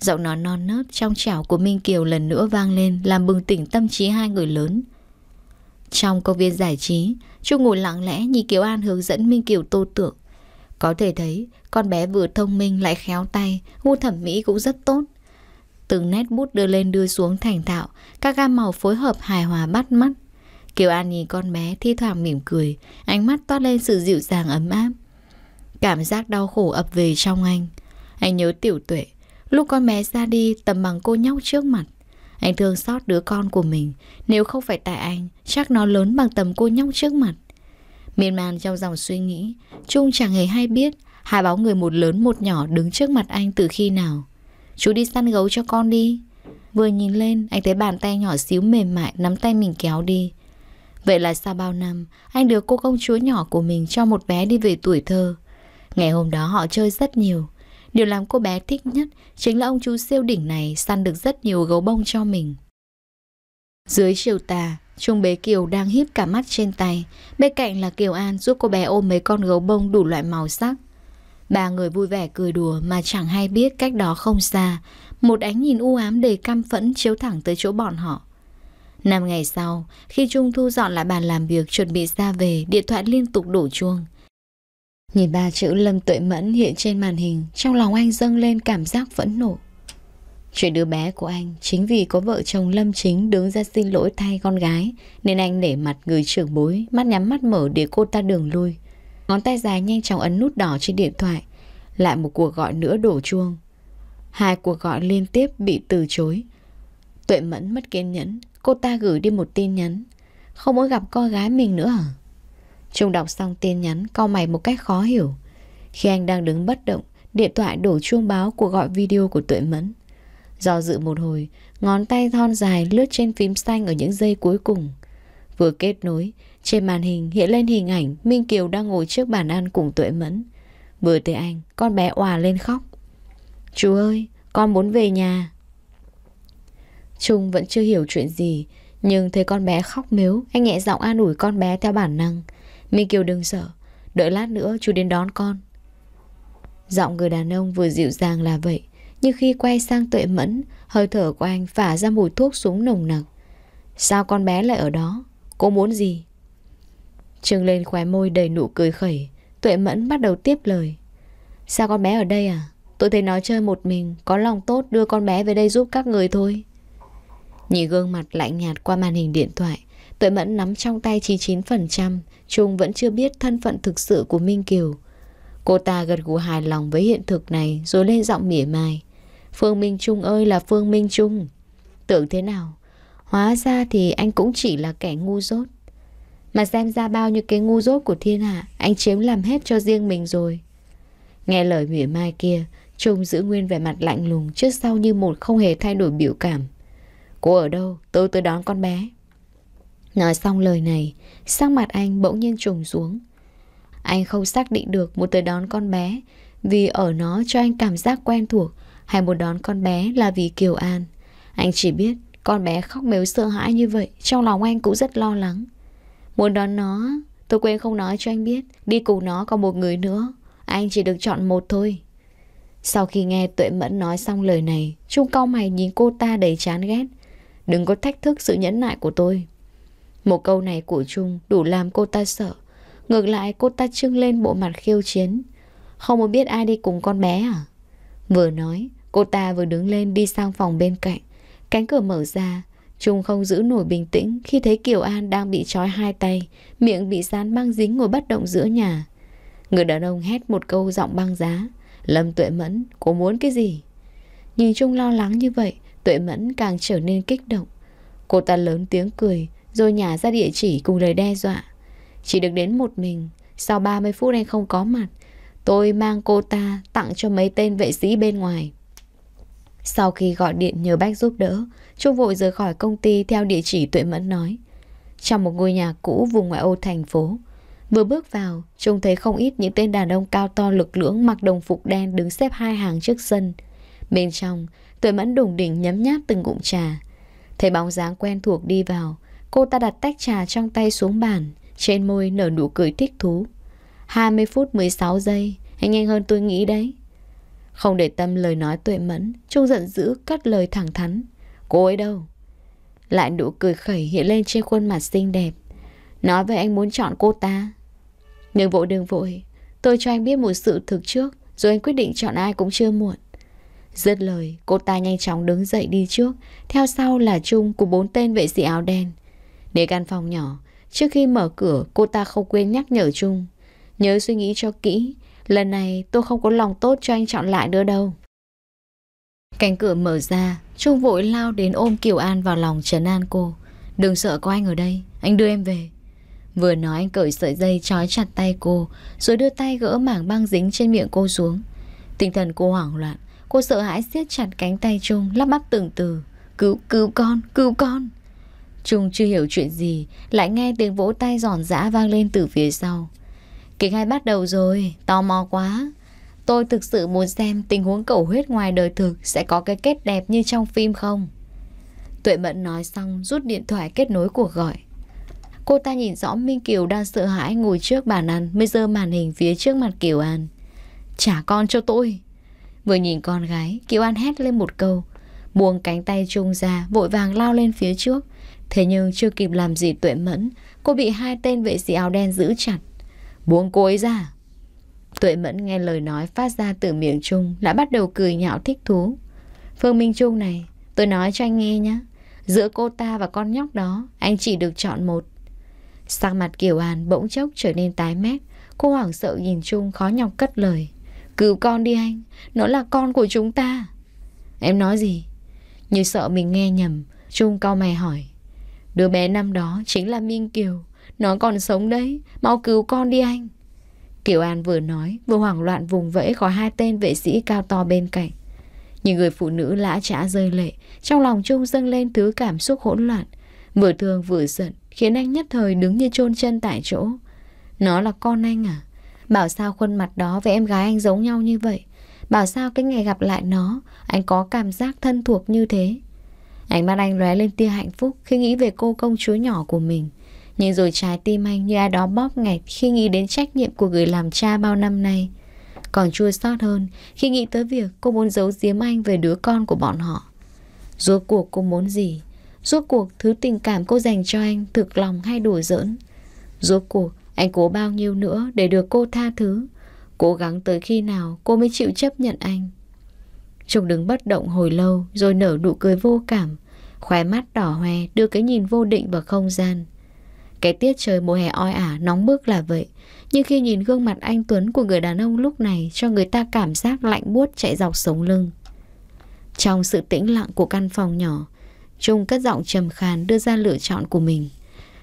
Giọng nói non nớt trong trẻo của Minh Kiều lần nữa vang lên, Làm bừng tỉnh tâm trí hai người lớn. Trong công viên giải trí Trung ngồi lặng lẽ nhìn Kiều An hướng dẫn Minh Kiều tô tượng. Có thể thấy, Con bé vừa thông minh lại khéo tay, Gu thẩm mỹ cũng rất tốt. Từng nét bút đưa lên đưa xuống thành thạo, Các gam màu phối hợp hài hòa bắt mắt. Kiều An nhìn con bé thi thoảng mỉm cười, Ánh mắt toát lên sự dịu dàng ấm áp. Cảm giác đau khổ ập về trong anh. Anh nhớ tiểu tuệ, Lúc con bé ra đi tầm bằng cô nhóc trước mặt anh thương xót đứa con của mình. Nếu không phải tại anh, Chắc nó lớn bằng tầm cô nhóc trước mặt. Miên man trong dòng suy nghĩ, Trung chẳng hề hay biết Hai bóng người một lớn một nhỏ đứng trước mặt anh từ khi nào. Chú đi săn gấu cho con đi. Vừa nhìn lên, anh thấy bàn tay nhỏ xíu mềm mại Nắm tay mình kéo đi. Vậy là sau bao năm, Anh được cô công chúa nhỏ của mình cho một bé đi về tuổi thơ. Ngày hôm đó họ chơi rất nhiều Điều làm cô bé thích nhất Chính là ông chú siêu đỉnh này Săn được rất nhiều gấu bông cho mình. Dưới chiều tà Trung bế Kiều đang híp cả mắt trên tay. Bên cạnh là Kiều An giúp cô bé ôm mấy con gấu bông đủ loại màu sắc. Ba người vui vẻ cười đùa mà chẳng hay biết cách đó không xa. Một ánh nhìn u ám đầy căm phẫn chiếu thẳng tới chỗ bọn họ. Năm ngày sau, khi Trung thu dọn lại bàn làm việc chuẩn bị ra về, điện thoại liên tục đổ chuông. Nhìn ba chữ Lâm Tuệ Mẫn hiện trên màn hình, trong lòng anh dâng lên cảm giác phẫn nộ. Chuyện đứa bé của anh chính vì có vợ chồng Lâm Chính đứng ra xin lỗi thay con gái nên anh nể mặt người trưởng bối, mắt nhắm mắt mở để cô ta đường lui. Ngón tay dài nhanh chóng ấn nút đỏ trên điện thoại. Lại một cuộc gọi nữa đổ chuông. Hai cuộc gọi liên tiếp bị từ chối. Tuệ Mẫn mất kiên nhẫn, cô ta gửi đi một tin nhắn. Không muốn gặp con gái mình nữa à? Trung đọc xong tin nhắn, cau mày một cách khó hiểu. Khi anh đang đứng bất động, điện thoại đổ chuông báo cuộc gọi video của Tuệ Mẫn. Do dự một hồi, ngón tay thon dài lướt trên phím xanh ở những giây cuối cùng. Vừa kết nối, trên màn hình hiện lên hình ảnh Minh Kiều đang ngồi trước bàn ăn cùng Tuệ Mẫn. Vừa thấy anh, con bé òa lên khóc. Chú ơi, con muốn về nhà. Trung vẫn chưa hiểu chuyện gì, nhưng thấy con bé khóc miếu, anh nhẹ giọng an ủi con bé theo bản năng. Minh Kiều đừng sợ, đợi lát nữa chú đến đón con. Giọng người đàn ông vừa dịu dàng là vậy, nhưng khi quay sang Tuệ Mẫn, hơi thở của anh phả ra mùi thuốc súng nồng nặc. Sao con bé lại ở đó? Cô muốn gì? Trương lên khóe môi đầy nụ cười khẩy Tuệ Mẫn bắt đầu tiếp lời Sao con bé ở đây à? Tôi thấy nó chơi một mình Có lòng tốt đưa con bé về đây giúp các người thôi Nhìn gương mặt lạnh nhạt qua màn hình điện thoại Tuệ Mẫn nắm trong tay 99% Trung vẫn chưa biết thân phận thực sự của Minh Kiều. Cô ta gật gù hài lòng với hiện thực này Rồi lên giọng mỉa mai. Phương Minh Trung ơi là Phương Minh Trung. Tưởng thế nào? Hóa ra thì anh cũng chỉ là kẻ ngu dốt. Mà xem ra bao nhiêu cái ngu dốt của thiên hạ, Anh chiếm làm hết cho riêng mình rồi. Nghe lời mỉa mai kia, Trung giữ nguyên vẻ mặt lạnh lùng Trước sau như một không hề thay đổi biểu cảm. Cô ở đâu? Tôi tới đón con bé. Nói xong lời này, Sắc mặt anh bỗng nhiên trùng xuống. Anh không xác định được Một tới đón con bé, Vì ở nó cho anh cảm giác quen thuộc, Hay muốn đón con bé là vì Kiều An. Anh chỉ biết con bé khóc mếu sợ hãi như vậy, Trong lòng anh cũng rất lo lắng. Muốn đón nó, Tôi quên không nói cho anh biết, Đi cùng nó còn một người nữa, Anh chỉ được chọn một thôi. Sau khi nghe Tuệ Mẫn nói xong lời này, Trung cao mày nhìn cô ta đầy chán ghét. Đừng có thách thức sự nhẫn nại của tôi. Một câu này của Trung đủ làm cô ta sợ Ngược lại cô ta trưng lên bộ mặt khiêu chiến Không muốn biết ai đi cùng con bé à Vừa nói Cô ta vừa đứng lên đi sang phòng bên cạnh Cánh cửa mở ra Trung không giữ nổi bình tĩnh khi thấy Kiều An đang bị trói hai tay, miệng bị dán băng dính ngồi bất động giữa nhà. Người đàn ông hét một câu giọng băng giá. Lâm tuệ mẫn, cô muốn cái gì? Nhìn Trung lo lắng như vậy, Tuệ Mẫn càng trở nên kích động. Cô ta lớn tiếng cười, rồi nhả ra địa chỉ cùng lời đe dọa. Chỉ được đến một mình, sau 30 phút anh không có mặt, tôi mang cô ta tặng cho mấy tên vệ sĩ bên ngoài. Sau khi gọi điện nhờ bác giúp đỡ, Trung vội rời khỏi công ty theo địa chỉ Tuệ Mẫn nói. Trong một ngôi nhà cũ vùng ngoại ô thành phố, vừa bước vào, Trung thấy không ít những tên đàn ông cao to lực lưỡng mặc đồng phục đen đứng xếp hai hàng trước sân. Bên trong, Tuệ Mẫn đùng đỉnh nhấm nháp từng ngụm trà. Thấy bóng dáng quen thuộc đi vào, cô ta đặt tách trà trong tay xuống bàn, trên môi nở nụ cười thích thú. 20 phút 16 giây, anh nhanh hơn tôi nghĩ đấy. Không để tâm lời nói tuệ mẫn, Trung giận dữ cắt lời thẳng thắn. Cô ấy đâu? Lại nụ cười khẩy hiện lên trên khuôn mặt xinh đẹp. Nói với anh muốn chọn cô ta. Đừng vội đừng vội, tôi cho anh biết một sự thực trước, rồi anh quyết định chọn ai cũng chưa muộn. Dứt lời, cô ta nhanh chóng đứng dậy đi trước, theo sau là Trung cùng bốn tên vệ sĩ áo đen. Để căn phòng nhỏ, trước khi mở cửa, cô ta không quên nhắc nhở Trung. Nhớ suy nghĩ cho kỹ, lần này tôi không có lòng tốt cho anh chọn lại nữa đâu. Cánh cửa mở ra, Trung vội lao đến ôm Kiều An vào lòng trấn an cô. Đừng sợ có anh ở đây, anh đưa em về. Vừa nói anh cởi sợi dây trói chặt tay cô, rồi đưa tay gỡ mảng băng dính trên miệng cô xuống. Tinh thần cô hoảng loạn, Cô sợ hãi siết chặt cánh tay Trung Lắp bắp từng từ Cứu, cứu con, cứu con Trung chưa hiểu chuyện gì, Lại nghe tiếng vỗ tay giòn giã vang lên từ phía sau. Kịch hay bắt đầu rồi, Tò mò quá. Tôi thực sự muốn xem tình huống cầu huyết ngoài đời thực Sẽ có cái kết đẹp như trong phim không? Tuệ Mẫn nói xong, Rút điện thoại kết nối cuộc gọi. Cô ta nhìn rõ Minh Kiều đang sợ hãi Ngồi trước bàn ăn Mới dơ màn hình phía trước mặt Kiều An. Trả con cho tôi. Vừa nhìn con gái, Kiều An hét lên một câu. Buông cánh tay Trung ra, Vội vàng lao lên phía trước. Thế nhưng chưa kịp làm gì tuệ mẫn, Cô bị hai tên vệ sĩ áo đen giữ chặt. Buông cô ấy ra. Tuệ mẫn nghe lời nói phát ra từ miệng Trung Đã bắt đầu cười nhạo thích thú. Phương Minh Trung này, Tôi nói cho anh nghe nhé Giữa cô ta và con nhóc đó, Anh chỉ được chọn một. Sắc mặt Kiều An bỗng chốc trở nên tái mét. Cô hoảng sợ nhìn Trung khó nhọc cất lời. Cứu con đi anh, Nó là con của chúng ta. Em nói gì? Như sợ mình nghe nhầm, Trung cau mày hỏi. Đứa bé năm đó chính là Minh Kiều. Nó còn sống đấy. Mau cứu con đi anh. Kiều An vừa nói, Vừa hoảng loạn vùng vẫy khỏi hai tên vệ sĩ cao to bên cạnh. Những người phụ nữ lã trả rơi lệ, Trong lòng Trung dâng lên thứ cảm xúc hỗn loạn. Vừa thương vừa giận, Khiến anh nhất thời đứng như chôn chân tại chỗ. Nó là con anh à? Bảo sao khuôn mặt đó với em gái anh giống nhau như vậy? Bảo sao cái ngày gặp lại nó, Anh có cảm giác thân thuộc như thế? Ánh mắt anh lóe lên tia hạnh phúc Khi nghĩ về cô công chúa nhỏ của mình. Nhưng rồi trái tim anh như ai đó bóp nghẹt Khi nghĩ đến trách nhiệm của người làm cha bao năm nay. Còn chua xót hơn Khi nghĩ tới việc cô muốn giấu giếm anh Về đứa con của bọn họ. Rốt cuộc cô muốn gì? Rốt cuộc thứ tình cảm cô dành cho anh Thực lòng hay đùa giỡn? Rốt cuộc anh cố bao nhiêu nữa để được cô tha thứ? Cố gắng tới khi nào cô mới chịu chấp nhận anh? Chồng đứng bất động hồi lâu Rồi nở nụ cười vô cảm. Khóe mắt đỏ hoe, đưa cái nhìn vô định vào không gian. Cái tiết trời mùa hè oi ả, nóng bức là vậy. Nhưng khi nhìn gương mặt anh Tuấn của người đàn ông lúc này, Cho người ta cảm giác lạnh buốt chạy dọc sống lưng. Trong sự tĩnh lặng của căn phòng nhỏ, Trung cất giọng trầm khàn đưa ra lựa chọn của mình.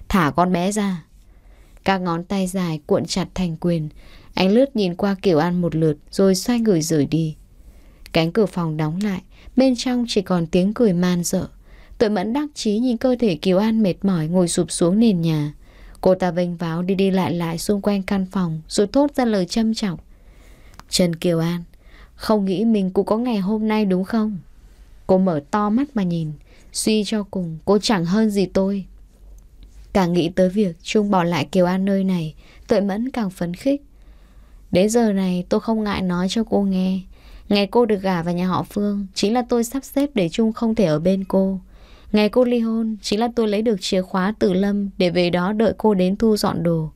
Thả con bé ra. Các ngón tay dài cuộn chặt thành quyền. Anh lướt nhìn qua Kiều An một lượt, Rồi xoay người rời đi. Cánh cửa phòng đóng lại, Bên trong chỉ còn tiếng cười man dợ. Tuệ mẫn đắc chí nhìn cơ thể Kiều An mệt mỏi Ngồi sụp xuống nền nhà. Cô ta vênh váo đi đi lại lại xung quanh căn phòng, Rồi thốt ra lời châm trọng Trần Kiều An, Không nghĩ mình cũng có ngày hôm nay đúng không? Cô mở to mắt mà nhìn, Suy cho cùng cô chẳng hơn gì tôi. Càng nghĩ tới việc Trung bỏ lại Kiều An nơi này Tuệ Mẫn càng phấn khích. Đến giờ này tôi không ngại nói cho cô nghe. Ngày cô được gả vào nhà họ Phương, Chính là tôi sắp xếp để Trung không thể ở bên cô. Ngày cô ly hôn Chính là tôi lấy được chìa khóa từ Lâm Để về đó đợi cô đến thu dọn đồ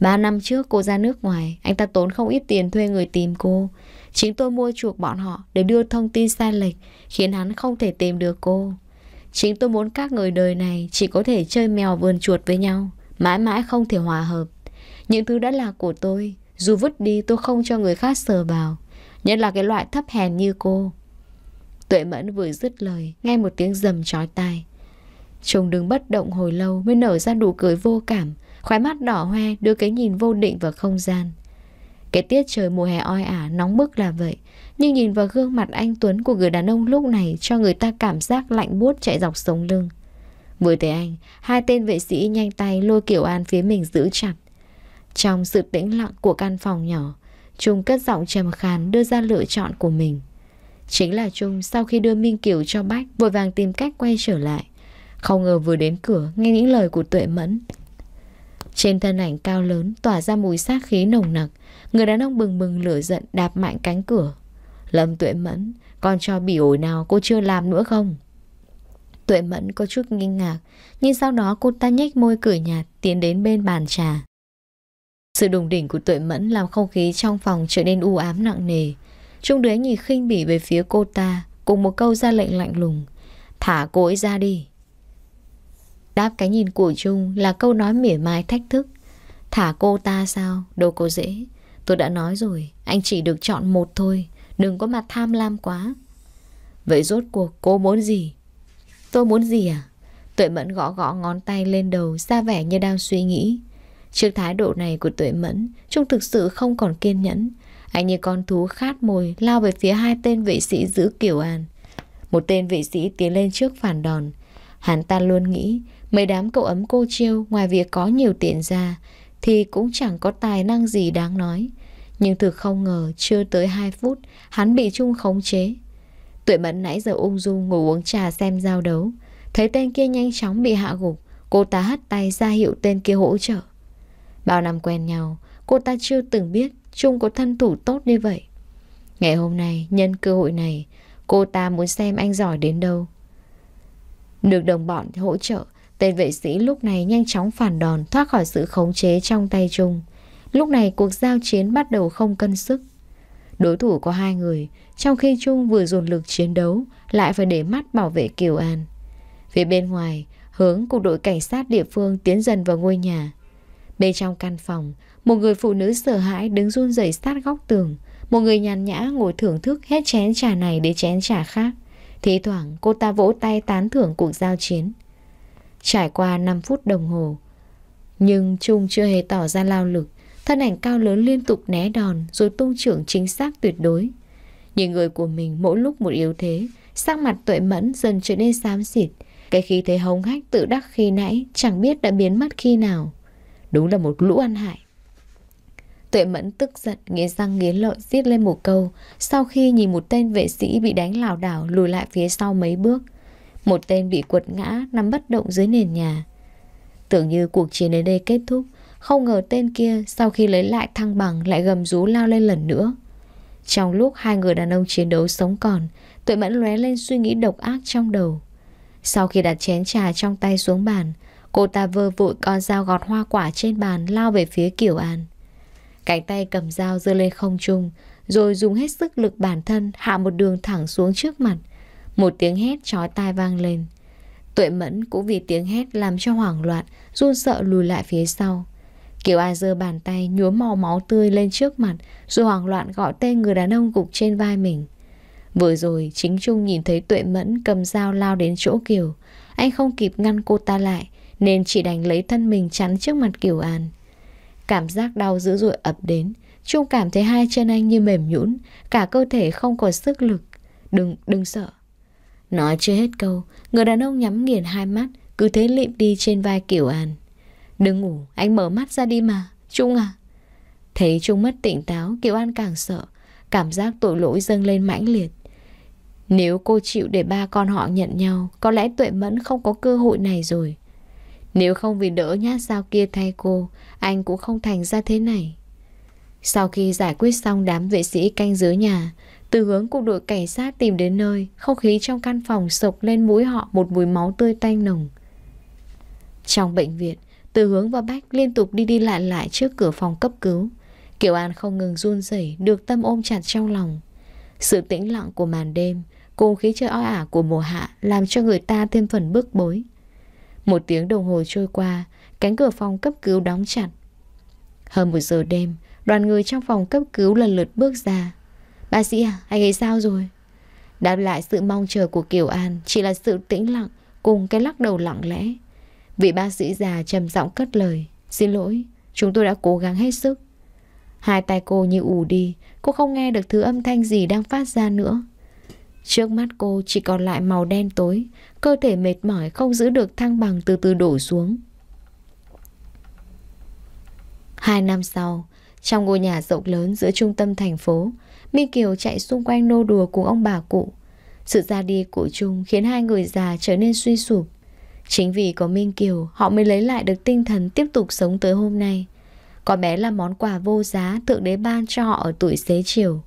Ba năm trước cô ra nước ngoài Anh ta tốn không ít tiền thuê người tìm cô Chính tôi mua chuộc bọn họ Để đưa thông tin sai lệch Khiến hắn không thể tìm được cô Chính tôi muốn các người đời này chỉ có thể chơi mèo vườn chuột với nhau, mãi mãi không thể hòa hợp. Những thứ đã là của tôi, dù vứt đi tôi không cho người khác sờ vào, nhất là cái loại thấp hèn như cô. Tuệ Mẫn vừa dứt lời, nghe một tiếng rầm chói tai. Chồng đứng bất động hồi lâu mới nở ra nụ cười vô cảm, khóe mắt đỏ hoe đưa cái nhìn vô định vào không gian. Cái tiết trời mùa hè oi ả nóng bức là vậy, nhưng nhìn vào gương mặt anh Tuấn của người đàn ông lúc này cho người ta cảm giác lạnh buốt chạy dọc sống lưng. Vừa thấy anh, hai tên vệ sĩ nhanh tay lôi Kiều An phía mình giữ chặt. Trong sự tĩnh lặng của căn phòng nhỏ, Trung cất giọng trầm khàn đưa ra lựa chọn của mình. Chính là Trung sau khi đưa Minh Kiều cho Bách vội vàng tìm cách quay trở lại. Không ngờ vừa đến cửa nghe những lời của Tuệ Mẫn. Trên thân ảnh cao lớn tỏa ra mùi sát khí nồng nặc, người đàn ông bừng bừng lửa giận đạp mạnh cánh cửa. Lâm Tuệ Mẫn, con cho bị ổi nào cô chưa làm nữa không? Tuệ Mẫn có chút nghi ngạc, nhưng sau đó cô ta nhếch môi cười nhạt tiến đến bên bàn trà. Sự đùng đỉnh của Tuệ Mẫn làm không khí trong phòng trở nên u ám nặng nề. Trung đứa nhìn khinh bỉ về phía cô ta, cùng một câu ra lệnh lạnh lùng. Thả cô ấy ra đi. Đáp cái nhìn của Trung là câu nói mỉa mai thách thức. Thả cô ta sao? Đâu có dễ. Tôi đã nói rồi, anh chỉ được chọn một thôi. Đừng có mặt tham lam quá. Vậy rốt cuộc cô muốn gì? Tôi muốn gì à? Tuệ Mẫn gõ gõ ngón tay lên đầu ra vẻ như đang suy nghĩ. Trước thái độ này của Tuệ Mẫn, Trung thực sự không còn kiên nhẫn. Anh như con thú khát mồi lao về phía hai tên vệ sĩ giữ Kiều An. Một tên vệ sĩ tiến lên trước phản đòn. Hắn ta luôn nghĩ mấy đám cậu ấm cô chiêu ngoài việc có nhiều tiền ra thì cũng chẳng có tài năng gì đáng nói. Nhưng thực không ngờ chưa tới 2 phút hắn bị Trung khống chế. Tuệ Mẫn nãy giờ ung dung ngồi uống trà xem giao đấu. Thấy tên kia nhanh chóng bị hạ gục, cô ta hất tay ra hiệu tên kia hỗ trợ. Bao năm quen nhau, cô ta chưa từng biết Trung có thân thủ tốt như vậy. Ngày hôm nay, nhân cơ hội này, cô ta muốn xem anh giỏi đến đâu. Được đồng bọn hỗ trợ, tên vệ sĩ lúc này nhanh chóng phản đòn thoát khỏi sự khống chế trong tay Trung. Lúc này cuộc giao chiến bắt đầu không cân sức. Đối thủ có hai người, trong khi Trung vừa dồn lực chiến đấu, lại phải để mắt bảo vệ Kiều An. Phía bên ngoài, hướng của đội cảnh sát địa phương tiến dần vào ngôi nhà. Bên trong căn phòng, một người phụ nữ sợ hãi đứng run rẩy sát góc tường. Một người nhàn nhã ngồi thưởng thức hết chén trà này đến chén trà khác. Thì thoảng cô ta vỗ tay tán thưởng cuộc giao chiến. Trải qua 5 phút đồng hồ. Nhưng Trung chưa hề tỏ ra lao lực. Thân ảnh cao lớn liên tục né đòn rồi tung trưởng chính xác tuyệt đối. Nhìn người của mình mỗi lúc một yếu thế, sắc mặt tuệ mẫn dần trở nên xám xịt. Cái khí thế hống hách tự đắc khi nãy chẳng biết đã biến mất khi nào. Đúng là một lũ ăn hại. Tuệ mẫn tức giận, nghiến răng nghiến lợi giết lên một câu sau khi nhìn một tên vệ sĩ bị đánh lảo đảo lùi lại phía sau mấy bước. Một tên bị quật ngã nằm bất động dưới nền nhà. Tưởng như cuộc chiến đến đây kết thúc, không ngờ tên kia sau khi lấy lại thăng bằng lại gầm rú lao lên lần nữa. Trong lúc hai người đàn ông chiến đấu sống còn, tuệ mẫn lóe lên suy nghĩ độc ác trong đầu. Sau khi đặt chén trà trong tay xuống bàn, cô ta vơ vội con dao gọt hoa quả trên bàn lao về phía Kiều An. Cánh tay cầm dao giơ lên không trung, rồi dùng hết sức lực bản thân hạ một đường thẳng xuống trước mặt. Một tiếng hét chói tai vang lên. Tuệ mẫn cũng vì tiếng hét làm cho hoảng loạn, run sợ lùi lại phía sau. Kiều An giơ bàn tay nhuốm màu máu tươi lên trước mặt Rồi hoảng loạn gọi tên người đàn ông gục trên vai mình Vừa rồi chính Trung nhìn thấy Tuệ Mẫn cầm dao lao đến chỗ Kiều Anh không kịp ngăn cô ta lại Nên chỉ đành lấy thân mình chắn trước mặt Kiều An Cảm giác đau dữ dội ập đến Trung cảm thấy hai chân anh như mềm nhũn Cả cơ thể không còn sức lực Đừng, đừng sợ Nói chưa hết câu Người đàn ông nhắm nghiền hai mắt Cứ thế lịm đi trên vai Kiều An Đừng ngủ, anh mở mắt ra đi mà. Trung à? Thấy Trung mất tỉnh táo, Kiều An càng sợ. Cảm giác tội lỗi dâng lên mãnh liệt. Nếu cô chịu để ba con họ nhận nhau, có lẽ Tuệ Mẫn không có cơ hội này rồi. Nếu không vì đỡ nhát dao kia thay cô, anh cũng không thành ra thế này. Sau khi giải quyết xong đám vệ sĩ canh dưới nhà, từ hướng của đội cảnh sát tìm đến nơi, không khí trong căn phòng sộc lên mũi họ một mùi máu tươi tanh nồng. Trong bệnh viện, từ hướng và Bách liên tục đi đi lại lại trước cửa phòng cấp cứu. Kiều An không ngừng run rẩy, được tâm ôm chặt trong lòng. Sự tĩnh lặng của màn đêm, cùng khí trời oi ả của mùa hạ làm cho người ta thêm phần bức bối. Một tiếng đồng hồ trôi qua, cánh cửa phòng cấp cứu đóng chặt. Hơn một giờ đêm, đoàn người trong phòng cấp cứu lần lượt bước ra. Bác sĩ à, anh ấy sao rồi? Đáp lại sự mong chờ của Kiều An Chỉ là sự tĩnh lặng Cùng cái lắc đầu lặng lẽ Vị bác sĩ già trầm giọng cất lời Xin lỗi, chúng tôi đã cố gắng hết sức Hai tay cô như ù đi Cô không nghe được thứ âm thanh gì đang phát ra nữa Trước mắt cô chỉ còn lại màu đen tối, Cơ thể mệt mỏi không giữ được thăng bằng từ từ đổ xuống. Hai năm sau, Trong ngôi nhà rộng lớn giữa trung tâm thành phố, Minh Kiều chạy xung quanh nô đùa cùng ông bà cụ. Sự ra đi của Trung khiến hai người già trở nên suy sụp. Chính vì có Minh Kiều, Họ mới lấy lại được tinh thần tiếp tục sống tới hôm nay. Có bé là món quà vô giá Thượng đế ban cho họ ở tuổi xế chiều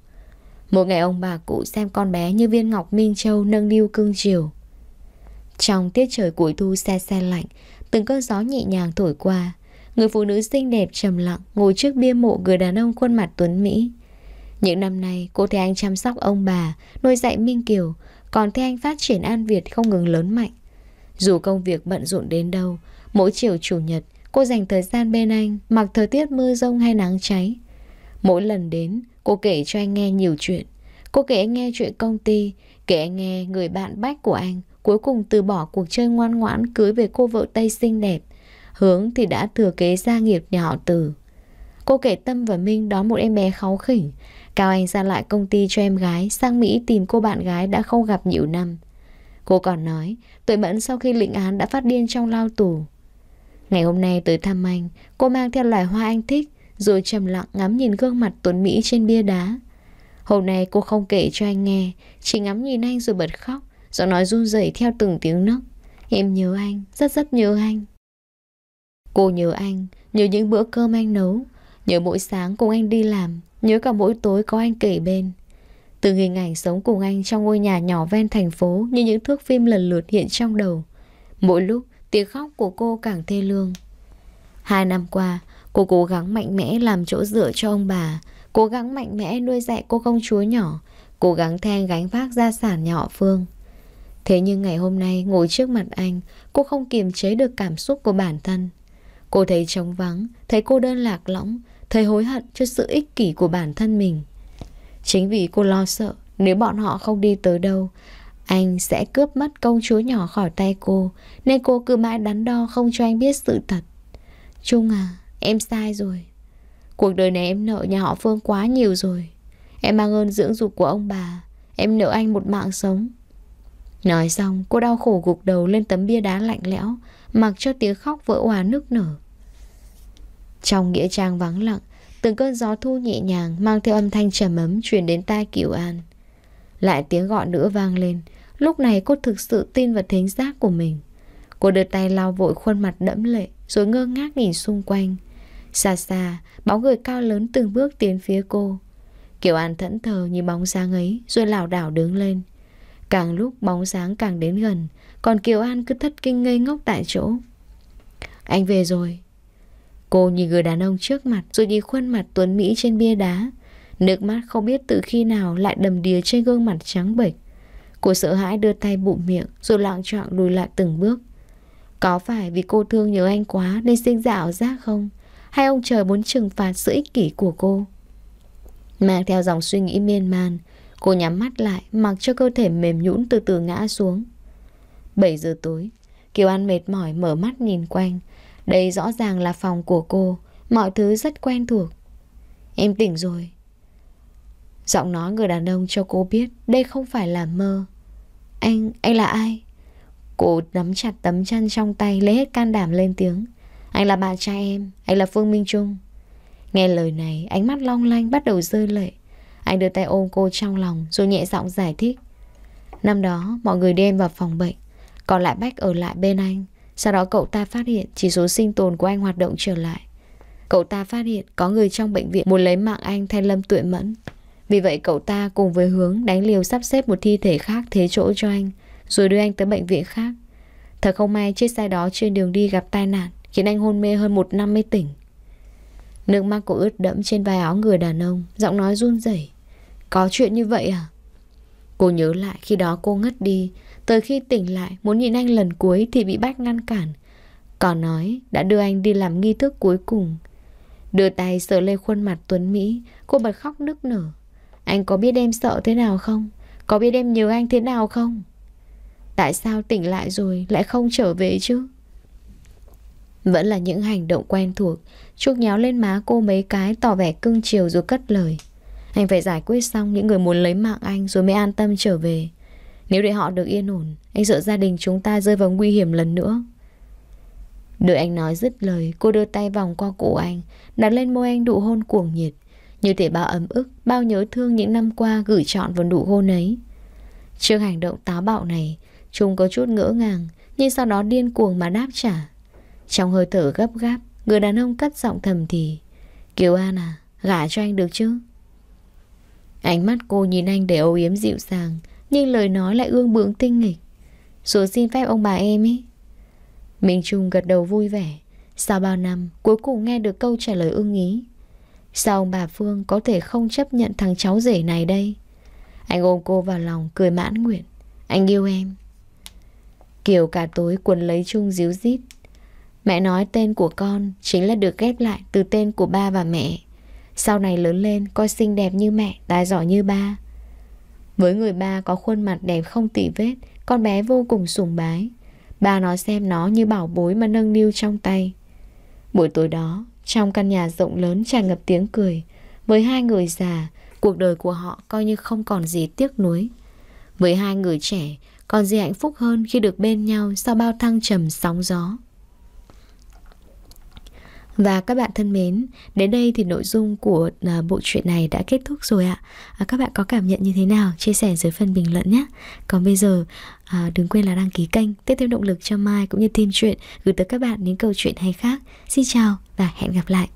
mỗi ngày ông bà cụ xem con bé như viên ngọc Minh Châu nâng niu cưng chiều. Trong tiết trời cuối thu xe xe lạnh, từng cơn gió nhẹ nhàng thổi qua. Người phụ nữ xinh đẹp trầm lặng ngồi trước bia mộ người đàn ông khuôn mặt tuấn Mỹ. Những năm nay, cô thấy anh chăm sóc ông bà, nuôi dạy Minh Kiều, còn thấy anh phát triển An Việt không ngừng lớn mạnh. Dù công việc bận rộn đến đâu, mỗi chiều chủ nhật, cô dành thời gian bên anh, mặc thời tiết mưa rông hay nắng cháy. Mỗi lần đến, Cô kể cho anh nghe nhiều chuyện. Cô kể anh nghe chuyện công ty, kể anh nghe người bạn bách của anh cuối cùng từ bỏ cuộc chơi ngoan ngoãn cưới về cô vợ Tây xinh đẹp. Hướng thì đã thừa kế gia nghiệp nhà họ Từ. Cô kể Tâm và Minh đón một em bé kháu khỉnh. Cao Anh ra lại công ty cho em gái, sang Mỹ tìm cô bạn gái đã không gặp nhiều năm. Cô còn nói, tuổi mẫn sau khi lĩnh án đã phát điên trong lao tù. Ngày hôm nay tới thăm anh, cô mang theo loài hoa anh thích, rồi trầm lặng ngắm nhìn gương mặt tuấn Mỹ trên bia đá. Hôm nay cô không kể cho anh nghe Chỉ ngắm nhìn anh rồi bật khóc Giọng nói run rẩy theo từng tiếng nấc. Em nhớ anh, rất rất nhớ anh. Cô nhớ anh Nhớ những bữa cơm anh nấu Nhớ mỗi sáng cùng anh đi làm Nhớ cả mỗi tối có anh kể bên. Từng hình ảnh sống cùng anh trong ngôi nhà nhỏ ven thành phố Như những thước phim lần lượt hiện trong đầu. Mỗi lúc tiếng khóc của cô càng thê lương. Hai năm qua Cô cố gắng mạnh mẽ làm chỗ dựa cho ông bà, Cố gắng mạnh mẽ nuôi dạy cô công chúa nhỏ, Cố gắng then gánh vác gia sản nhà họ Phương. Thế nhưng ngày hôm nay, ngồi trước mặt anh, Cô không kiềm chế được cảm xúc của bản thân. Cô thấy trống vắng, Thấy cô đơn lạc lõng, Thấy hối hận cho sự ích kỷ của bản thân mình. Chính vì cô lo sợ, Nếu bọn họ không đi tới đâu, Anh sẽ cướp mất công chúa nhỏ khỏi tay cô, Nên cô cứ mãi đắn đo không cho anh biết sự thật. Trung à Em sai rồi. Cuộc đời này em nợ nhà họ Phương quá nhiều rồi. Em mang ơn dưỡng dục của ông bà. Em nợ anh một mạng sống. Nói xong, cô đau khổ gục đầu lên tấm bia đá lạnh lẽo, Mặc cho tiếng khóc vỡ hòa nức nở. Trong nghĩa trang vắng lặng, Từng cơn gió thu nhẹ nhàng Mang theo âm thanh trầm ấm truyền đến tai Kiều An. Lại tiếng gọi nữa vang lên. Lúc này cô thực sự tin vào thính giác của mình. Cô đưa tay lau vội khuôn mặt đẫm lệ, Rồi ngơ ngác nhìn xung quanh. Xa xa, bóng người cao lớn từng bước tiến phía cô. Kiều An thẫn thờ như bóng dáng ấy rồi lảo đảo đứng lên. Càng lúc bóng dáng càng đến gần, còn Kiều An cứ thất kinh ngây ngốc tại chỗ. Anh về rồi. Cô nhìn người đàn ông trước mặt rồi nhìn khuôn mặt tuấn Mỹ trên bia đá. Nước mắt không biết từ khi nào lại đầm đìa trên gương mặt trắng bệch. Cô sợ hãi đưa tay bụng miệng rồi lạng trọng lùi lại từng bước. Có phải vì cô thương nhớ anh quá nên sinh ra ảo giác không? Hay ông trời muốn trừng phạt sự ích kỷ của cô. Mang theo dòng suy nghĩ miên man Cô nhắm mắt lại Mặc cho cơ thể mềm nhũn từ từ ngã xuống. 7 giờ tối Kiều An mệt mỏi mở mắt nhìn quanh. Đây rõ ràng là phòng của cô Mọi thứ rất quen thuộc. Em tỉnh rồi. Giọng nói người đàn ông cho cô biết Đây không phải là mơ. Anh, anh là ai? Cô nắm chặt tấm chăn trong tay Lấy hết can đảm lên tiếng anh là bạn trai em, Anh là Phương Minh Trung. Nghe lời này, ánh mắt long lanh bắt đầu rơi lệ. Anh đưa tay ôm cô trong lòng Rồi nhẹ giọng giải thích. Năm đó, mọi người đem vào phòng bệnh, Còn lại Bách ở lại bên anh. Sau đó cậu ta phát hiện chỉ số sinh tồn của anh hoạt động trở lại. Cậu ta phát hiện có người trong bệnh viện muốn lấy mạng anh thay Lâm Tuệ Mẫn. Vì vậy cậu ta cùng với hướng đánh liều sắp xếp một thi thể khác thế chỗ cho anh, Rồi đưa anh tới bệnh viện khác. Thật không may chiếc xe đó trên đường đi gặp tai nạn. Khiến anh hôn mê hơn một năm mới tỉnh. Nước mắt cô ướt đẫm trên vai áo người đàn ông, Giọng nói run rẩy. Có chuyện như vậy à? Cô nhớ lại khi đó cô ngất đi. Tới khi tỉnh lại, muốn nhìn anh lần cuối Thì bị Bách ngăn cản. Còn nói, đã đưa anh đi làm nghi thức cuối cùng. Đưa tay sờ lên khuôn mặt Tuấn Mỹ, Cô bật khóc nức nở. Anh có biết em sợ thế nào không? Có biết em nhớ anh thế nào không? Tại sao tỉnh lại rồi lại không trở về chứ? Vẫn là những hành động quen thuộc. Trúc nhéo lên má cô mấy cái Tỏ vẻ cưng chiều rồi cất lời. Anh phải giải quyết xong những người muốn lấy mạng anh Rồi mới an tâm trở về. Nếu để họ được yên ổn, Anh sợ gia đình chúng ta rơi vào nguy hiểm lần nữa. Đợi anh nói dứt lời, Cô đưa tay vòng qua cổ anh, Đặt lên môi anh đụ hôn cuồng nhiệt. Như thể bao ấm ức, Bao nhớ thương những năm qua gửi trọn vào nụ hôn ấy. Trước hành động táo bạo này Trung có chút ngỡ ngàng, Nhưng sau đó điên cuồng mà đáp trả. Trong hơi thở gấp gáp, Người đàn ông cất giọng thầm thì, Kiều An à Gả cho anh được chứ? Ánh mắt cô nhìn anh để âu yếm dịu dàng, Nhưng lời nói lại ương bướng tinh nghịch. Rồi xin phép ông bà em ý. Minh Trung gật đầu vui vẻ. Sau bao năm, cuối cùng nghe được câu trả lời ưng ý. Sao ông bà Phương có thể không chấp nhận thằng cháu rể này đây? Anh ôm cô vào lòng, cười mãn nguyện. Anh yêu em. Kiều cả tối quần lấy Trung díu dít. Mẹ nói tên của con chính là được ghép lại từ tên của ba và mẹ. Sau này lớn lên coi xinh đẹp như mẹ, tài giỏi như ba. Với người ba có khuôn mặt đẹp không tỉ vết, con bé vô cùng sùng bái. Ba nói xem nó như bảo bối mà nâng niu trong tay. Buổi tối đó, trong căn nhà rộng lớn tràn ngập tiếng cười. Với hai người già, cuộc đời của họ coi như không còn gì tiếc nuối. Với hai người trẻ, còn gì hạnh phúc hơn khi được bên nhau sau bao thăng trầm sóng gió. Và các bạn thân mến, đến đây thì nội dung của à, bộ truyện này đã kết thúc rồi ạ. À, các bạn có cảm nhận như thế nào? Chia sẻ dưới phần bình luận nhé. Còn bây giờ, à, đừng quên là đăng ký kênh, tiếp thêm động lực cho Mai cũng như team truyện gửi tới các bạn những câu chuyện hay khác. Xin chào và hẹn gặp lại.